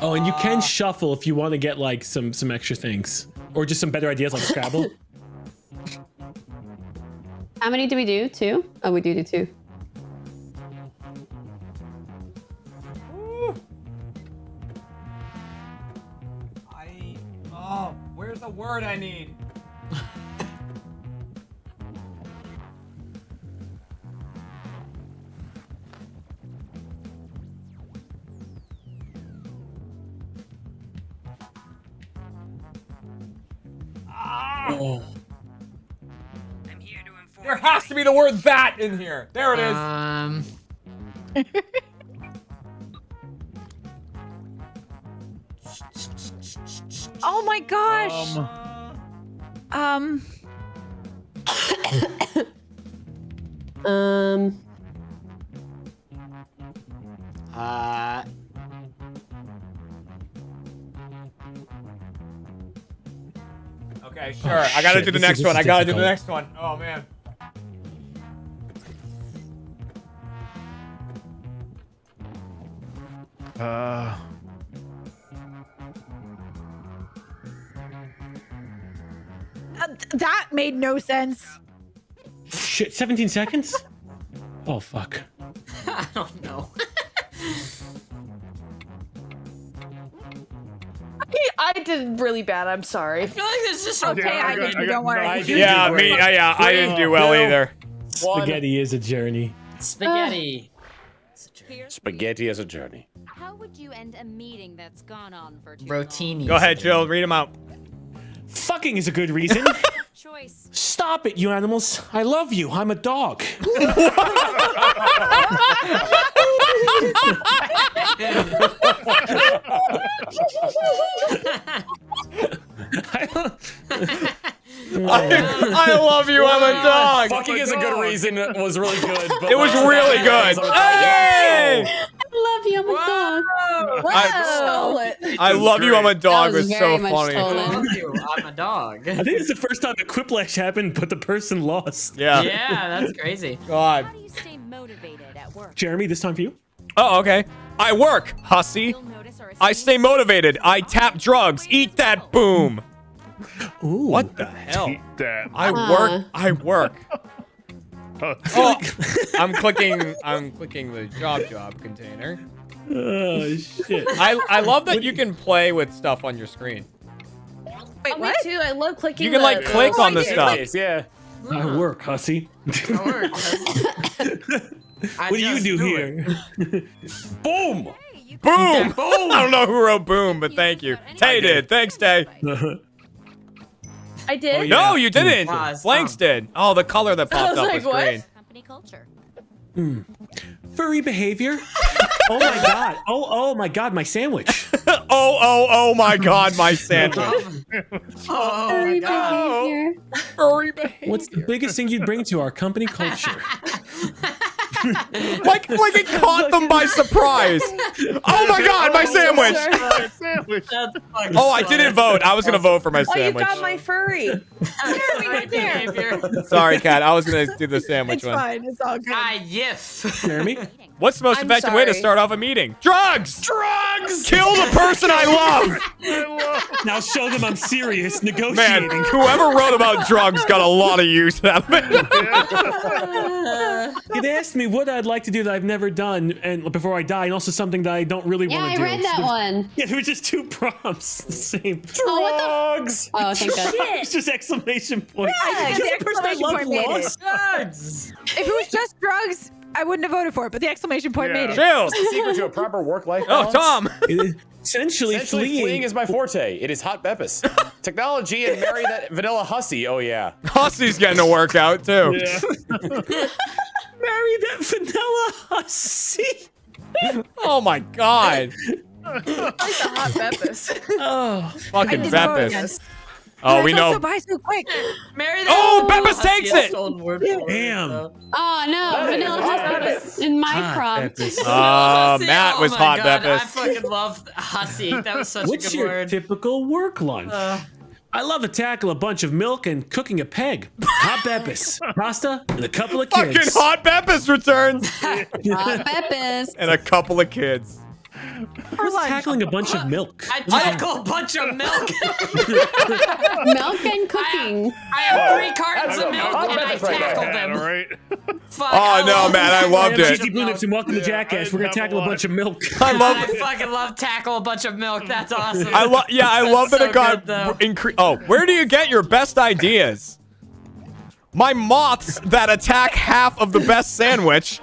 Oh, and you can shuffle if you want to get like some some extra things, or just some better ideas like Scrabble. [LAUGHS] How many do we do? Two? Oh, we do do two. I oh, where's the word I need? Oh. There has to be the word that in here. There it is. Um. [LAUGHS] Oh my gosh. Um. Um. [COUGHS] Uh. Okay, sure. I gotta shit, do the this next is- one. I gotta do the next one. Oh man. Uh, Uh, th- that made no sense. Shit, 17 seconds? [LAUGHS] Oh, fuck. [LAUGHS] I don't know. [LAUGHS] I did really bad. I'm sorry. I feel like this is Okay, I did. Don't worry. I did Yeah, do me. great. Uh, yeah, I didn't do well Bill. either. Spaghetti is a journey. Spaghetti. Spaghetti as a journey. How would you end a meeting that's gone on for too Rotini. Go ahead, Jill. Read them out. Fucking is a good reason. [LAUGHS] Choice. Stop it, you animals. I love you. I'm a dog. [LAUGHS] [LAUGHS] I, I love you. I'm a dog. Fucking oh is a good reason It was really good. But It was really that good. was- I'm a dog. Hey! I love you. I'm a dog. Stole it. I love you. I'm a dog. That was was very so much funny. stolen. I love you. I'm a dog. I think it's the first time the quiplash happened, but the person lost. Yeah. Yeah, that's crazy. God. How do you stay motivated at work? Jeremy, this time for you. Oh, okay. I work, hussy. You'll notice or I stay motivated. I tap drugs. Eat that boom. Ooh. What the hell? eat that. I Uh. work. I work. Uh, [LAUGHS] Oh, [LAUGHS] I'm clicking. I'm clicking the job job container. Oh, shit. I I love that you can play with stuff on your screen. Wait, what? Me too. I love clicking. You can the- like click on the Oh, I stuff. Yeah. I work, hussy. I work. [LAUGHS] I What do you just do here? [LAUGHS] Boom. Boom! Boom! I don't know who wrote boom, but thank you. Tay did. Thanks, Tay. I did. Oh, yeah. No, you didn't. Wow, Blanks did. Oh, the color that [LAUGHS] I popped was up like, was what? green. company culture. Hmm. Furry behavior. Oh my god. Oh, oh my god, my sandwich. [LAUGHS] oh, oh, oh my God, my sandwich. Oh, oh my god. Behavior. Furry behavior. What's the biggest thing you'd bring to our company culture? [LAUGHS] Like, like it caught them by surprise. Oh my God, my sandwich. my sandwich. Oh, I didn't vote. I was gonna vote for my Oh, you got my furry. [LAUGHS] Sorry, Kat. I was gonna do the sandwich It's one. fine. It's all good. Ah, yiff. Jeremy? [LAUGHS] What's the most I'm effective way to start off a meeting? Drugs. Drugs. Kill the person I love. I [LAUGHS] love Now show them I'm serious. negotiating. Man, whoever wrote about drugs got a lot of use out of it. [LAUGHS] It asked me what I'd like to do that I've never done, and before I die, and also something that I don't really Yeah, want to do. Yeah, I read that one. Yeah, there were just two prompts. [LAUGHS] The same. Oh, what the? Drugs. Oh, thank God. It's just exclamation point. Yeah, Because the the person I love point made it. lost. Drugs. If it was just drugs, I wouldn't have voted for it, but the exclamation point Yeah. made it. Chill. Secret to a proper work-life Oh. Tom. Essentially, Essentially, fleeing. fleeing. is my forte. It is hot Beppis. [LAUGHS] Technology and marry that vanilla hussy. Oh yeah. Hussy's getting a workout too. Yeah. [LAUGHS] Marry that vanilla hussy. Oh my god. I like the hot Beppis. Oh, Fucking did Beppis. Against. Oh, we It's also know. buy so quick. [LAUGHS] Mary Oh, that- Beppis takes Husky it! stolen word for it, Damn. so. Oh no, vanilla hot has in my Hot prompt. Beppis. [LAUGHS] Uh, Matt oh was hot God, Beppis. I fucking love hussy. That was such a good your word. typical work lunch? I love to tackle a bunch of milk and cooking a peg. Hot [LAUGHS] Beppis, pasta, and a couple of Fucking kids. hot Beppis returns Hot Beppis. and a couple of kids. What's tackling a bunch of milk? I tackle a bunch of milk. [LAUGHS] Milk and cooking. I have three cartons of a milk hot and I Beppis right there. tackle Yeah, them. all right. Fuck, Oh, no, man, I tackling loved a it. bunch Blue milk. Nips and welcome to Jackass. We're gonna a tackle a bunch of milk. I love. I fucking love tackle a bunch of milk. That's [LAUGHS] awesome. I love. Yeah, I love that so it got good, though. Oh, where do you get your best ideas? My moths that attack half of the best sandwich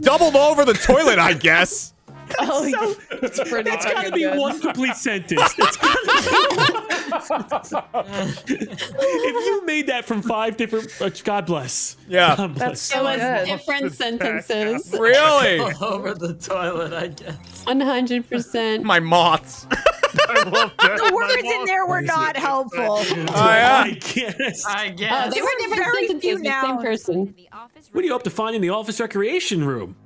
doubled over the toilet, I guess. [LAUGHS] Oh, it's pretty That's gotta be good. one complete sentence. That's gotta be [LAUGHS] if you made that from five different, uh, God bless. Yeah. God bless. That's so It was different sentences. [LAUGHS] Really? All over the toilet, I guess. One hundred percent. My moths. I love that. The words in there were not helpful. Oh, yeah. I guess. I Oh, guess. they were were different very sentences, few but same person. What do you hope to find in the office recreation room?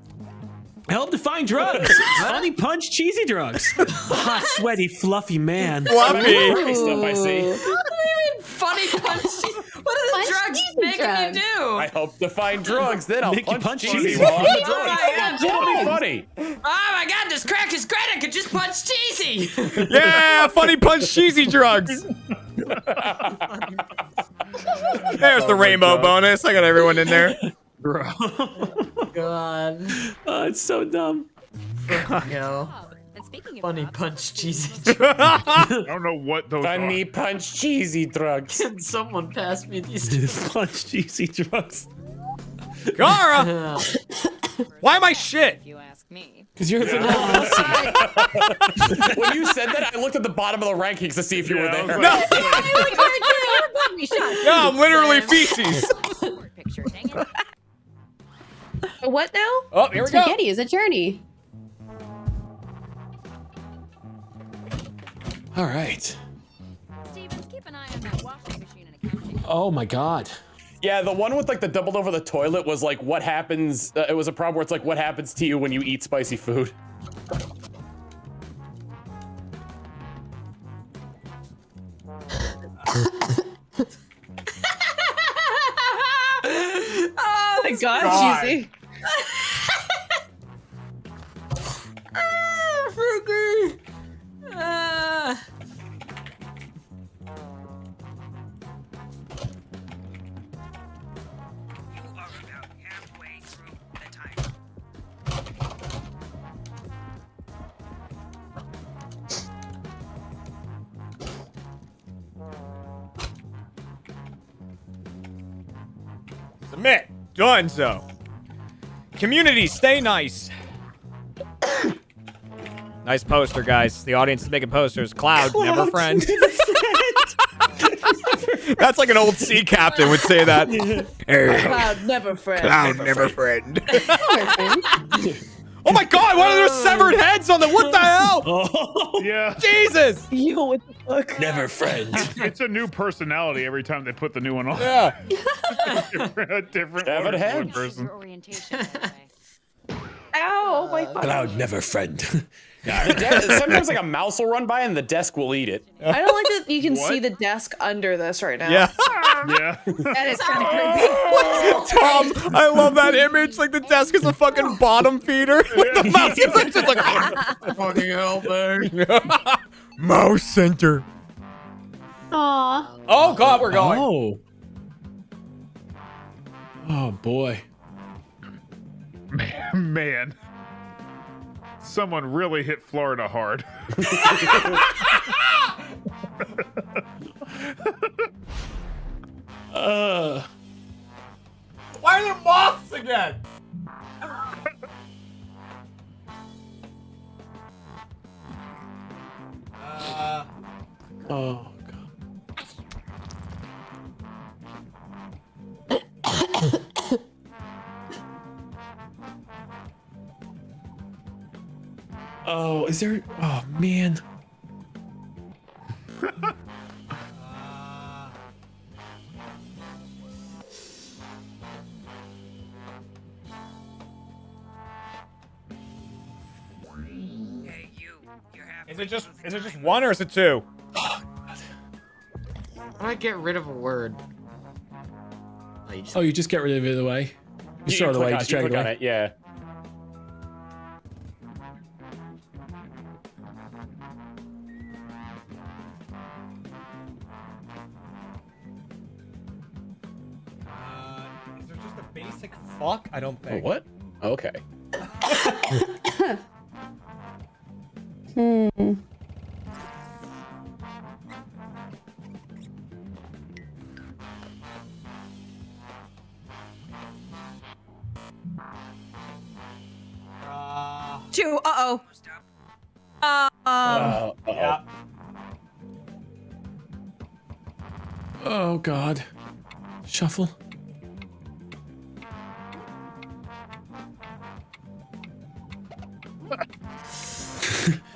I hope to find drugs. [LAUGHS] Funny punch, cheesy drugs. [LAUGHS] Hot, sweaty, fluffy man. Fluffy. Pretty stuff I see. What do you mean Funny punch. [LAUGHS] What are the Punch drugs cheesy making drugs. you do? I hope to find drugs, then I'll Make punch, punch cheesy cheesy. while I'm the Oh drug. my God, It'll be funny. Oh my god, this crack is great. I could just punch cheesy. Yeah, funny punch cheesy drugs. There's the rainbow bonus. I got everyone in there. Bro. [LAUGHS] Oh God. Oh, it's so dumb. Hell. Oh, and speaking of Funny drugs, punch cheesy. drugs. [LAUGHS] I don't know what those Funny punch cheesy drugs. Can someone pass me these? punch, cheesy drugs. [LAUGHS] Gara, why am I shit? if you ask me. Because you're a vanilla. when you said that, I looked at the bottom of the rankings to see if you were Yeah, I was there. like- No, no, I'm literally feces. What now? Oh, here we go. Spaghetti is a journey. All right. Stevens, keep an eye on that washing machine and accounting. Oh my God. Yeah, the one with like the doubled over the toilet was like what happens. Uh, it was a problem where it's like what happens to you when you eat spicy food. [LAUGHS] oh my god, God. cheesy. [LAUGHS] Ah, Fruity. Done so. Community, stay nice. [COUGHS] nice poster, guys. The audience is making posters. Cloud, never friend. [LAUGHS] That's like an old sea captain would say that. [LAUGHS] Cloud never friend. Cloud, never friend. [LAUGHS] oh my god, why are there severed heads on the what the hell? [LAUGHS] Oh, Yeah, Jesus! Yo, what the fuck? never friend. it's a new personality every time they put the new one on. Yeah. [LAUGHS] different, a different Severed one head. person. Orientation, by the way. Oh my fucking. Cloud never friend. [LAUGHS] [LAUGHS] The de- sometimes like a mouse will run by and the desk will eat it. I don't like that you can What? see the desk under this right now. Yeah. [LAUGHS] Yeah. That is kind of [LAUGHS] creepy. Tom, I love that image. Like the desk is a fucking bottom feeder. Like the mouse is like, just like Fucking hell, man. mouse center. Aw. Oh god, we're going. Oh. Oh boy. Man. Someone really hit Florida hard. [LAUGHS] Uh. Why are there moths again? [LAUGHS] Uh, Oh Oh, is there? Oh man. Hey, you. You're halfway is it just is it just one or is it two? How do I get rid of a word? Oh, you just- Oh, you just get rid of it away. You, throw it click away. on- Just you drag it click on away. it, yeah. Basic fuck? I don't Oh, think. what? Okay. Hmm. Uh, two. Uh oh. Um. Uh, uh-oh. Oh God. Shuffle.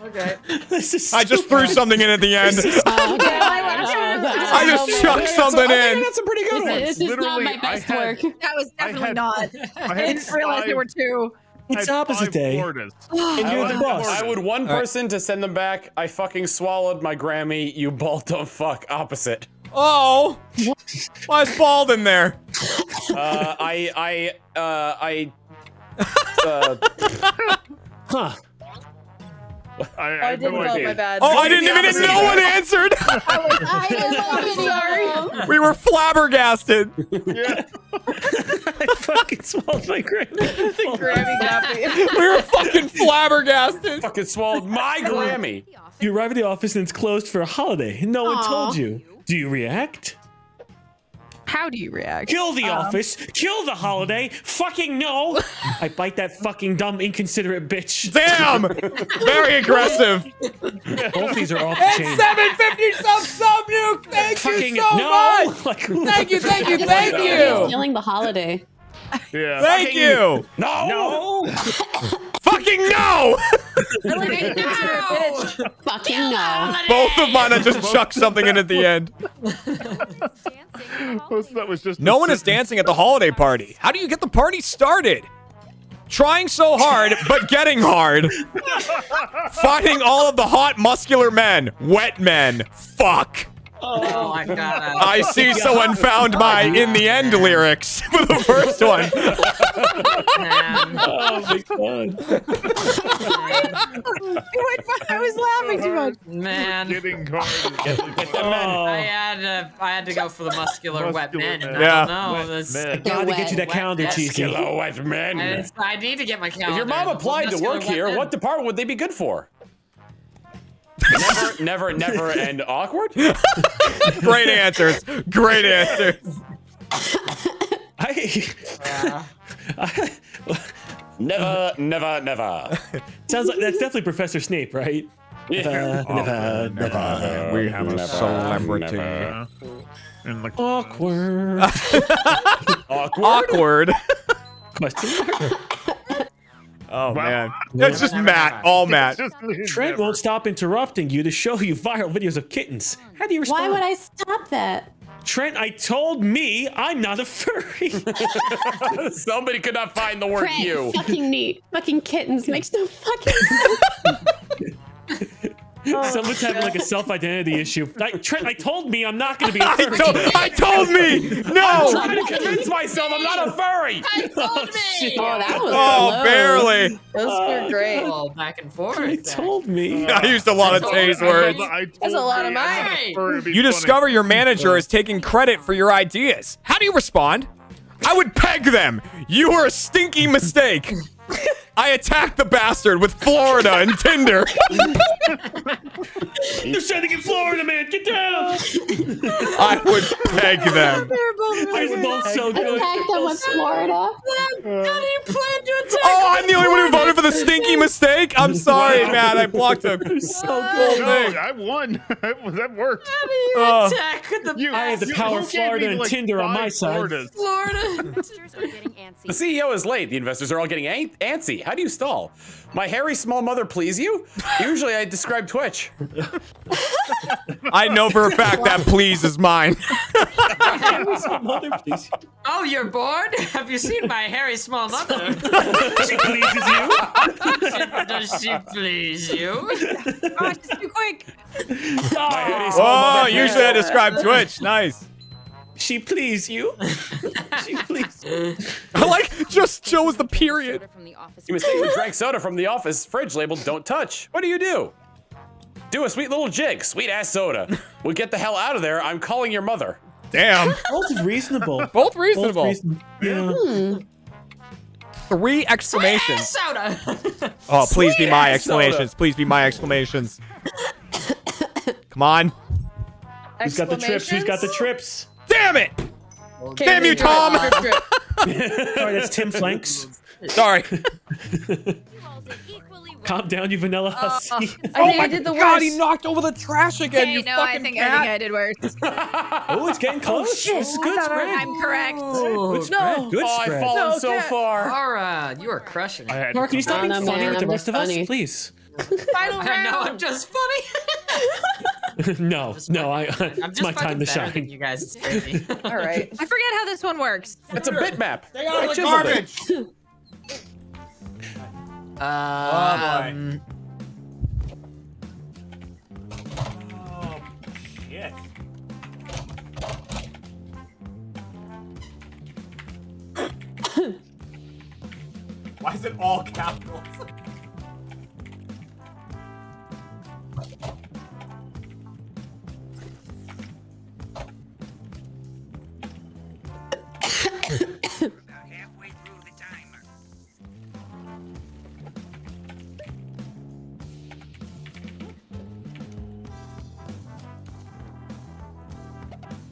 Okay. This is I just threw something in at the end. I just chucked something in. That's a pretty good one. This is not my best had- work. That was I definitely had- not. I I had didn't realize there were two. It's opposite day. Floridas. [GASPS] And I you're would, the boss. I would one person to send them back. I fucking swallowed my Grammy. You both don't fuck. Opposite. Oh, why is bald in there? Uh, I I uh, I. [LAUGHS] Uh, Huh. I, I, oh, I didn't no vote. My bad. Oh, I didn't even know one answered. [LAUGHS] [LAUGHS] Sorry. we were flabbergasted. Yeah. [LAUGHS] I fucking swallowed my grape. Grammy Gappy. We were fucking flabbergasted. fucking swallowed my Grammy. You arrive at the office and it's closed for a holiday. No one Aw. told you. Do you react? How do you react? Kill the um, office. Kill the holiday. Fucking no. [LAUGHS] I bite that fucking dumb, inconsiderate bitch. Damn, [LAUGHS] very aggressive. Both these are off the And chain. 750 sub sub nuke. Thank Fucking you so no. much. [LAUGHS] Like, Thank you, thank you, thank uh, you. Killing the holiday. Yeah. Thank you. No. No. Fucking no. [LAUGHS] Fucking no. Both of mine, I just chucked something in at the end. That was just No the one is dancing at the holiday party. How do you get the party started? Trying so hard, but getting hard. [LAUGHS] Finding all of the hot, muscular men. Wet men. Fuck. Oh my god. I see someone found my in the end lyrics [LAUGHS] for the first one. Man. [LAUGHS] Oh my god. [LAUGHS] I was laughing too much. Man. Getting card. Oh. I had to, I had to go for the muscular, wet Muscular men. men. I Yeah. don't know. Wet That's- men. Gotta get you that calendar, men. cheesy. Wet I, men. I need to get my calendar. If your mom applied to work here, men. what department would they be good for? Never, never, never, [LAUGHS] and awkward. Great answers. Great answers. I, Yeah. Never, never, never. sounds like that's definitely Professor Snape, right? Yeah. Uh, never, never. We have a celebrity. Uh, and like, Awkward. Awkward. Awkward. Question mark. Oh Wow. man. [LAUGHS] It's just Matt. All Matt. Trent never. won't stop interrupting you to show you viral videos of kittens. Hmm. How do you respond? Why would I stop that? Trent, I told me I'm not a furry. [LAUGHS] Somebody could not find the word Trent, you. fucking neat. Fucking kittens [LAUGHS] makes no fucking Oh, Someone's having like a self-identity issue. I, Trent, I told me I'm not going to be a furry. told, I told me. No! I'm trying to convince myself I'm not a furry. I told [LAUGHS] oh, oh, that was Oh, low. barely. Those were uh, great. Well, back and forth. I told me. [LAUGHS] I used a lot of Tay's words. I told That's a lot of me I'm not a mine. furry to You funny. discover your manager is taking credit for your ideas. How do you respond? I would peg them. You were a stinky mistake. [LAUGHS] I attacked the bastard with Florida and Tinder. [LAUGHS] They're sending in Florida, man. Get down. I would peg them. They're both so good. Attack them with Florida. How do you plan to attack? Oh, I'm the only one who voted for the stinky mistake. I'm sorry, man. I blocked a [LAUGHS] So whole good. No, thing. I won. [LAUGHS] that worked. Uh, attack the You, I had the power of Florida and like, Tinder on my side. Floridas. Florida. Investors are getting The. CEO is late. The investors are all getting antsy. How do you stall? My hairy small mother please you? Usually I describe Twitch. I know for a fact that please is mine. Mother, [LAUGHS] please. Oh, you're bored? Have you seen my hairy small mother? She pleases you. Does she please you? Gosh, it's too quick. My Oh, mother usually I describe Twitch. Nice. She please you. [LAUGHS] She please. I like just chose the period. From the office. You mistakenly drank soda from the office fridge labeled "Don't touch." What do you do? Do a sweet little jig, sweet ass soda. Well, get the hell out of there. I'm calling your mother. Damn. [LAUGHS] [LAUGHS] Both reasonable. Both reasonable. Both reason- Yeah. Three exclamations. Soda. Oh, please be my Sweet-ass soda. exclamations. Please be my exclamations. Come on. Who's got the trips? Who's got the trips? Damn it! Okay, Damn you, Tom! drip, drip. [LAUGHS] Sorry, that's Tim Flanks. Sorry. You all did equally Calm down, you vanilla uh, hussy. I think oh I did the worst. God, he knocked over the trash again. Okay, you no, I fucking think cat. I think I did worse. [LAUGHS] oh, it's getting oh, close. shit. This is good spread. I'm correct. Oh, good spread. Good Oh, I've fallen No, so cat. far. Laura, you are crushing I it. had Mark, can you stop being funny with the I'm rest of us, please? Final I know, round. [LAUGHS] I'm just funny. no, Just no, I, fucking- I'm it's just my time to shine. You guys, it's crazy. [LAUGHS] All right. I forget how this one works. It's a bitmap. Stay out I of the garbage. [LAUGHS] Um, Oh, shit. Why is it all capitals?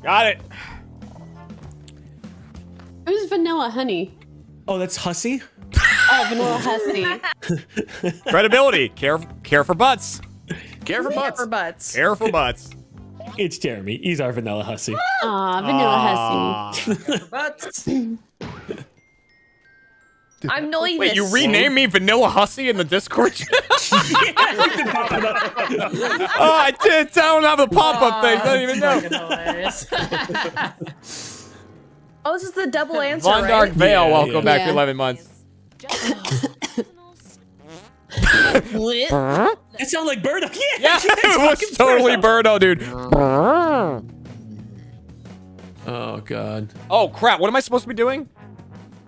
Got it. Who's vanilla honey? Oh, that's hussy? Oh, vanilla hussy. [LAUGHS] Credibility. Care, care for butts. Care for butts. Care For butts. Care for butts. It's Jeremy. He's our vanilla hussy. Aw, vanilla hussy. but [LAUGHS] [LAUGHS] I'm Noivus. Wait, you renamed me Vanilla Hussy in the Discord [LAUGHS] [LAUGHS] chat? oh, I did. I don't have the pop-up thing. I don't even know. Oh, this is the double answer, Von Dark right? Veil, Yeah, welcome yeah. back for 11 months. That sounds like Birdo. Yeah, Yeah, it was totally Birdo. Birdo, dude. Oh, God. Oh, crap. What am I supposed to be doing?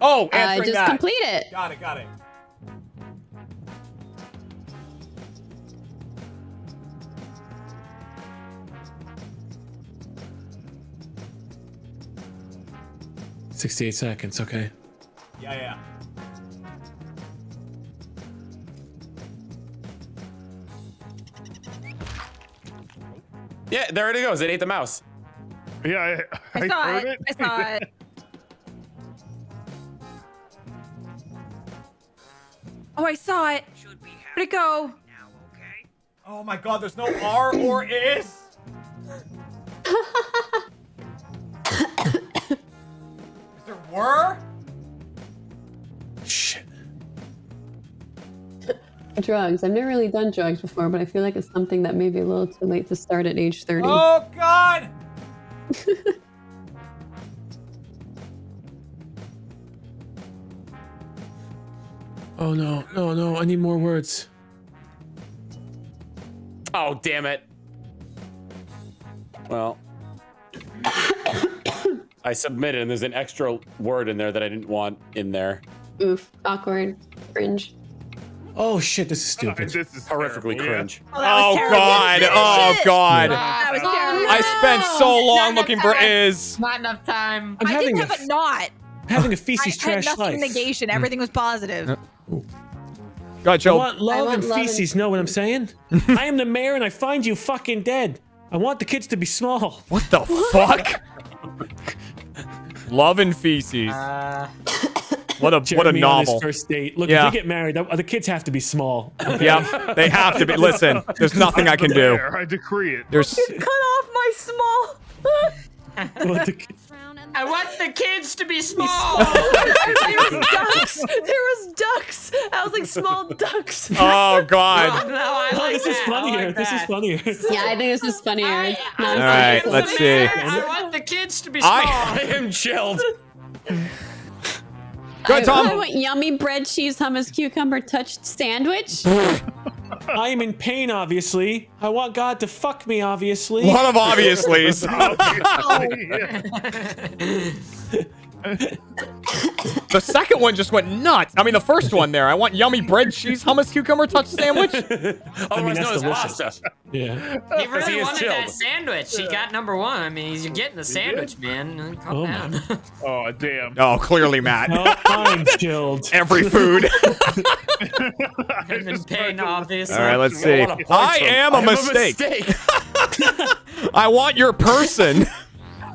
Oh, I answering just that. complete it. Got it, got it. Sixty-eight seconds. Okay. Yeah, yeah. Yeah, there it goes. It ate the mouse. Yeah, I, [LAUGHS] I saw heard it. I saw it. [LAUGHS] Oh, I saw it. Where'd it go? now, okay? Oh my god, there's no R or is. is there were? Shit. Drugs. I've never really done drugs before, but I feel like it's something that may be a little too late to start at age 30. Oh god! [LAUGHS] Oh, no. No, no. I need more words. Oh, damn it. Well. [COUGHS] I submitted, and there's an extra word in there that I didn't want in there. Oof. Awkward. Cringe. Oh, shit. This is stupid. this is Horrifically terrible, yeah. cringe. Oh, that Oh terrible. god! Oh god! That was terrible. I spent so long looking enough for is. Not enough time. I'm I having didn't a, have it not. having a feces had trash nothing life. negation. Everything was positive. God, I Joe. want love want and love and- feces. Know what I'm saying? [LAUGHS] I am the mayor, and I find you fucking dead. I want the kids to be small. What the fuck? [LAUGHS] Love and feces. Uh, [COUGHS] What a what a Jeremy on his novel. first date. Look, Yeah. if we get married, the, the kids have to be small. Yeah, they have to be. Listen, there's [LAUGHS] nothing I can do. I decree it. There's Cut off my small. What the- I want the kids to be small. [LAUGHS] there was [LAUGHS] ducks. There was ducks. I was like small ducks. [LAUGHS] oh god. no, I oh, like this is that. I funnier. like this is funnier. Yeah, I think this is funnier. I, I, All right, not. let's see. I want the kids to be small. I- I am chilled. Go I, ahead, Tom. I want yummy bread, cheese, hummus, cucumber touched sandwich. I am in pain, obviously. I want God to fuck me, obviously. One of obviously's. [LAUGHS] [LAUGHS] [LAUGHS] The second one just went nuts. I mean, the first one there. I want yummy bread, cheese, hummus, cucumber touch sandwich. [LAUGHS] [LAUGHS] Otherwise that's known as delicious. pasta. Yeah. He [LAUGHS] he really is wanted chilled. that sandwich. He got number one. I mean, he's getting the sandwich, man. Calm Oh, down. Oh, damn. Oh, clearly, Matt. No, I'm chilled. Every food. I'm in pain, obviously. All right, uh, let's see. I want a point I from- am a I'm mistake. mistake. I want your person.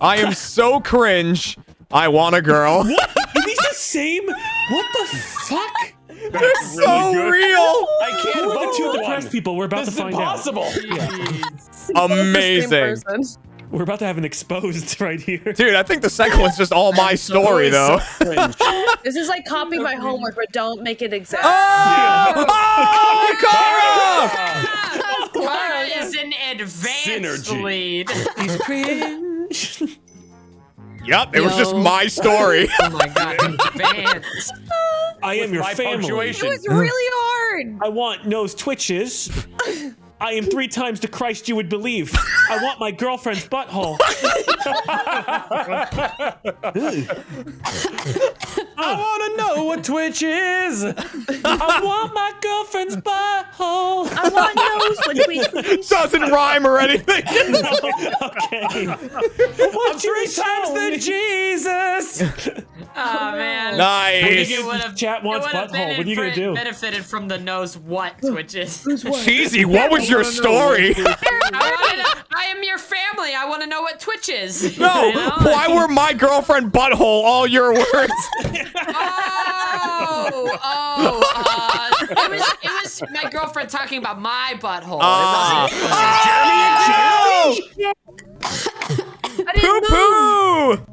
I am so cringe. I want a girl. [LAUGHS] What? Are these the same? What the fuck? They're so real. I can't Who are the vote two for depressed people? We're about This to is find impossible. [LAUGHS] out. Amazing. We're about to have an exposed [LAUGHS] right here. Dude, I think the second one's just all my story, though. This is like copy my homework, but don't make it exact. Oh, oh Clara is an advanced Synergy. lead. He's cringe. Yep, it was just my story. [LAUGHS] Oh my god, advanced. I am your my family. punctuation. It was really hard. I want nose twitches. [LAUGHS] I am three times the Christ you would believe. I want my girlfriend's butthole. I want to know what Twitch is. I want my girlfriend's butthole. I want nose when we Doesn't rhyme or anything. [LAUGHS] okay. I'm three times the Jesus. Oh man. Nice. It would've- Chat wants it would've butthole. What are you gonna benefit- do? Benefited from the nose what twitches. Cheesy, what was your story? [LAUGHS] I, wanna know- I am your family. I want to know what Twitch is. [LAUGHS] No, You know? why were my girlfriend butthole all your words? [LAUGHS] Oh, oh, uh, it was it was my girlfriend talking about my butthole. Ah. it wasn't. Oh, poo poo.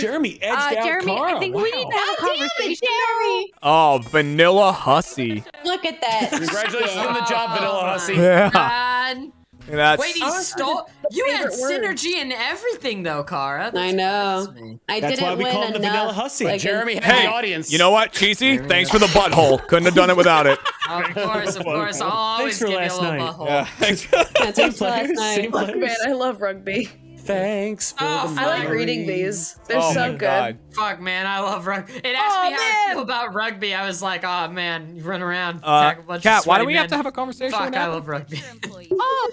Jeremy edged Uh, out Jeremy, Kara. I think we need to have a conversation. Jeremy. Oh, vanilla hussy. Look at that. [LAUGHS] Congratulations on the job, Vanilla Hussy. Yeah. God. That's Wait, he stole. You had synergy and everything, though, Kara. I know. I That's didn't why we win call him the enough. Vanilla Hussy. like, Jeremy had Hey, the audience. you know what, Cheesy? Thanks for the butthole. Couldn't have done it without it. [LAUGHS] Of course, of course. I'll always for give you a little night. butthole. Yeah, thanks. That's Same just last night. same Fuck, players. man, I love rugby. Thanks for Oh, the I like reading these. They're Oh so my good. god. Fuck, man, I love rugby. It asked Aw, me how I man. feel about rugby. I was like, oh man, you run around, Uh, attack a bunch Kat, of why do sweaty we have to have a conversation? Fuck, I love rugby. [LAUGHS] Oh,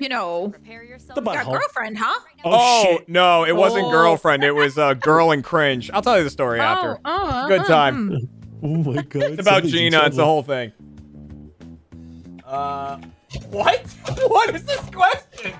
you know, Prepare yourself. The got a butthole. girlfriend, huh? Oh, Oh, shit. no, it wasn't Oh. girlfriend. It was uh, girl and cringe. I'll tell you the story after. Oh, oh, Good uh, time. mm. Oh my god. [LAUGHS] It's about Gina. It's the whole thing. Uh, what? [LAUGHS] What is this question?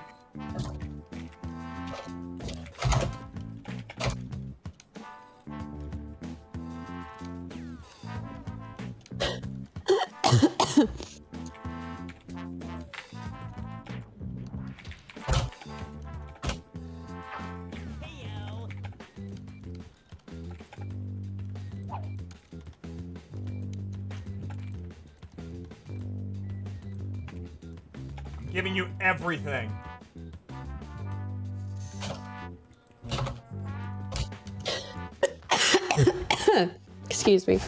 Giving you everything. Excuse me.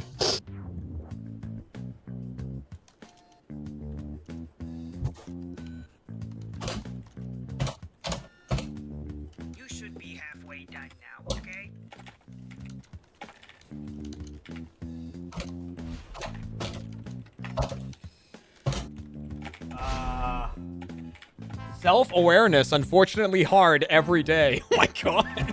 Self-awareness, unfortunately hard every day. [LAUGHS] Oh my god.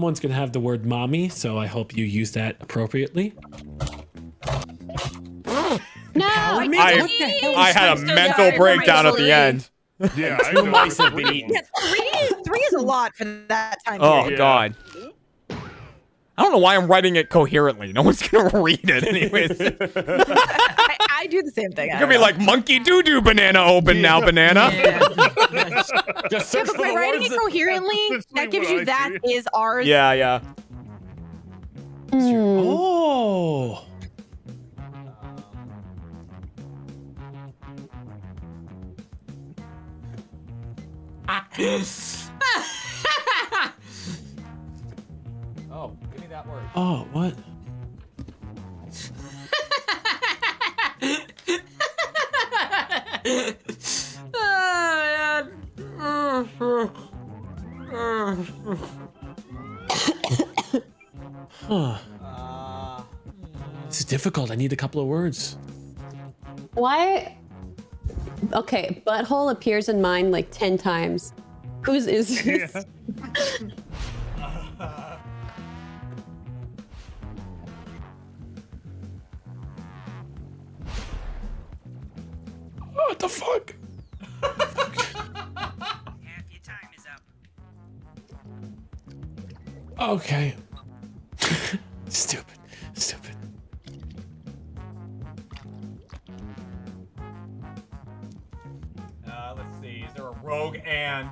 Someone's gonna have the word mommy, so I hope you use that appropriately. No, I, what the hell I had a so mental sorry breakdown at the end. Yeah, I Two know. mice have been eaten. Yeah, three, three is a lot for that time Oh period. god. I don't know why I'm writing it coherently. No one's gonna [LAUGHS] read it anyways. [LAUGHS] I, I do the same thing. I gonna be like monkey doo doo banana open now banana. [LAUGHS] Just know. search Yeah, for but by the writing it coherently, [LAUGHS] That's that gives you I that do. is ours. Yeah, yeah. Hmm. Oh. [LAUGHS] Oh, give me that word. Oh, what? Oh, huh. this is difficult. I need a couple of words. Why? Okay, butthole appears in mine like 10 times. Whose is this? Yeah. [LAUGHS] What the fuck? Half your time is up. Okay. [LAUGHS] Stupid. Stupid. Uh, let's see. Is there a rogue and?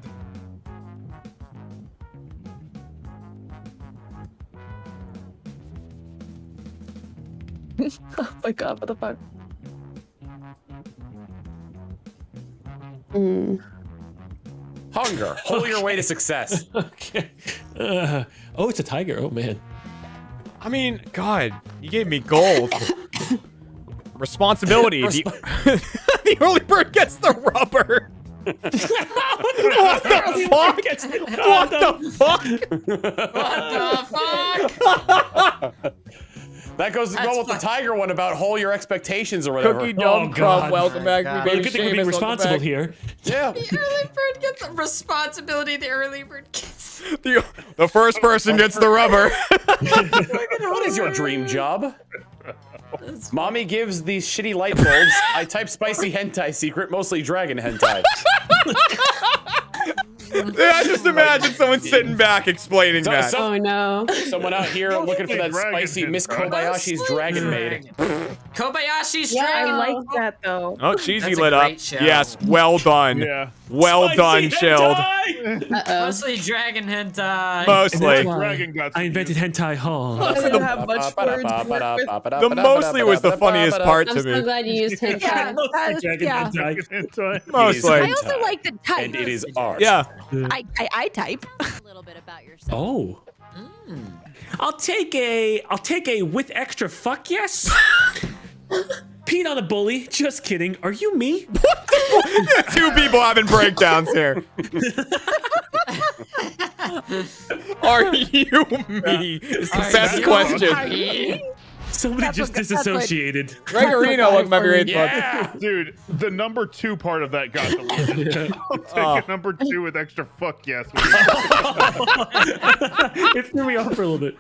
[LAUGHS] oh my god, what the fuck? Mm. Hunger. Hold your way to success. [LAUGHS] okay. Uh, oh, it's a tiger. Oh man. I mean, God, you gave me gold. Responsibility. the, [LAUGHS] the early bird gets the rubber. [LAUGHS] what the fuck? What the fuck? What the fuck? That goes That's go with the tiger one about hold your expectations or whatever. Cookie Oh, dumb God. crumb. Welcome back, God. me Well, baby good thing we're being responsible here. [LAUGHS] Yeah. The early bird gets the responsibility. The early bird gets. [LAUGHS] The, the first person gets the rubber. [LAUGHS] what is your dream job? Mommy gives these shitty light bulbs. I type spicy hentai secret, mostly dragon hentai. [LAUGHS] yeah, I just imagine someone sitting back explaining So- that. so- Oh no. Someone out here looking for that spicy Miss. Kobayashi's dragon maid. Kobayashi's Yeah, dragon. I like that though. Oh, cheesy That's a lit up. show. Yes, well done. Yeah. Well Spicy done, chilled. hentai! Uh-oh. Mostly dragon hentai. And Mostly. Dragon got I invented hentai hall. I didn't have much words with. The mostly was the funniest part to me. I'm so glad you used hentai. Yeah, that- Dragon yeah. hentai. hentai. Mostly. I also like the type. And it is art. Yeah. I, I, I type. A little bit about yourself. Oh. I'll take a I'll take a with extra fuck yes. Pete on a bully. Just kidding. Are you me? [LAUGHS] Two people having breakdowns here. [LAUGHS] Are you me? Is the best question. Somebody That's just what- that's what- disassociated. [LAUGHS] Gregorino, welcome back to your eighth month. Yeah. Dude, the number two part of that got deleted. I'll take Oh. a number two with extra fuck yes. it threw me off for a little bit.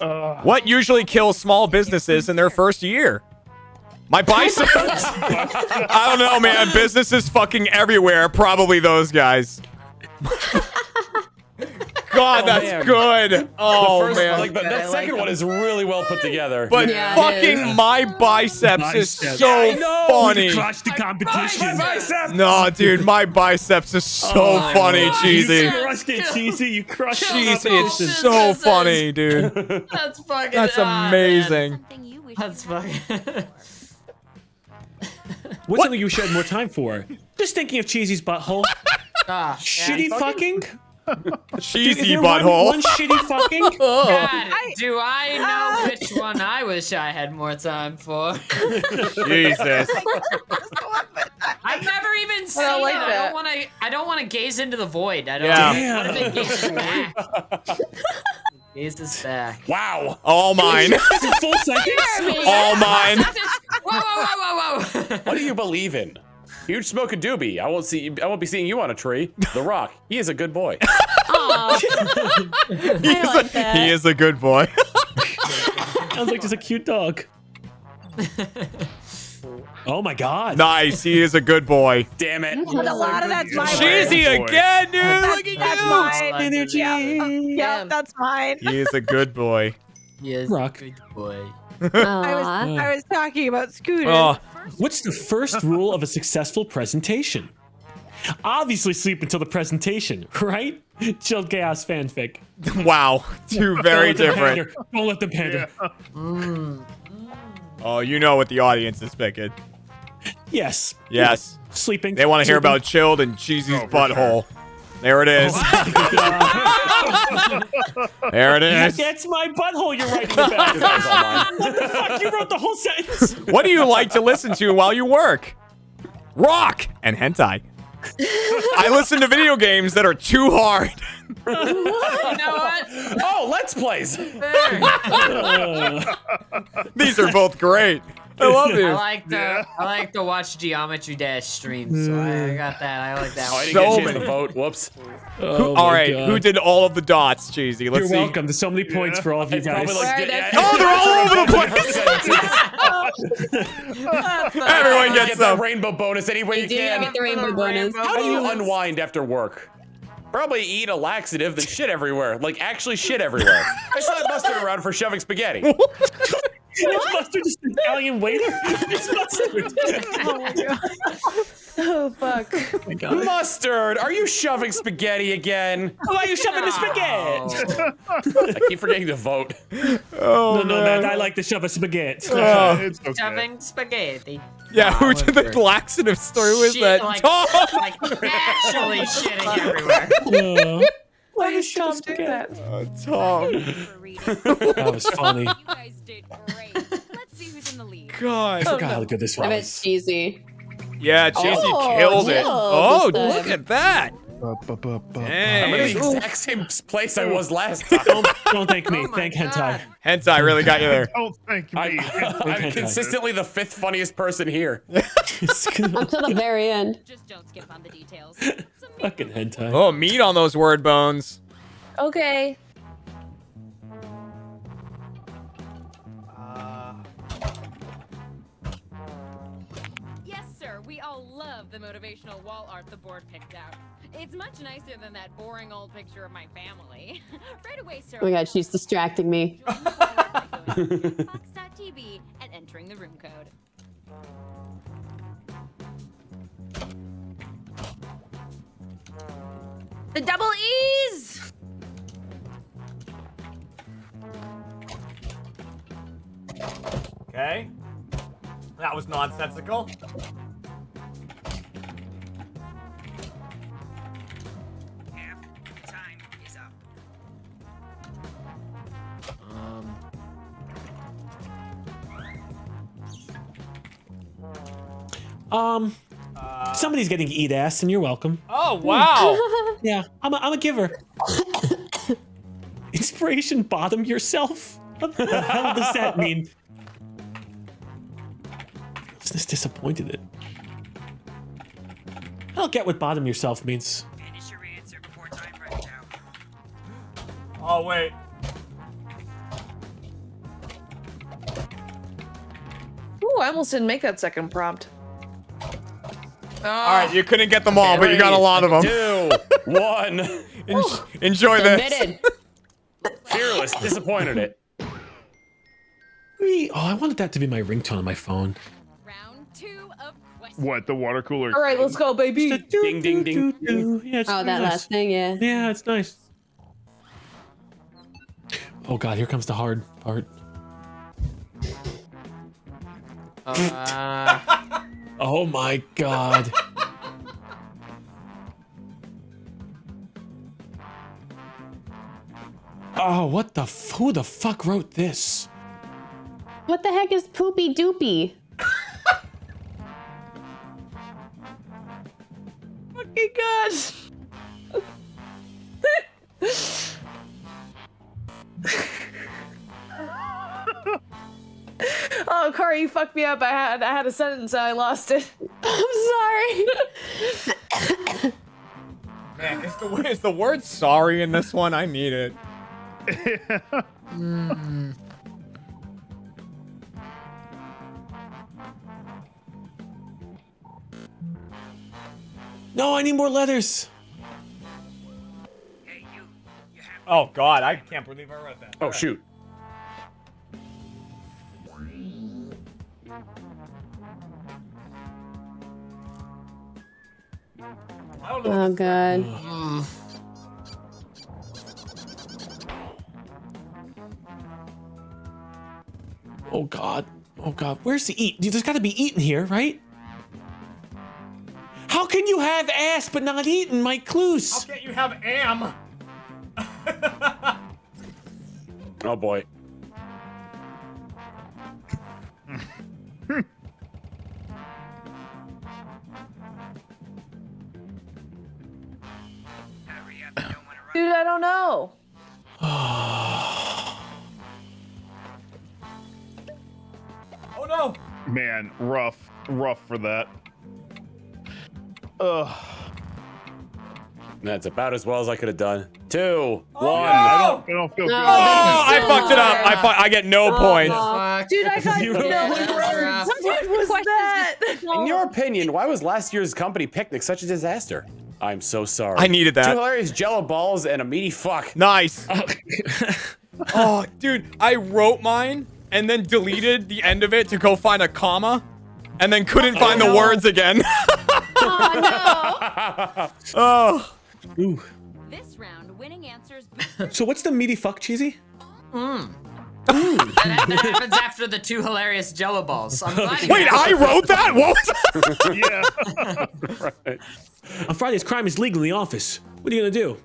Uh, What usually kills small businesses in their first year? My biceps. I don't know, man. Businesses fucking everywhere. Probably those guys. God, Oh, that's man. good. Oh the first, man. like the, that I like second one is really well put together. but Yeah, fucking my biceps, is so I funny. We crushed the competition. No, dude, my biceps is so Oh, funny, You cheesy. crushed it, cheesy. You crushed Cheesy, it. it's so funny, dude. [LAUGHS] That's fucking. That's amazing. Something you wish That's fucking. [LAUGHS] What's something you should have more time for? Just thinking of Cheesy's butthole. Ah, Shitty yeah. fucking? Cheesy Is there one- butthole. One, shitty fucking? [LAUGHS] God, do I know which one I wish I had more time for? [LAUGHS] [LAUGHS] Jesus. I've never even seen I like it. I don't want to. I don't want to gaze into the void. I don't. Yeah. What if it gazes back? Wow. All mine. Full [LAUGHS] seconds? All mine. Whoa, whoa, whoa, whoa, whoa! What do you believe in? Huge smoke a doobie. I won't see. I won't be seeing you on a tree. The Rock. He is a good boy. [LAUGHS] Aw. [LAUGHS] He is, like a, he is a good boy. Sounds like just a cute dog. Oh my god. nice. He is a good boy. Damn it. But a lot of that's my Cheesy boy. again, dude. That's, Look at that's you. mine. Energy. Yeah, yeah, that's mine. He is a good boy. [LAUGHS] Yes, Rock. good boy. I was I was talking about scooters. Oh, What's the first rule of a successful presentation? Obviously, sleep until the presentation, right? Chilled chaos fanfic. wow. Two very Don't let them different. pander. Don't let them pander. Mm. Oh, you know what the audience is picking. Yes. Yes. Sleeping. They want to hear about chilled and cheesy's Oh, for butthole. There it is. [LAUGHS] there it is. That's my butthole you're writing about. [LAUGHS] what the fuck? You wrote the whole sentence. What do you like to listen to while you work? Rock and hentai. I listen to video games that are too hard. You know what? Oh, let's plays. [LAUGHS] These are both great. I [LAUGHS] love I like to I like to watch Geometry Dash streams, so I, I got that. I like that Oh, I one. didn't So get a chance many. to vote. Whoops. Who, Oh all my God. who did all of the dots, Cheesy? Let's You're see. welcome. There's so many points for all of you It's guys. like, yeah, Oh, they're all over the [LAUGHS] place. [LAUGHS] Everyone gets that some. rainbow bonus any way you You do can. get the rainbow bonus. How do you unwind after work? Probably eat a laxative, then shit everywhere. Like actually shit everywhere. I saw that mustard around for shoving spaghetti. Is mustard just an Italian waiter? [LAUGHS] It's mustard. Oh fuck. Mustard, are you shoving spaghetti again? Why are you shoving the spaghetti? [LAUGHS] I keep forgetting to vote. Oh, no, no, man. man. I like to shove a spaghetti. Oh. It's okay. Shoving spaghetti. Yeah, who did the laxative story? Who is Shit, that? like, Tom! like actually shitting everywhere. [LAUGHS] Uh, Why does Tom do that? Uh, Tom. [LAUGHS] that was funny. You guys did great. Let's see who's in the lead. God. I forgot how good this was. I bet was. cheesy. Yeah, Cheesy Oh, killed it. Oh, look at that. Ba, ba, ba, ba, I'm in the exact same place I was last time. Don't, don't thank me. [LAUGHS] Oh my thank God. Hentai. Hentai really got you there. [LAUGHS] Don't thank me. I, I'm consistently the fifth funniest person here. [LAUGHS] Until the very end. Just don't skip on the details. Fucking hentai. Oh, meat on those word bones. Okay. Motivational wall art the board picked out. It's much nicer than that boring old picture of my family. [LAUGHS] right away, sir. Oh my god, she's distracting me. Join the wall art by going to Fox.tv and entering the room code. The double E's. Okay. That was nonsensical. Um, somebody's getting to eat ass, and you're welcome. Oh, wow. [LAUGHS] Yeah, I'm a, I'm a giver. [COUGHS] Inspiration bottom yourself? What the hell does that mean? Is this disappointed it? I don't get what bottom yourself means. Your answer before time runs out. Oh, wait. Ooh, I almost didn't make that second prompt. All right, you couldn't get them all, but you got a lot of them. Two, [LAUGHS] one. En- enjoy this. Admitted. Fearless, disappointed it. Oh, I wanted that to be my ringtone on my phone. Round two of questions. What the water cooler? All right, let's go, baby. Ding, ding, ding. Yeah, it's Oh, pretty that nice. last thing, yeah. Yeah, it's nice. Oh god, here comes the hard part. Uh, Oh my god. oh, what the? F- who the fuck wrote this? What the heck is poopy doopy? Fucking god. [LAUGHS] [LAUGHS] oh, Corey, you fucked me up. I had I had a sentence and I lost it. [LAUGHS] I'm sorry. Man, is the, is the word sorry in this one? I need it. [LAUGHS] No, I need more letters. Hey, you. You have Oh, God, I can't believe I wrote that. Oh, shoot. Oh god. Oh god. Oh god. Where's the eat? There's got to be eating here, right? How can you have ass but not eaten, Mike Clues? How can't you have am? [LAUGHS] Oh boy. [LAUGHS] Dude, I don't know. [SIGHS] Oh no! Man, rough, rough for that. Ugh. That's about as well as I could have done. Two, oh, one. I don't, I don't feel good. Oh, I fucked it up. I fu- I get no oh, points. Dude, I got [LAUGHS] You- no Yeah. What was that? In your opinion, why was last year's company picnic such a disaster? I'm so sorry. I needed that. Two hilarious jello balls and a meaty fuck. Nice. [LAUGHS] Oh, oh, dude, I wrote mine and then deleted the end of it to go find a comma, and then couldn't oh, find the words again. [LAUGHS] oh. no. Oh. Ooh. This round, winning answers So what's the meaty fuck, cheesy? Hmm. That, that happens after the two hilarious jello balls. I'm glad you Wait, I wrote that? What was [LAUGHS] yeah. [LAUGHS] On Fridays, crime is legal in the office. What are you gonna do?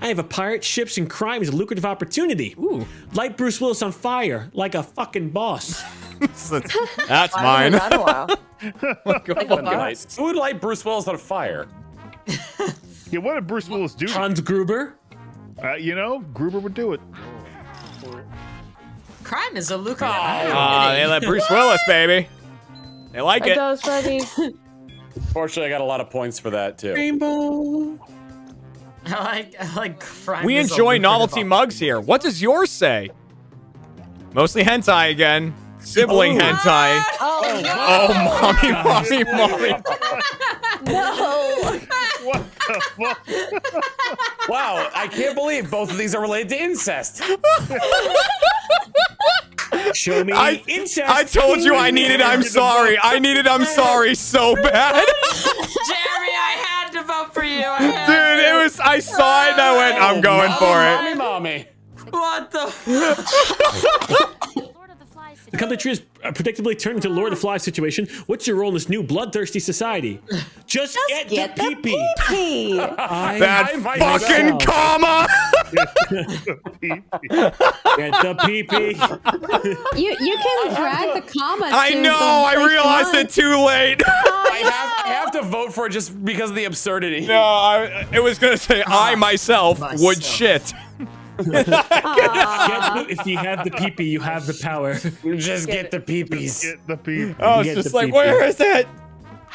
I have a pirate, ships, and crime is a lucrative opportunity. Ooh. Light Bruce Willis on fire, like a fucking boss. [LAUGHS] That's mine. haven't done that in a while. Good. Who would light Bruce Willis on fire? Yeah, what did Bruce Willis do? Hans Gruber. Uh, you know, Gruber would do it. Crime is a lucrative. Ah, they let Bruce Willis, baby. They like It it. does, Freddy. Fortunately, I got a lot of points for that too. Rainbow. [LAUGHS] I like, I like crime. We is enjoy lucrative novelty mugs here. What does yours say? Mostly hentai again. Sibling Oh. hentai. [LAUGHS] Oh, no. Oh, mommy, mommy, mommy. [LAUGHS] No. What the fuck? Wow, I can't believe both of these are related to incest. Show me I, incest. I told you I needed I'm sorry. I needed I'm sorry so bad. Jeremy, I had to vote for you. I had Dude, it was I saw it and I went, I'm oh, going for it. Mommy, mommy. What the? [LAUGHS] Lord of the Flies The company is uh, predictably turning into Lord of the Flies situation. What's your role in this new bloodthirsty society? Just, get, Get the the pee-pee. pee-pee. [LAUGHS] I That I might fucking myself. comma. Get the pee-pee. You you can drag the comma. I to know, the I place you realized want. it too late. [LAUGHS] I have, I have to vote for it just because of the absurdity. No, I, it was gonna say I myself would myself. shit. Get the- if you have the pee-pee, you have the power. Just get the peepees. Get the pee. I was Get just like, pee-pee. where is it?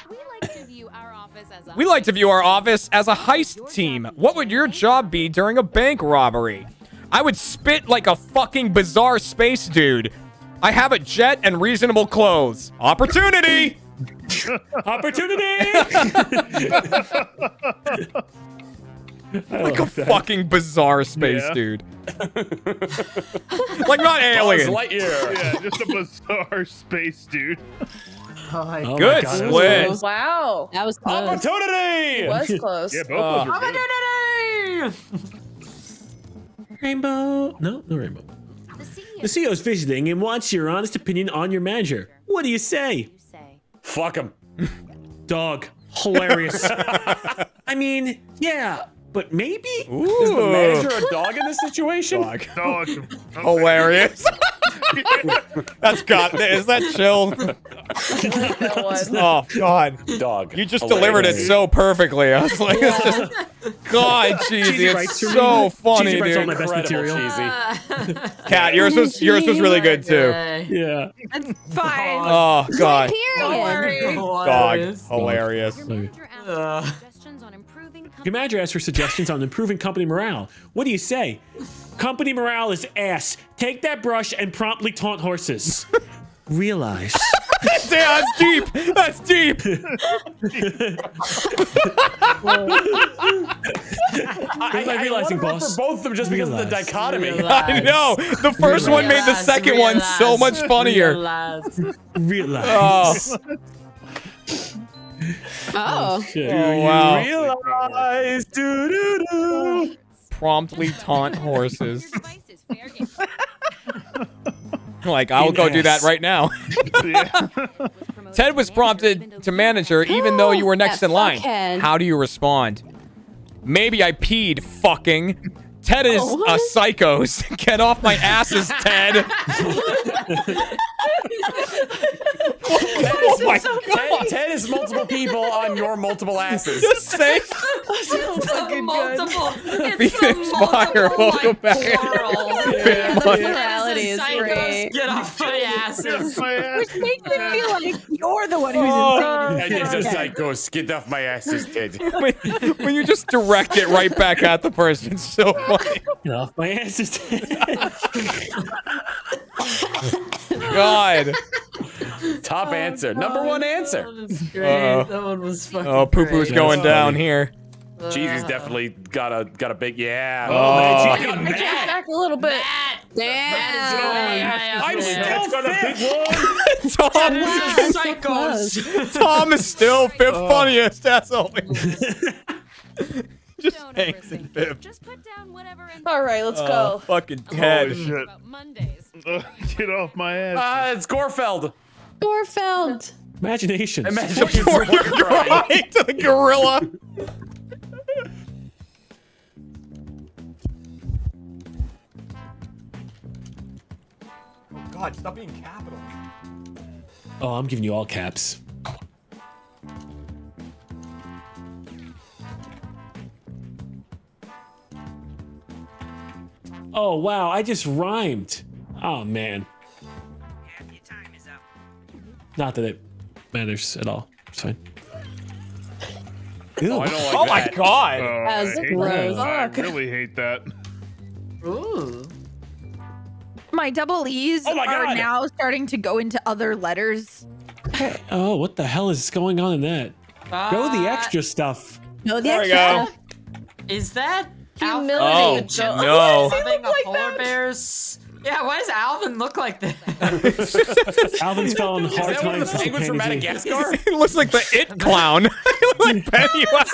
We like to view our office as a We like to view our office as a heist team. What would your job be during a bank robbery? I would spit like a fucking bizarre space dude. I have a jet and reasonable clothes. Opportunity! [LAUGHS] Opportunity! [LAUGHS] [LAUGHS] like a fucking bizarre [LAUGHS] space Yeah. dude. [LAUGHS] like not Buzz alien. Lightyear. Yeah, [LAUGHS] just a bizarre space dude. Oh my oh Good God, that was Wow. That was close. Opportunity. Was close. Yeah, both those were good. Rainbow. No, no rainbow. the CEO. The CEO's visiting and wants your honest opinion on your manager. What do you say? You say. Fuck him. Dog. Hilarious. I mean, yeah, but maybe? Is the manager a dog in this situation? Dog. [LAUGHS] Dog. [LAUGHS] Hilarious. [LAUGHS] That's got. Is that chill? Oh God. Dog. You just Hilarious. delivered it so perfectly. I was like, it's just, God, cheesy, Cheesy it's so funny, Cheesy writes all my dude. best material. cheesy. Kat, yours was yours was really good too. Yeah. Fine. Oh God, Period. dog, hilarious. Your Your company manager asks for suggestions on improving company morale. What do you say? Company morale is ass. Take that brush and promptly taunt horses. [LAUGHS] Realize. Damn, that's deep. That's deep. [LAUGHS] I, am I realizing, boss? for both of them just because of the Realize. dichotomy. I know. The first one made the Realize, second one so much funnier. realize. Realize. Oh, [LAUGHS] Oh. oh. Shit. oh wow. Realize, doo doo doo. Promptly taunt horses. your devices. Fair game. Like, I'll go do that right now. [LAUGHS] [LAUGHS] Ted was prompted to manager even though you were next in line. How do you respond? Maybe I peed, fucking. Ted is Oh, a what? psychos. [LAUGHS] Get off my asses, Ted. oh my Ted, Ted is multiple people on your multiple asses? Just say [LAUGHS] the multiple. It's Phoenix the multiple, Fire, oh welcome like, back. plural. [LAUGHS] Yeah, the plurality is Psychos, great. Get off my asses. Which makes it feel like you're the one who's Oh. And insane. it's a psychos. Get off my asses, kid. when, when you just direct it right back at the person, it's so funny. Get off my ass. is- God. Top oh, answer. Number one answer. That. Uh-oh. That one was oh, fucking Oh, poo poo's great. going down here. Cheesy's definitely got a got a big yeah. Oh, man, Oh. she got I mad. kicked back a little bit. Damn. I'm still fifth. [LAUGHS] Tom, This is psychos. Tom is still fifth oh. funniest. That's all. [LAUGHS] [LAUGHS] just Don't hangs overthink it. fifth. Just put down whatever. in- All right, let's Oh, go. fucking Holy shit. Mondays. [LAUGHS] Get off my ass. Uh, it's Gorfeld. Gorfeld. Imagination. Imagine You're right [LAUGHS] to the gorilla. Oh [LAUGHS] God! Stop being capital. Oh, I'm giving you all caps. Oh wow, I just rhymed. Oh man. Half your time is up. Not that it matters at all. It's fine. Ew. Oh, I don't like Oh my. God! Oh, That I gross. I really hate that. Ooh. My double E's Oh my are now starting to go into other letters. Oh, what the hell is going on in that? Go the Uh, extra stuff. No, the There we extra. go. Is that Humility. Oh, Alvin? no. Something look like polar that? bears. Yeah, why does Alvin look like that? [LAUGHS] Alvin's fell on Is hard that one of times. the with penguins from. Madagascar? [LAUGHS] he looks like the it clown. [LAUGHS] he looks like Pennywise.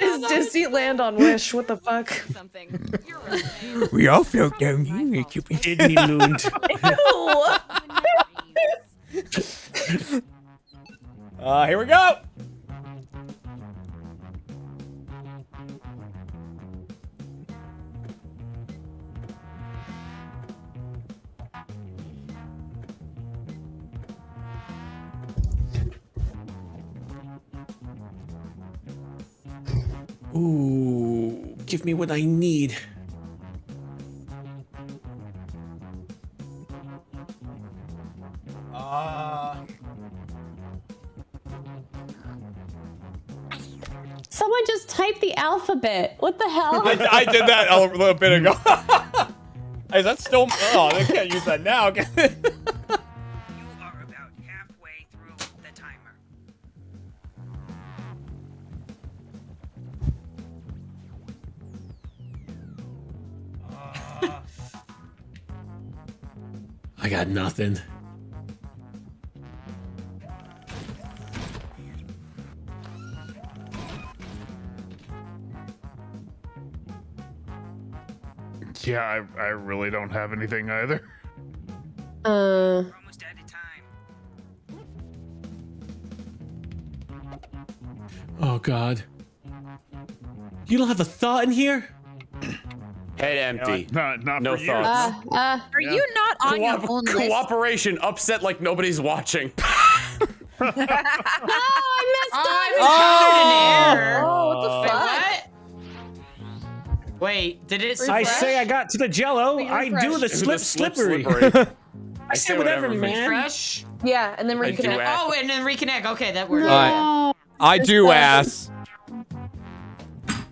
Is Disneyland on Wish? What the fuck? Something. You're right. We all float down here. Disney mooned. Uh, here we go. Ooh, give me what I need. Uh, Someone just typed the alphabet. What the hell? I, I did that a little bit ago. [LAUGHS] Is that still? Oh, they can't use that now. [LAUGHS] got nothing. Yeah, I, I really don't have anything either. [LAUGHS] Uh, We're almost out of time. Oh God. You don't have a thought in here? Head empty. Not not No for thoughts. uh, uh, Are you not on your Coop- own list? cooperation upset like nobody's watching. [LAUGHS] no, I messed Oh, up. I was counted an error. Oh, what the Wait, fuck? what? Wait, did it? I say I got to the jello. Wait, I do refresh. the The slip slip slippery. slippery. [LAUGHS] I say whatever, man. man. Refresh. Yeah, and then reconnect. Oh, and then reconnect. Okay, that works. I, I do ass.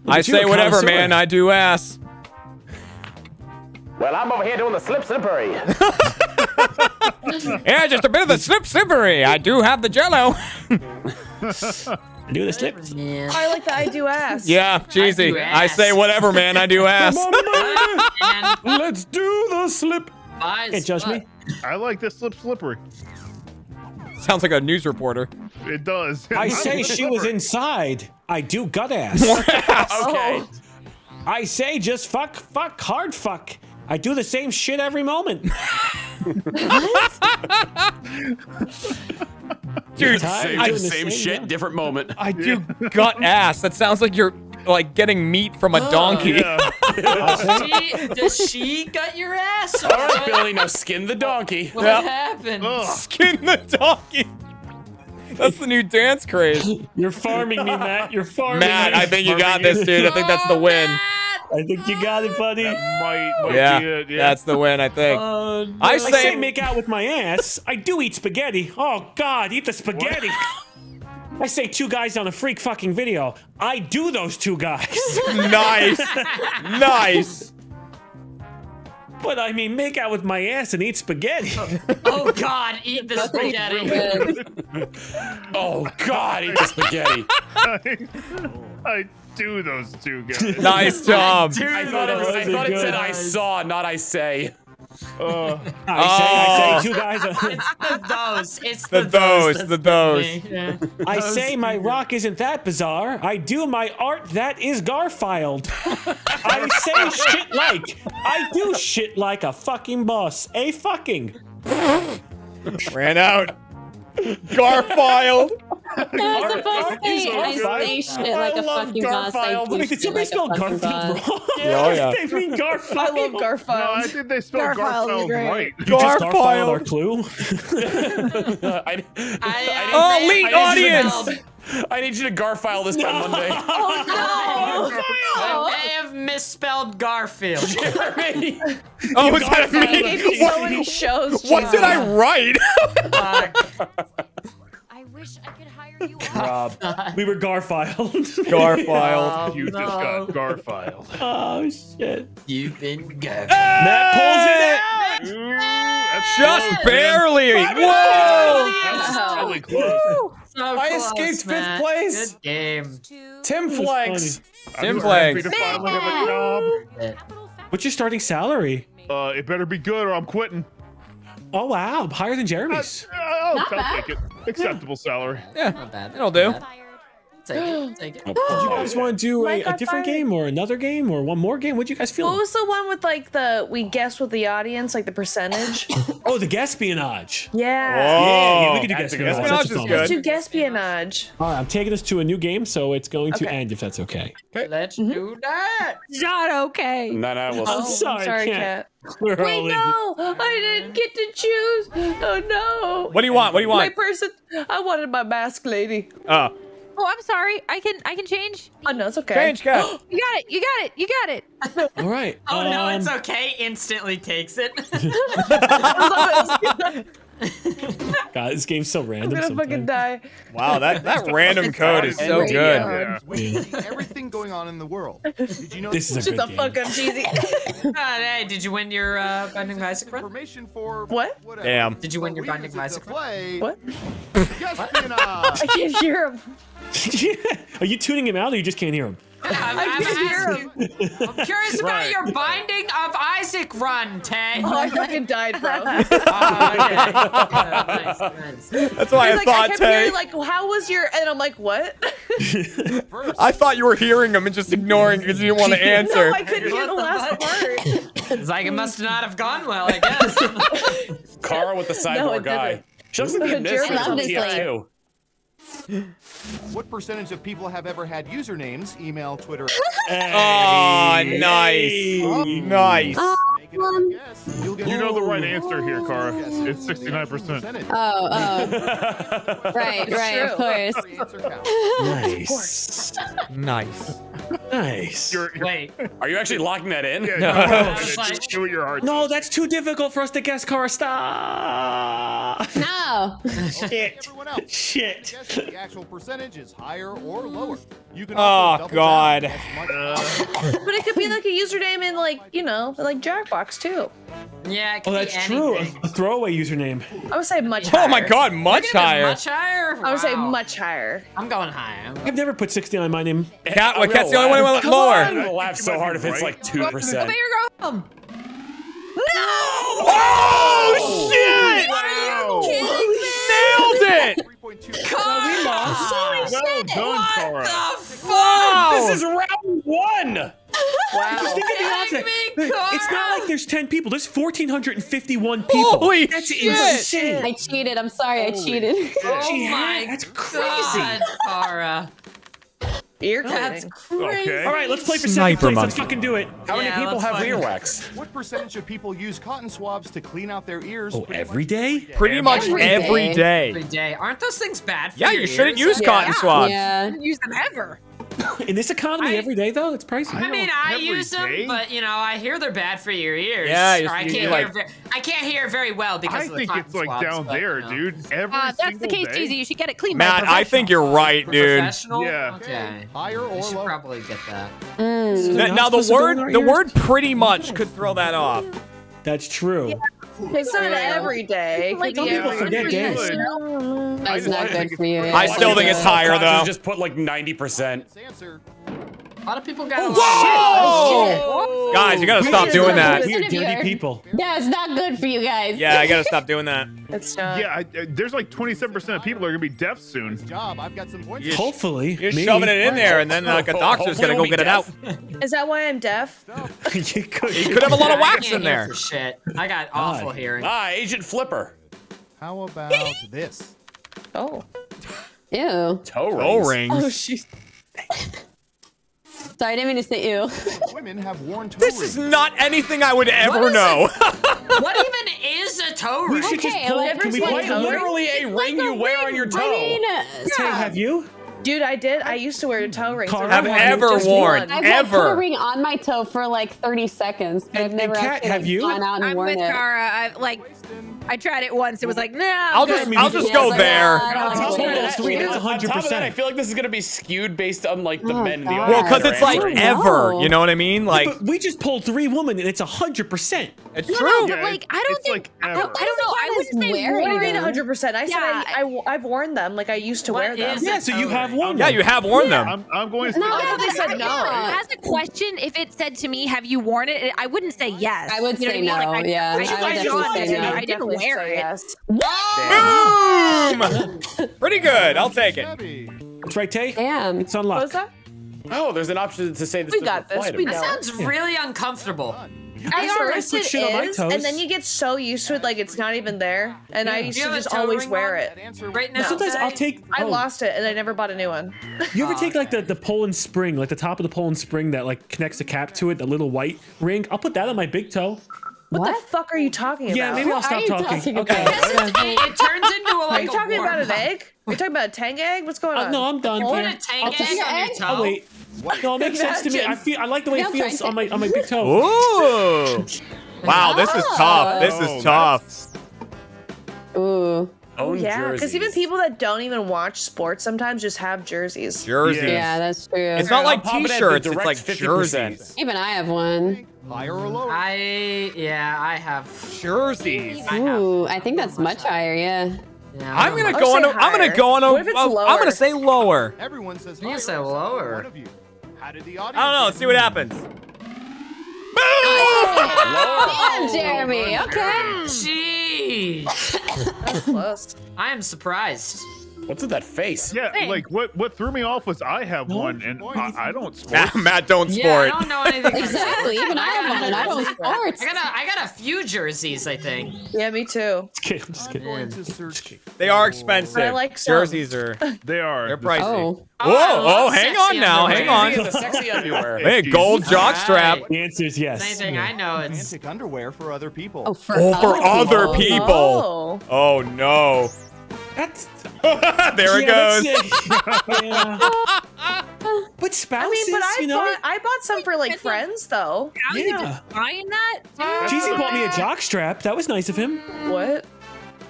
I say whatever, man. I do ass. Well, I'm over here doing the slip slippery. [LAUGHS] Yeah, just a bit of the slip slippery. I do have the jello. I [LAUGHS] do the slip. Yeah. I like the I do ass. yeah, cheesy. do I say whatever, man. I do ass. [LAUGHS] and Let's do the slip. buys Can't judge me. I like this slip slippery. Sounds like a news reporter. It does. I Not say she was inside. I do gut ass. Okay. I say just fuck, fuck, hard fuck. I do the same shit every moment. Dude, Same, I, same, the same, shit, yeah. different moment. I do gut ass. That sounds like you're like getting meat from a oh, donkey. Yeah. [LAUGHS] She, does she gut your ass? Or All right, Billy, now skin the donkey. what Yeah. happened? Ugh. [LAUGHS] Skin the donkey. That's the new dance craze. You're farming me, Matt. You're farming Matt, me. I think you got this, dude. I think that's the win. I think you got it, buddy. Might, might Yeah, be it. Yeah. that's the win, I think. Uh, I I say, say make out with my ass. I do eat spaghetti. Oh God, eat the spaghetti. I say two guys on a freak fucking video. I do those two guys. [LAUGHS] nice. nice. But I mean, make out with my ass and eat spaghetti. [LAUGHS] Oh, [LAUGHS] oh God, eat the spaghetti. Oh God, eat the spaghetti. I do those two guys. [LAUGHS] Nice job. I thought it, I thought it said I saw, not I say. Uh, [LAUGHS] I say, I Oh. say two guys. It's the those. It's The the, those, that's the those. Yeah. I Those say my rock isn't that bizarre. I do my art that is Garfield. I say shit like. I do shit like a fucking boss. A fucking. Ran out. Garfield. [LAUGHS] I was supposed to say, I say shit like a love fucking boss. I Garfield. do Wait, did somebody like spell Garfield boss. wrong? [LAUGHS] Yeah, [LAUGHS] oh, yeah. they mean Garfield. I love no, I think they spelled Garfield's Garfield right. You just Garfield our clue. I, I, I, Oh, uh, elite I- audience. Misspelled- I need you to Garfile this by Monday. [LAUGHS] Oh, no. no. I may have misspelled Garfield. [LAUGHS] Jeremy. [LAUGHS] Oh, was that me? gave me so many shows. What did I write? I wish I could hire you Rob, we were Garfiled. Garfield. Oh, you just got Garfiled. oh shit. You've been Garfield. Matt pulls it out. Ooh, Just close, barely. Whoa. That's really close. So I close, escaped fifth place. Good game. Tim Flex. Tim I'm Flags. happy to finally have a job. What's your starting salary? Uh, it better be good or I'm quitting. Oh wow, higher than Jeremy's. Uh, I'll, Not I'll bad. take it. Acceptable salary. Yeah, Not bad. It'll do. Not. Take it. Take it. [GASPS] Did you guys want to do a, a different fired. game or another game or one more game? What do you guys feel? What was the one with like the we guessed with the audience, like the percentage? [LAUGHS] Oh, the espionage. Yeah. Yeah, yeah, we could do That's a espionage. good one. That's Espionage is good. one. To guess espionage. All right, I'm taking this to a new game, so it's going to Okay. end if that's okay. okay. Let's mm-hmm. do that. Not okay. No, no, we'll I'm oh, sorry, Sorry, Kat. Cat. We're Wait, no, I didn't get to choose. Oh no. What do you want? What do you want? My person. I wanted my mask lady. Oh, Oh, I'm sorry. I can I can change. Oh no, it's okay. change Kat. [GASPS] You got it. You got it. You got it. All right. [LAUGHS] Oh no, um, it's okay. Instantly takes it. [LAUGHS] [LAUGHS] [LAUGHS] God, this game's so random. I'm random. gonna fucking die. Wow, that that [LAUGHS] random code is so good. Yeah. Witnessing [LAUGHS] everything going on in the world. Did you know This is a Shut good the game. fuck up, cheesy. Uh, hey, did you win your uh, Binding of Isaac run? information for What? whatever. Damn. Did you win your But we Binding of Isaac to run? play What? Espionage. I can't hear him. Are you tuning him out or you just can't hear him? I'm, I I'm asking- I'm curious about Right. your Binding of Isaac run, Tay. Oh, I fucking died, bro. [LAUGHS] Oh, [LAUGHS] oh, okay. Yeah, oh, [LAUGHS] nice, nice. That's why I He's like, I thought, kept Tay. hearing like, how was your? And I'm like, what? I thought you were hearing him and just ignoring because you didn't want to answer. no, I couldn't hear the last part. It's like it must not have gone well, I guess. Kara with the cyborg No, guy. didn't. She looks like the Jeremy mistress from loves this TF2. What percentage of people have ever had usernames, email, Twitter? [LAUGHS] Oh, nice. Nice. Make it a guess. You'll get You know the right answer here, Kara. It's 69%. Oh, oh. [LAUGHS] right, right, of course. Every answer counts. Nice. Nice. Nice. You're, you're, Wait, Are you actually locking that in? yeah, No. no. It's like- just do what your heart No, that's too difficult for us to guess, Kara. Stop. No. [LAUGHS] Shit. Shit. The actual percentage is higher or lower. You can Oh, God. down as much- But it could be like a username in like, you know, like Jackbox too. yeah, it could Oh, be that's true. A throwaway username. I would say much higher. Oh my god, much Look at this, higher. Much higher? I would say much higher. I'm going higher. I've never put 60 on my name. Kat, I'm Kat's the only one who laugh. went lower. I'm gonna laugh so hard if it's like 2%. There you go. Oh, shit! Wow. Nailed it! 3.2. Well done, Kara. Wow! This is round one! Just think of the odds. It's not like there's 10 people. There's 1,451 people. Holy That's shit. insane. I cheated. I'm sorry. I cheated. Oh She my had- that's crazy. God, Kara. Ear That's crazy. Okay. All right, let's play for Sniper second place. Let's fucking do it. How many people have find- earwax? What percentage of people use cotton swabs to clean out their ears? Oh, pretty every much day? Pretty much Every every day. Every day. day. Aren't those things bad for Yeah, your you shouldn't ears? use cotton swabs. Yeah. Didn't use them ever. [COUGHS] In this economy, I- every day though, it's pricey. I mean, I every use them, day. but you know, I hear they're bad for your ears. Yeah, you- or I can't you hear. like- Very, I can't hear very well because I of the think it's like swabs, down but, there, you know. dude. Every Uh, that's the case, day. Cheesy. You should get it cleaned Matt, I think you're right, dude. Professional? Yeah. Okay. Higher I or should lower? probably get that. Mm. N- not Now the supposed to go in word the ears? word pretty much could throw that off. That's true. It's not every day. Like, Could be some people forget week. days. That's not good for you. I still think it's higher Sometimes you though. Just put like 90%. Answer. A lot of people got. a lot Whoa! Guys, you gotta stop doing that. We are Listen to dirty people. Yeah, it's not good for you guys. Yeah, I gotta stop doing that. [LAUGHS] It's not. Yeah, I, uh, there's like 27% of people are gonna be deaf soon. Job. I've got some points. You- Hopefully, You're maybe. shoving it in there, and then [LAUGHS] like a doctor's gonna go Hopefully get it out. Is that why I'm deaf? [LAUGHS] you could. You could have a lot of I wax can't in there. Shit. I got awful hearing. Ah, Agent Flipper. How about this? Oh. Ew. Toe rings. O rings. Oh, she's. Sorry, I didn't mean to say ew. [LAUGHS] Women have worn toe This is not anything I would ever What is know. [LAUGHS] what even is a toe ring? We should just Okay, pull. like, Can we like pull a It's toe ring? literally a ring you wear on your toe. I mean, uh, Tay, have you? Dude, I did. I used to wear a toe ring. Kara, Have have ever worn one. I've had ever? a ring on my toe for like 30 seconds. but I've And- never and Kat, actually have like, you? gone out and I'm worn with it. Kara. I like. I tried it once. It was like, nah. I'll I'm just. I'll just go like, there. On top, of that, That's three, that's on top of 100%. that, I feel like this is gonna be skewed based on like the Oh, men in the Well, audience. because it's like answering. ever. You know what I mean? Like But we just pulled three women, and it's hundred percent. it's No, true. no, but like, I don't it's think. like I, don't, I don't know. I wouldn't say wearing What do you mean 100%? I said Yeah. I, I, have worn them. Like I used to wear them. Yeah, so you have ring? one. Yeah, you have worn them. I'm, I'm going to No, I no, thought they said no. As a question, if it said to me, "Have you worn it?" I wouldn't say yes. I would say what I mean? no, yeah. I, I would tried it definitely on, say no. I didn't Definitely wear it. Yes. Boom! [LAUGHS] Pretty good. I'll take it. Debbie. That's right, Tay. Damn. It's What unlocked. was that? Oh, there's an option to say this. We doesn't got this, apply to we me. know. That sounds really uncomfortable. At That's where I first put it shit on my is, toes. and then you get so used to it, like it's not even there. And I Yeah. used Do you to have a just toe always ring wear on? it. Right now, Sometimes I'll take. I oh, lost it, and I never bought a new one. You ever take like the the Poland spring, like the top of the Poland spring that like connects the cap to it, the little white ring? I'll put that on my big toe. What, the fuck are you talking about? Yeah, maybe I'll stop talking. talking Okay. it, it turns into a, Are like you a talking about an egg? Are you talking about a Tenga egg? What's going Uh, on? no, I'm done. Put a tank I'll egg on your toe. Oh wait. No, it makes sense to me. I feel I like the way it feels on my on my big toe. Ooh. Wow, this is tough. This Oh, is tough. Ooh. Own yeah, because even people that don't even watch sports sometimes just have jerseys. Jerseys. Yeah, that's true. It's not like I'll pop it at the t-shirts. It's like jerseys. Even I have one. Higher or lower? I yeah, I have. Jerseys. I have. Ooh, I think that's much higher, yeah. Yeah, I'm gonna go on. say A, I'm gonna go on. A, What if it's oh, I'm gonna say lower. Everyone says You higher. say except for lower. One of you. How did the audience? I don't know. Let's see what happens. Damn, Jeremy. Okay. Jeez, [LAUGHS] That's close. I am surprised. What's with that face? Yeah, like what what threw me off was I have one and I, I don't [LAUGHS] sport. Matt don't sport. Yeah, sport. I don't know anything. Exactly. Even I have one. I don't sports. I got a, I got a few jerseys. I think. Yeah, me too. Okay, [LAUGHS] I'm just kidding. Going to search. They are expensive. I like some. Jerseys are. [LAUGHS] They are. They're pricey. Oh. Whoa! I Oh, hang on now. Hang underwear. on. The sexy underwear. Hey, gold jock strap. Alright. The answer is yes. Anything I know, it's Romantic underwear for other people. Oh, for, Oh, for other people. people. Oh. Oh no. That's [LAUGHS] there it goes. that's it. Yeah. [LAUGHS] But I spouses, mean, but I you know. bought I bought some for like friends though. How you Yeah. just buying that? Cheesy bought me a jock strap. That was nice of him. What?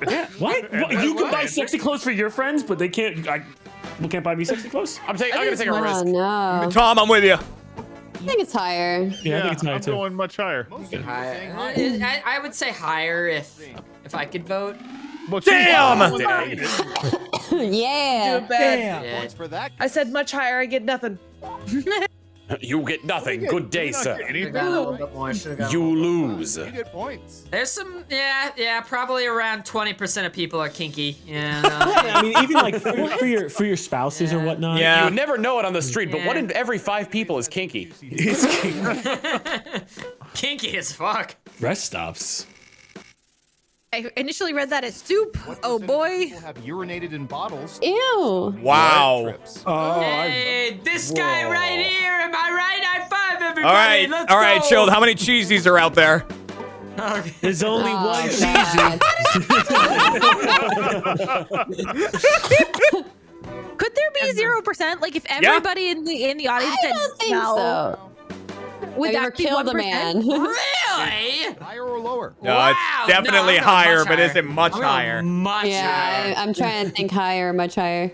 Yeah. What? [LAUGHS] what? You can buy sexy clothes for your friends, but they can't. I, we can't buy me sexy clothes. I'm taking. I'm gonna take a Oh, risk. no. Tom, I'm with you. I think it's higher. Yeah, I think it's high I'm too. going much higher. Most of you high. saying Uh, higher. I, I would say higher if if I could vote. Well, she's- oh [LAUGHS] Damn! Oh, yeah. Too bad. Yeah. Points for that. I said much higher. I get nothing. [LAUGHS] You get nothing. Good day, sir. getting Should've anything. got a little bit more, should've got a You lose. You get points. There's some, yeah, yeah, probably around 20% of people are kinky. Yeah. [LAUGHS] Yeah, I mean, even like for, for your for your spouses or whatnot. You Yeah. would never know it on the street, but one in every five people is kinky. It's kinky as fuck. rest stops. I initially read that as soup. Oh boy. People have urinated in bottles. Ew. Wow. Oh, Hey, this guy right here. Am I right? High five, everybody. All right, Let's all right, go. chilled. How many cheesies are out there? There's only Oh, one God. [LAUGHS] Could there be zero percent? Like if everybody in the in the audience I don't think no, so. Would Have you that ever be killed a man? [LAUGHS] Really? Higher or lower? No, Wow, it's definitely no, I'm higher, but higher. isn't much I'm higher. Much yeah, higher. I, I'm trying to think higher, much higher.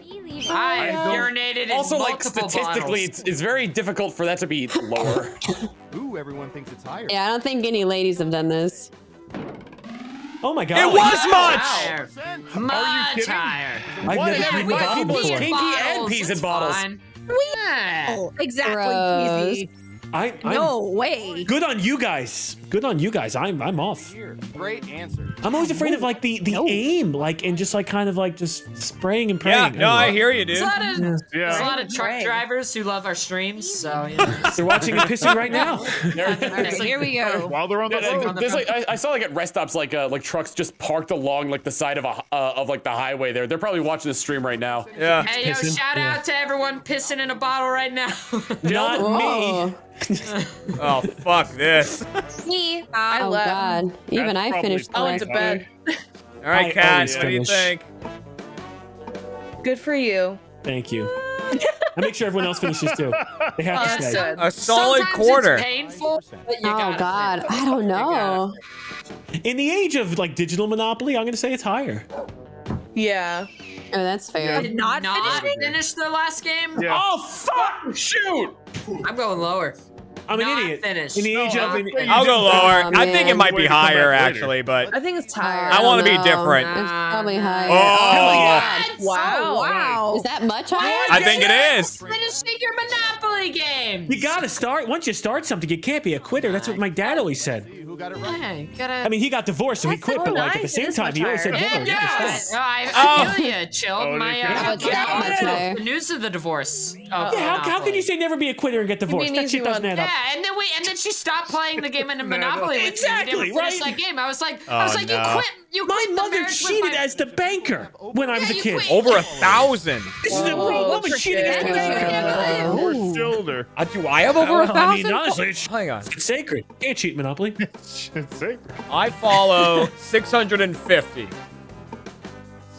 I urinated in Also, like multiple statistically, it's, it's very difficult for that to be lower. [LAUGHS] Ooh, everyone thinks it's higher. Yeah, I don't think any ladies have done this. Oh my god. It was much. higher. Much kidding? higher. I've What? never Yeah, peed in a what? bottle People before. skinky and Bottles, peas in bottles. fine. We Yeah. oh, exactly. Gross. Peasy. I, I'm No way. good on you guys. Good on you guys. I'm I'm off. Here. Great answer. I'm always afraid of like the the aim, like and just like kind of like just spraying and praying. Yeah, praying. no, I don't hear you, There's dude. a lot of, there's a lot of truck drivers who love our streams, so you know. [LAUGHS] They're watching and pissing right now. [LAUGHS] Okay, here we go. While they're on the Yeah, road. like, there's like I, I saw like at rest stops like uh, like trucks just parked along like the side of a uh, of like the highway there. They're probably watching the stream right now. Yeah. Hey, yo, Pissing? shout Yeah. out to everyone pissing in a bottle right now. [LAUGHS] Not me. [LAUGHS] Oh, fuck this. Me, I oh left. God. Even That's I finished the I went to last bed. [LAUGHS] All right, Kat, always what do you think? Good for you. Thank you. I make sure everyone else finishes too. They have to uh, stay. Understood. A solid Sometimes quarter. It's painful, but you Oh God. finish. I don't know. In the age of like digital monopoly, I'm gonna say it's higher. Yeah. Oh, that's fair. Did not Not finish finish the last game. Yeah. Oh fuck! Shoot! I'm going lower. I'm an idiot. finished. In the age No, of not in- I'll go lower. Oh, I think it might be to come back higher, actually, but I think it's higher. I wanna be know. different. It's probably higher. Oh, Wow. Wow. Is that much higher? I think it is. Finishing your Monopoly game. You gotta start. Once you start something, you can't be a quitter. That's what my dad always said. Who got it right? Yeah. I mean, he got divorced, so he quit. so But like at the same time, he always said, higher. Yeah, gotta no, I, Oh. I feel you, chill. Oh, my, they uh, can't- Oh, it's that much higher. the news of the divorce. Of Yeah, how, how can you say never be a quitter and get divorced? an That shit doesn't one. add up. Yeah, and then we and then she stopped playing the game in [LAUGHS] a Monopoly with me. Exactly, We didn't right? that game. I was like, Oh, I was like, no. you quit. You My quit the mother cheated my- as the banker when I was a kid. quit. Over a thousand. This is a Oh, real woman cheating as the banker. Or cylinder. Uh, do I have over a Well, I mean, thousand? honestly, it's, Hang on. it's sacred. Can't cheat Monopoly. [LAUGHS] It's sacred. I follow [LAUGHS] 650.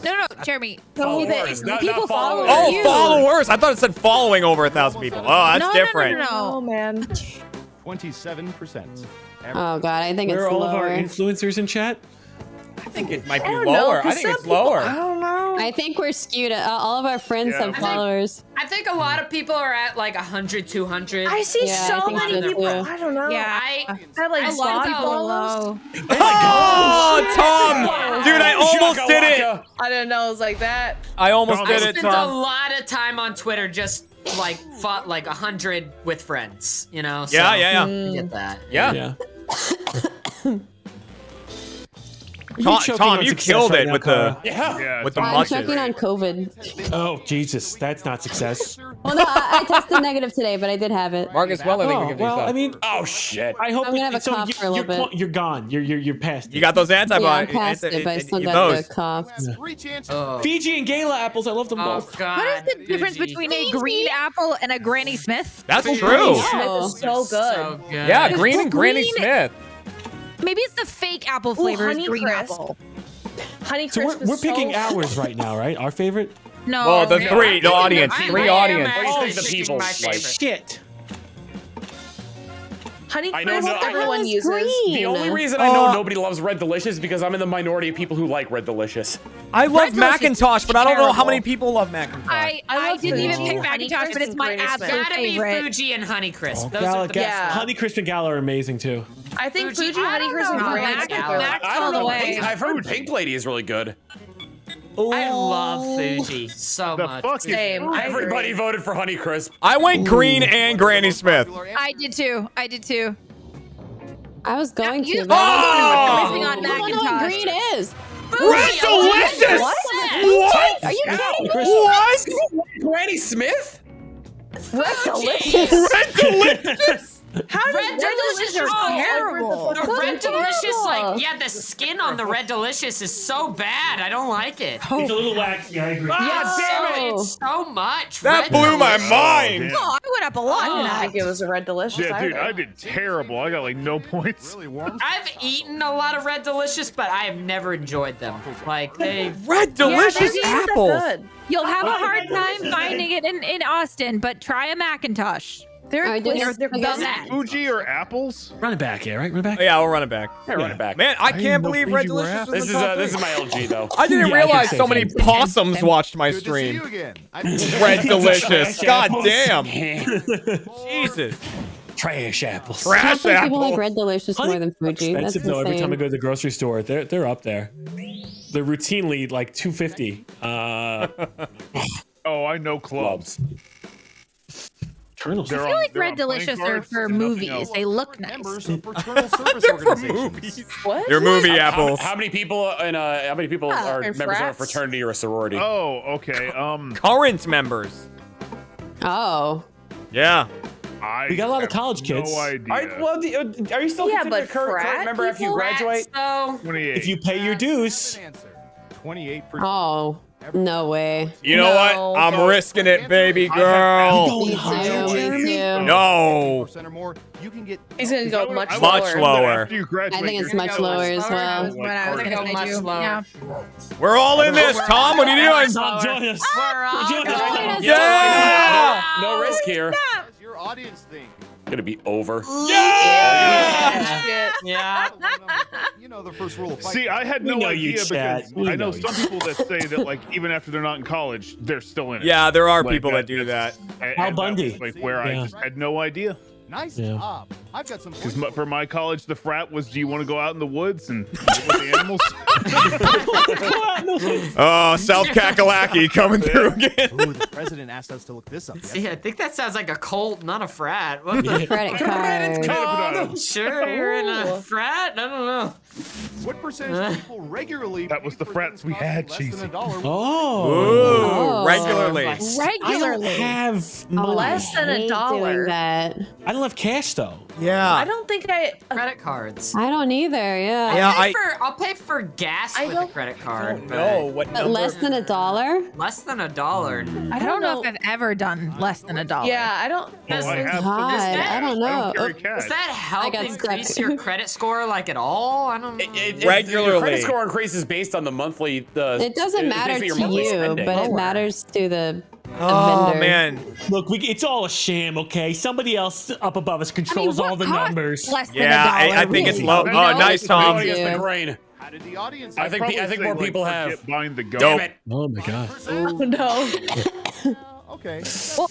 No, no, Jeremy. Followers, the not- people not follow followers. Oh, you. followers. I thought it said following over a thousand people. Oh, that's no, no, different. No, no, no, Oh man. Twenty-seven percent. Oh God, I think Where it's are all of our influencers in chat? I think it might be I don't know, lower. I 'cause think it's people- lower. I don't know. I think we're skewed. Uh, all of our friends Yeah. have I think- followers. I think a lot of people are at like 100, 200. I see Yeah, so think many so, people. too. I don't know. Yeah. I, I have like I A lot of love people how- are low. Oh, Tom! Dude, I almost did it. I didn't know it was like that. I almost Tom, I did it, spent a lot of time on Twitter just like fought like a hundred with friends, you know. So Yeah, yeah, yeah. I get that. Yeah. Yeah. [LAUGHS] Tom, choking Tom you killed right it now, with Kara. the Yeah. Yeah. with the I'm mushes. checking on COVID. Oh Jesus, that's not success. [LAUGHS] Well, no, I, I tested negative today, but I did have it. Marcus Well, I think we Oh, can do well. I mean, Oh shit. I hope I'm gonna it- have a so cough you, for a little you're, bit. You're gone. You're you're you're past. You got those antibodies. Yeah, I'm past it, but I still got those. the cough. Three chances. Oh, Fuji and Gala apples. I love them oh both. god. What is the difference Fuji. between a green apple and a Granny Smith? That's true. Oh. Smith is so good. Yeah, Green and Granny Smith. Maybe it's the fake apple flavor Honey green Crisp. apple. Honey So Crisp we're, we're picking so ours right now, right? Our favorite. No. Well, the Yeah, three, the audience, I- three I audience. actually Oh, the people, my like- Shit. Honey I know Crisp. no- everyone It's uses. green. The only reason I know nobody loves Red Delicious is because I'm in the minority of people who like Red Delicious. I love Red McIntosh, is but I don't know how many people love McIntosh. I, I I, didn't even pick McIntosh, but it's my and Granny Smith. absolute Gotta be. Fuji and Honeycrisp. Oh, Those Gala, are the best. Yeah. Honey Crisp and Gala are amazing too. I think Fuji, Fuji, I Honey don't Crisp, and know. Granny Smith Mac- are- Mac- I all don't the know. way. Pink, I've heard Pink Lady is really good. I love Fuji so The much. fuck is Same. Everybody voted for Honeycrisp. I went Green and Granny Smith. I did too. I did too. I was going You to. but I everything on don't know McIntosh. green is. Red Delicious! What? Are you kidding me? What? Granny Smith? Red Delicious. Red Delicious? [LAUGHS] How does Red Delicious are oh, terrible? The Red Delicious, like, yeah, the skin on the Red Delicious is so bad. I don't like it. Oh. It's a little waxy. I agree. Yeah, Oh. damn it. It's so much. That Red blew my mind. Oh, I went up a lot oh. I didn't tonight. think it was a red delicious. Yeah, dude. I did terrible. I got like no points. Really warm? I've eaten a lot of Red Delicious, but I have never enjoyed them. Like, they. Red delicious maybe it's apples. You'll have a hard time finding eh? it in, in Austin, but try a McIntosh. They're, Alright, did they're, it- they're I Fuji or apples? Run it back, yeah, right? Run it back. Oh, yeah, we'll run it back. Yeah, run it back. Man, I didn't can't believe Fuji Red Delicious was This in is the top uh, this is my LG though. I didn't Yeah, realize say so many same. possums watched my Good to see stream. you again. Red Delicious. Trash God damn. Jesus. Trash apples. I Trash think people like. Red Delicious more than Fuji. That's expensive though. Every time I insane. go to the grocery store, they're they're up there. They're routinely like 250. Uh, [LAUGHS] Oh, I know clubs. Turtles. I feel like Red Delicious are for movies. They look nice. Members of fraternal service [LAUGHS] They're for organizations. movies. What? They're movie How, apples. how many people in uh how many people Ah, are and members of a fraternity or a sorority? Oh, okay. Um, [LAUGHS] Current members. Oh. Yeah. I We got a lot of college kids. No idea. I, well, do- uh, are you still Yeah, considered but a current, current frat member after you graduate? So, 28. If you pay your dues. 28%. Oh. No way. You know No. what? I'm risking it, baby girl. apples. Me too. Me too. No. 10% or more, you can get He's gonna go much I Much assume lower. after you graduate, I think it's much lower as well. like What I was hard- gonna Go say much too. lower. Yeah. We're all in this. Tom, what are you doing? Tom, join us. Join us. Join. Yeah. No risk here. As your audience think. Gonna be over. Yeah. Shit. yeah. You know the first rule of. See, I had no know you, idea because We I know know some people that say that like even after they're not in college, they're still in it. Yeah, there are Like, people that do that. and- Al that Bundy. was, like where I just had no idea. Nice Yeah. job. I've got some. Because for my college, the frat was, do you want to go out in the woods and [LAUGHS] live with the animals? [LAUGHS] [LAUGHS] Oh, South Kakalaki coming through again. Ooh, the president asked us to look this up. See, I think that sounds like a cult, not a frat. What the? Credit card. called? Sure, you're in a frat? I don't know. What percentage of people regularly? That was the for frats we had, costing less than a dollar? Oh. Ooh, Oh. regularly. I don't have money. Less than a dollar. That. I don't have cash though. Yeah. I don't think I. Uh, credit cards. I don't either. Yeah. Yeah, I'll, pay I- for, I'll pay for gas I with a credit card. No, what But less than a dollar. Less than a dollar. I I don't don't know if I've ever done less than a dollar. Yeah, I don't. Oh, I have God, some- I don't know. I don't carry Oh, cash. Does that help increase stuck. your credit score like at all? I don't know. It, it, Regularly. Your credit score increases based on the monthly. The It doesn't it's matter to you, spending. but it matters to the Oh vendor. man. Look, we, it's all a sham, okay? Somebody else up above us I mean, controls all the numbers. Less than Yeah, a dollar. I, I think it's low. Oh, nice, it's Tom. really- the grain. How did the audience? I think I'd I think more say, people have. forget the gum. Dope. Oh my god. [LAUGHS] Oh no. [LAUGHS] Okay.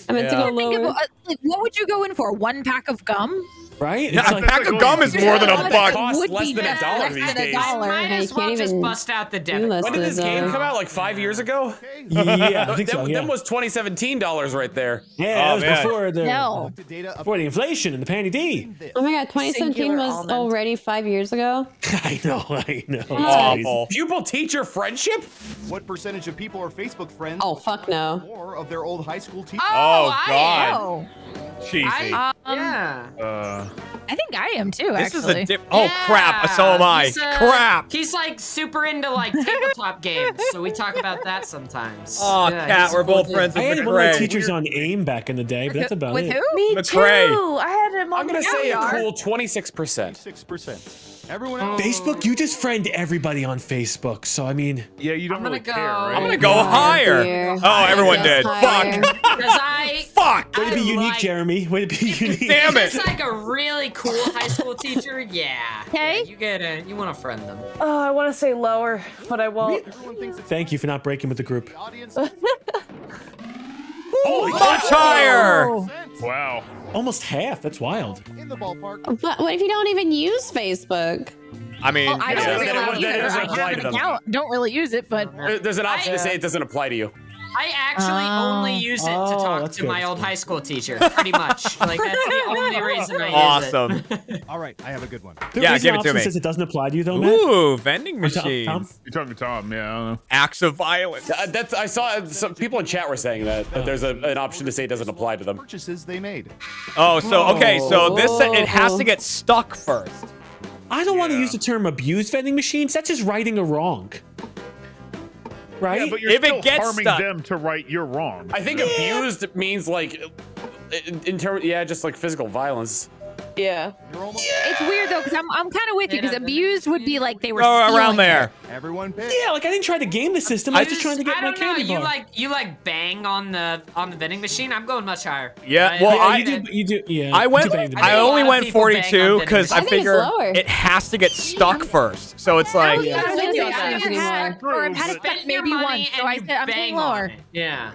I meant Yeah. to go Think of, lower. uh, like, what would you go in for? One pack of gum? Right? Yeah, It's a like, pack of gum is more than a Yeah. buck. Costs Would less be than a dollar less these than a days. dollar. Might and as well just bust out the do debit. When did this game dollar. come out? Like five years ago? [LAUGHS] yeah, I think them, so. Yeah, them was 2017 dollars right there. yeah Oh, that was man. before the No. Before the inflation and the panty D. Oh my god, 2017 Singular was almond. already five years ago. [LAUGHS] I know, I know. Awful. Pupil teacher friendship? What percentage of people are Facebook friends? Oh fuck no. More of their old high school teachers. Oh, I God. Oh, Cheesy. I, Um, yeah. Uh, I think I am too. This is actually. a dip. Oh crap! So am I. He's, uh, Crap. He's like super into like tabletop [LAUGHS] games, so we talk about that sometimes. Oh, Yeah, Kat, we're both dude. friends I with had one of my McRae. teachers on AIM back in the day, but that's about With it. who? Me McRae. too. I had him on I'm gonna say a cool 26%. Six percent. Everyone else. Facebook, you just friend everybody on Facebook, so I mean, yeah, you don't I'm gonna really go- care, right? I'm gonna go Oh, higher. dear. Oh, everyone did. higher. [LAUGHS] Fuck. Because I. Fuck. way to be unique, like- Jeremy. Way to be unique. Damn it. it's like a really cool high school teacher, yeah. [LAUGHS] Okay. Yeah, you get a, you want to friend them. Oh, I want to say lower, but I won't. Everyone thinks it's Thank you for not breaking with the group. [LAUGHS] the audience. Much higher. Wow. Almost half. That's wild. in the ballpark. But what if you don't even use Facebook? I mean, I don't that really doesn't- that either. doesn't I apply have to an them. account. Don't really use it, but There- There's an option to say it doesn't apply to you. I actually only use it to Oh, talk that's to my good. old high school teacher, pretty much. [LAUGHS] Like that's the only reason I use it. Awesome. [LAUGHS] All right, I have a good one. The Yeah, give it to me. Says it doesn't apply to you though, Matt. Ooh, vending Tom- Tom? machines. You're talking to Tom, yeah. I don't know. Acts of violence. Uh, that's I saw some people in chat were saying that, that there's a, an option to say it doesn't apply to them. Purchases they made. Oh, so okay, so this it has to get stuck first. I don't want to use the term abuse vending machines. That's just righting a wrong. Right? Yeah, but you're If it still gets harming stuck- them to right your wrong. I think abused means like in, in terms, yeah, just like physical violence. Yeah. It's weird though, because I'm, I'm kind of with you, because abused would be like they were Oh, around stealing there. Everyone pick. yeah, like I didn't try to game the system. I was just trying to get I my don't know. candy You like you like bang on the on the vending machine. I'm going much higher. Yeah, I- well, yeah, I- you do, you do, yeah. I went. do I think a machine. only went people bang on 42 because I I figure it has to get stuck first. So it's like, Yeah. I was with you on I've had- or I've had it Spend stuck your maybe money once, so I said I'm paying lower. Yeah.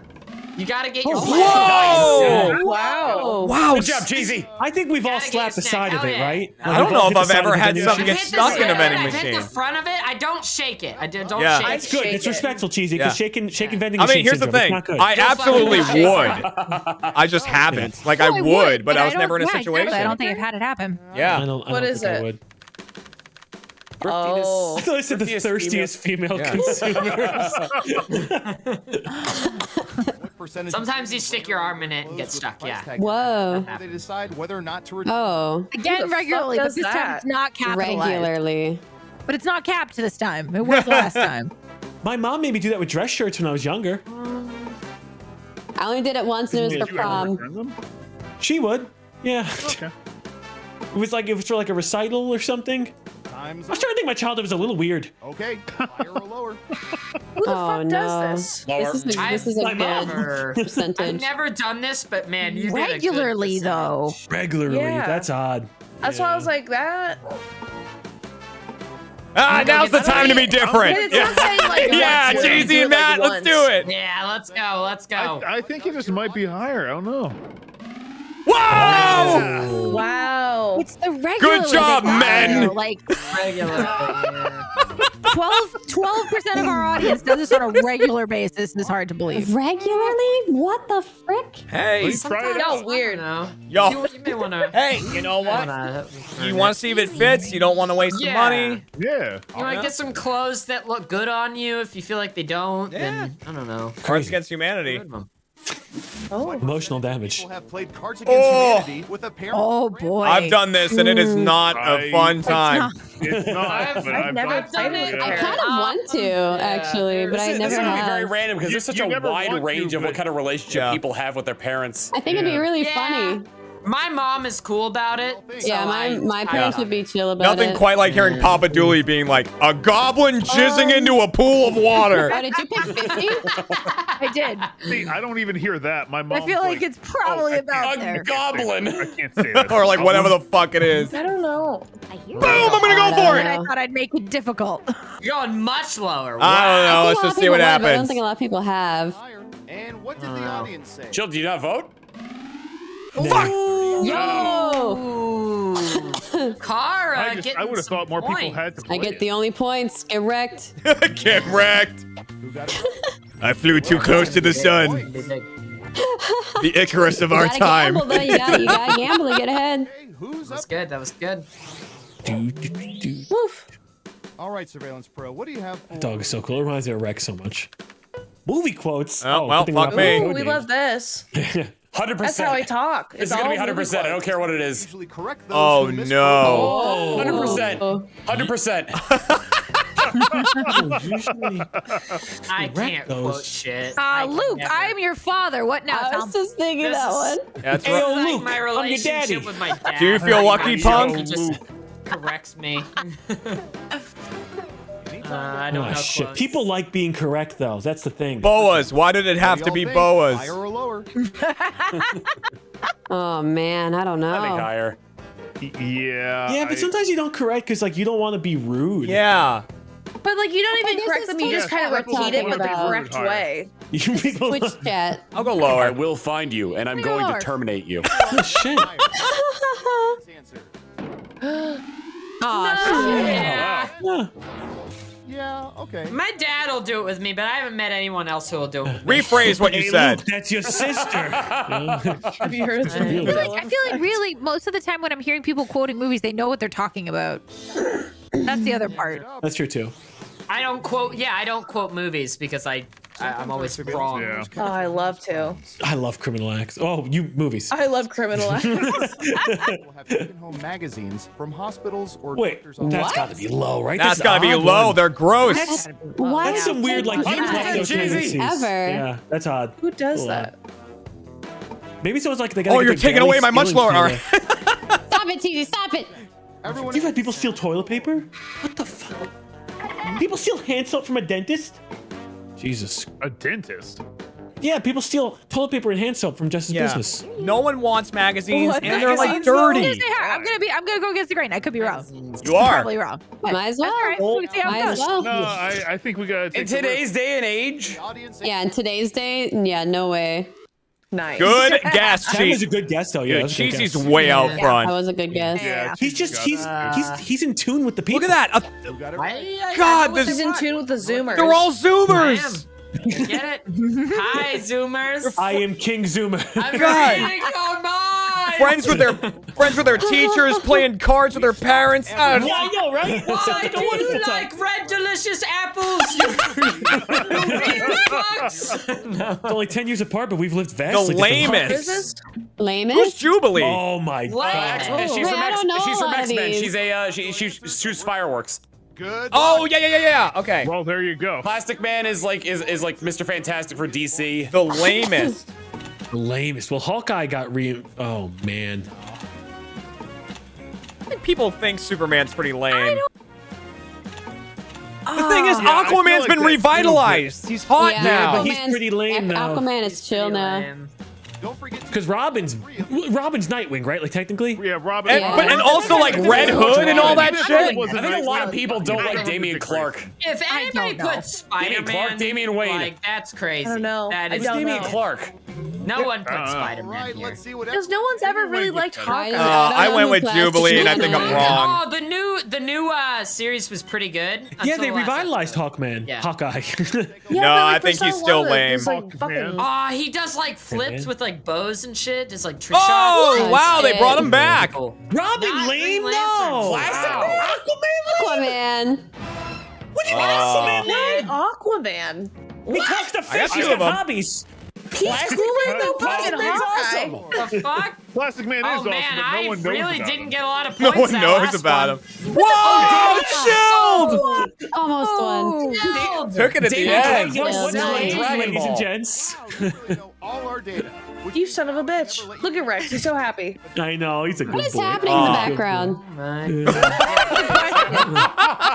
You gotta get oh, your Whoa! Wow. wow. Good job, cheesy. I think we've all slapped the side of Hell it, yeah. right? I don't know if I've ever had something get stuck in a side. vending I've hit the front of it. I don't shake it. I do, don't Yeah. shake It's it. good. It's respectful, cheesy, Yeah. because shaking, shaking vending I mean, here's the thing. I absolutely would. I just [LAUGHS] haven't. [LAUGHS] Like I Oh, would, but I was never in a situation. I don't think I've had it happen. Yeah. don't, I What don't is think I it? Would. Oh. I thought [LAUGHS] I said the thirstiest female, Yeah. [LAUGHS] consumers. Sometimes you stick your arm in it and get stuck. Yeah. Whoa. They decide whether or not to return. Oh, Again, regularly, but this time it's not capitalized. regularly. But it's not capped this time. It was last time. [LAUGHS] My mom made me do that with dress shirts when I was younger. I only did it once, and it Did was for prom. She would. Yeah. Okay. It was like it was for like a recital or something. Time's I was trying to think my childhood was a little weird. Okay, [LAUGHS] higher or lower? Who the Oh, fuck no. does this? Lower. This is a, I've this is a my mom. good never, [LAUGHS] I've never done this, but man, you did a good Regularly, though. Regularly. Yeah. That's odd. That's why I was like that. Ah, now's the time to be different. But it's not like, [LAUGHS] Yeah, once, you Cheesy do it, and like, Matt, let's do it. Yeah, let's go. Let's go. I, I think it just might be higher. I don't know. Whoa! Wow. It's the regular. Good job, men. Like Regular. 12 percent of our audience does this on a regular basis. It's hard to believe. Regularly? What the frick? Hey, Try it Yo, weird. No. yo. You, you may wanna. [LAUGHS] Hey, you know what? wanna- You want to see if it fits? You don't want to waste the money. Yeah. You want to get some clothes that look good on you. If you feel like they don't, Yeah. then I don't know. Cards Against Humanity. Good one. Emotional damage. Have played Cards oh. Against Oh. Humanity with a. Oh boy. I've done this, and it is hmm. not a I- fun time. It's not. I've- but I've I've never done played it. it. I kind of want to, actually, but This I is, this never is gonna be very random because there's such a wide want to, range of what kind of relationship Yeah. people have with their parents. I think it'd be really Yeah. funny. My mom is cool about it. so Yeah, my, my I- parents would be chill about Nothing it. Nothing quite like hearing Papa Dooley being like, a goblin jizzing oh. into a pool of water. [LAUGHS] Oh, did you pick 50? [LAUGHS] I did. See, I don't even hear that. My mom. I feel like it's probably oh, I about there. A goblin. I can't say that. [LAUGHS] or like whatever the fuck it is. I don't know. I Boom, I'm gonna go for And I thought I'd make it difficult. You're going much lower. I don't know. I Let's think a lot just of see what people would, but I don't think a lot of people have. Higher. And what did the Oh. audience say? Jill, do you not vote? Fuck. Yo! [LAUGHS] Kara, I, just, I would have thought more people had to play I get it. the only points. [LAUGHS] Get wrecked. Get wrecked. Who got it? I flew too close to the sun. The Icarus of our time. gamble, though. You gotta, you gotta gamble to get ahead. [LAUGHS] Who's That was up? good. That was good. Woof. All right, Surveillance Pro, what do you have for... Dog is so cool. It reminds me of Rex so much. Movie quotes. Oh, well, we're fuck me. Ooh, we love this. 100%. That's how I talk. This It's is gonna be 100%. I don't care what it is. Usually correct those Oh who miss no. 100%. 100%. I can't those. quote shit. I Uh, can Luke, never. I'm your father. What now, I Tom? was just thinking This that is- one. That's This right. like Luke, my I'm your daddy. with my dad. Do you feel Like, lucky, punk? He just corrects me. [LAUGHS] Uh, I don't Ah, know. shit. quotes. People like being correct, though. That's the thing. Boas. Why did it have to be think? boas? Higher or lower? [LAUGHS] Oh man, I don't know. I think higher. Yeah. yeah, but I- sometimes you don't correct because like you don't want to be rude. Yeah. But like you don't Okay, even correct them. You just kind of repeat it, but the about. correct Higher. way. [LAUGHS] You people. Twitch chat. I'll go lower. I will find you, and I'm Three going to terminate you. [LAUGHS] Oh, shit. Answer. Oh, shit. Yeah. Yeah. Yeah, okay. My dad will do it with me, but I haven't met anyone else who will do it. With me. Rephrase what you Hey, said. Luke, that's your sister. [LAUGHS] Have you heard That's real. I feel, like, I feel like really most of the time when I'm hearing people quoting movies, they know what they're talking about. That's the other part. That's true too. I don't quote. Yeah, I don't quote movies because I, I I'm always wrong. Yeah. Oh, I love to. I love criminal acts. Oh, you movies. I love criminal [LAUGHS] acts. People have taken home magazines from hospitals or Wait, doctors' that's offices. got to be low, right? That's an gotta be low. one. They're gross. That's, why That's some weird, like, people do hip-hop that? tendencies. Ever. Yeah, that's odd. Who does Cool. that? Maybe someone's like they got. Oh, you're taking away my much lower. All right. [LAUGHS] Stop it, TJ. Stop it. Everyone Do you have people steal toilet paper? What the fuck? [LAUGHS] People steal hand soap from a dentist? Jesus. A dentist. Yeah, people steal toilet paper and hand soap from Justice Yeah. Business. No one wants magazines, What and they're like magazines, though? I'm gonna dirty. say. I'm gonna be. I'm gonna go against the grain. I could be wrong. You are. Probably wrong. But Might as that's well. all right. We'll see how Might it as well. No, I, I think we gotta take In today's day and age, Yeah, in today's day, yeah, no way. Nice. Good [LAUGHS] guess, That was a good guess, though. Yeah, Dude, that was a good Cheesy's guess. way out front. That front. was a good guess. Yeah, He's just he's he's he's in tune with the people. Look at that. Uh, You got it Why- right. I- I God, this- is in tune with the Zoomers. they're all Zoomers. Get it? [LAUGHS] Hi, Zoomers. I am King Zoomer. I'm God. Reading. Friends with their friends with their teachers, playing cards with their parents. Uh, yeah, I know, right? Why do you wonderful time. like red delicious apples? You, you weird fucks. It's only ten years apart, but we've lived vastly different lamest. lives. Lamest? Who's Jubilee? Oh my What? god. She's Wait, from I X. She's from X Men. She's a uh, she she shoots fireworks. Good. Oh yeah yeah yeah yeah. Okay. Well, there you go. Plastic Man is like is, is like Mr. Fantastic for DC. The lamest. [LAUGHS] The lamest. Well, Hawkeye got re. Oh man. I think people think Superman's pretty lame. The thing is, oh, Yeah, I feel Aquaman's like been revitalized. He's hot Yeah, now. but he's pretty lame now. Aquaman is chill now. Don't forget Because Robin's Robin's Nightwing, right? Like technically. Yeah, Robin. And, but, and also like Red Hood and all that I shit. think, I think a lot of people don't like don't Damian Clark. If anybody don't puts Spider-Man, Clark, Damian Wayne. like that's crazy. I don't know. That I is don't Damian. Clark. no one puts Spider-Man right, here. let's see what. Because no one's ever really liked I Hawkeye. Uh, I went with Jubilee, and I think I'm wrong. Oh, the new the new uh series was pretty good. Yeah, they revitalized. Hawkman. Yeah. Hawkeye. [LAUGHS] Yeah, No, but, I think for he's still lame. It's like Oh, he does like flips with like bows and shit. Just like trick Oh shots. wow, they brought him back. Cool. Robin Not lame Green though. Lantern. Aquaman. What do you mean Uh, Aquaman lame? Aquaman. He talks to I got fish. two He's of got hobbies. Plastic cooler Man. than Plastic Man's awesome. The fuck? Plastic Man is Oh awesome, man, but no I one knows really about didn't him. get a lot of No one that knows last about him. Whoa, chilled. Almost one. No. Took it at the Damian end. Clark Yeah, went to like nice. Dragon Ladies and gents. Wow, you know all our data. Which You son of a bitch. Look at Rex. He's so happy. I know he's a good boy. What is boy. happening in the Oh. background?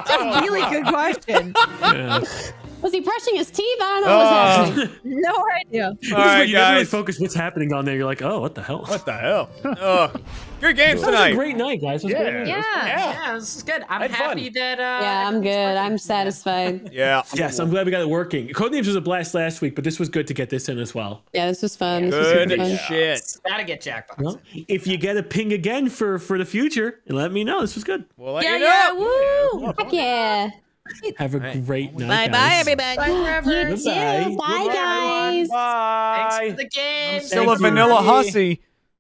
That's [LAUGHS] a really good question. Yeah. Was he brushing his teeth? I don't know what's Uh, happening. [LAUGHS] No idea. All This is right, when you never really guys. focus what's happening on there. You're like, oh, what the hell? What the [LAUGHS] hell? Ugh. Good games That was a tonight. great night, guys. It was a great Yeah. night. Yeah, Yeah. yeah, this is good. I'm Had fun. happy that. Uh, Yeah, I'm good. I'm satisfied. [LAUGHS] Yeah. Yes, I'm glad we got it working. Codenames was a blast last week, but this was good to get this in as well. Yeah, this was fun. This Good super fun. shit. Gotta get jackpot. Well, if you get a ping again for for the future, let me know. This was good. We'll let Yeah, you yeah, know. woo! Heck yeah. Have a great night. Bye, bye, everybody. Bye forever. Bye-bye. Bye, guys. Thanks Bye. for the game. Still a Thank you. vanilla hussy.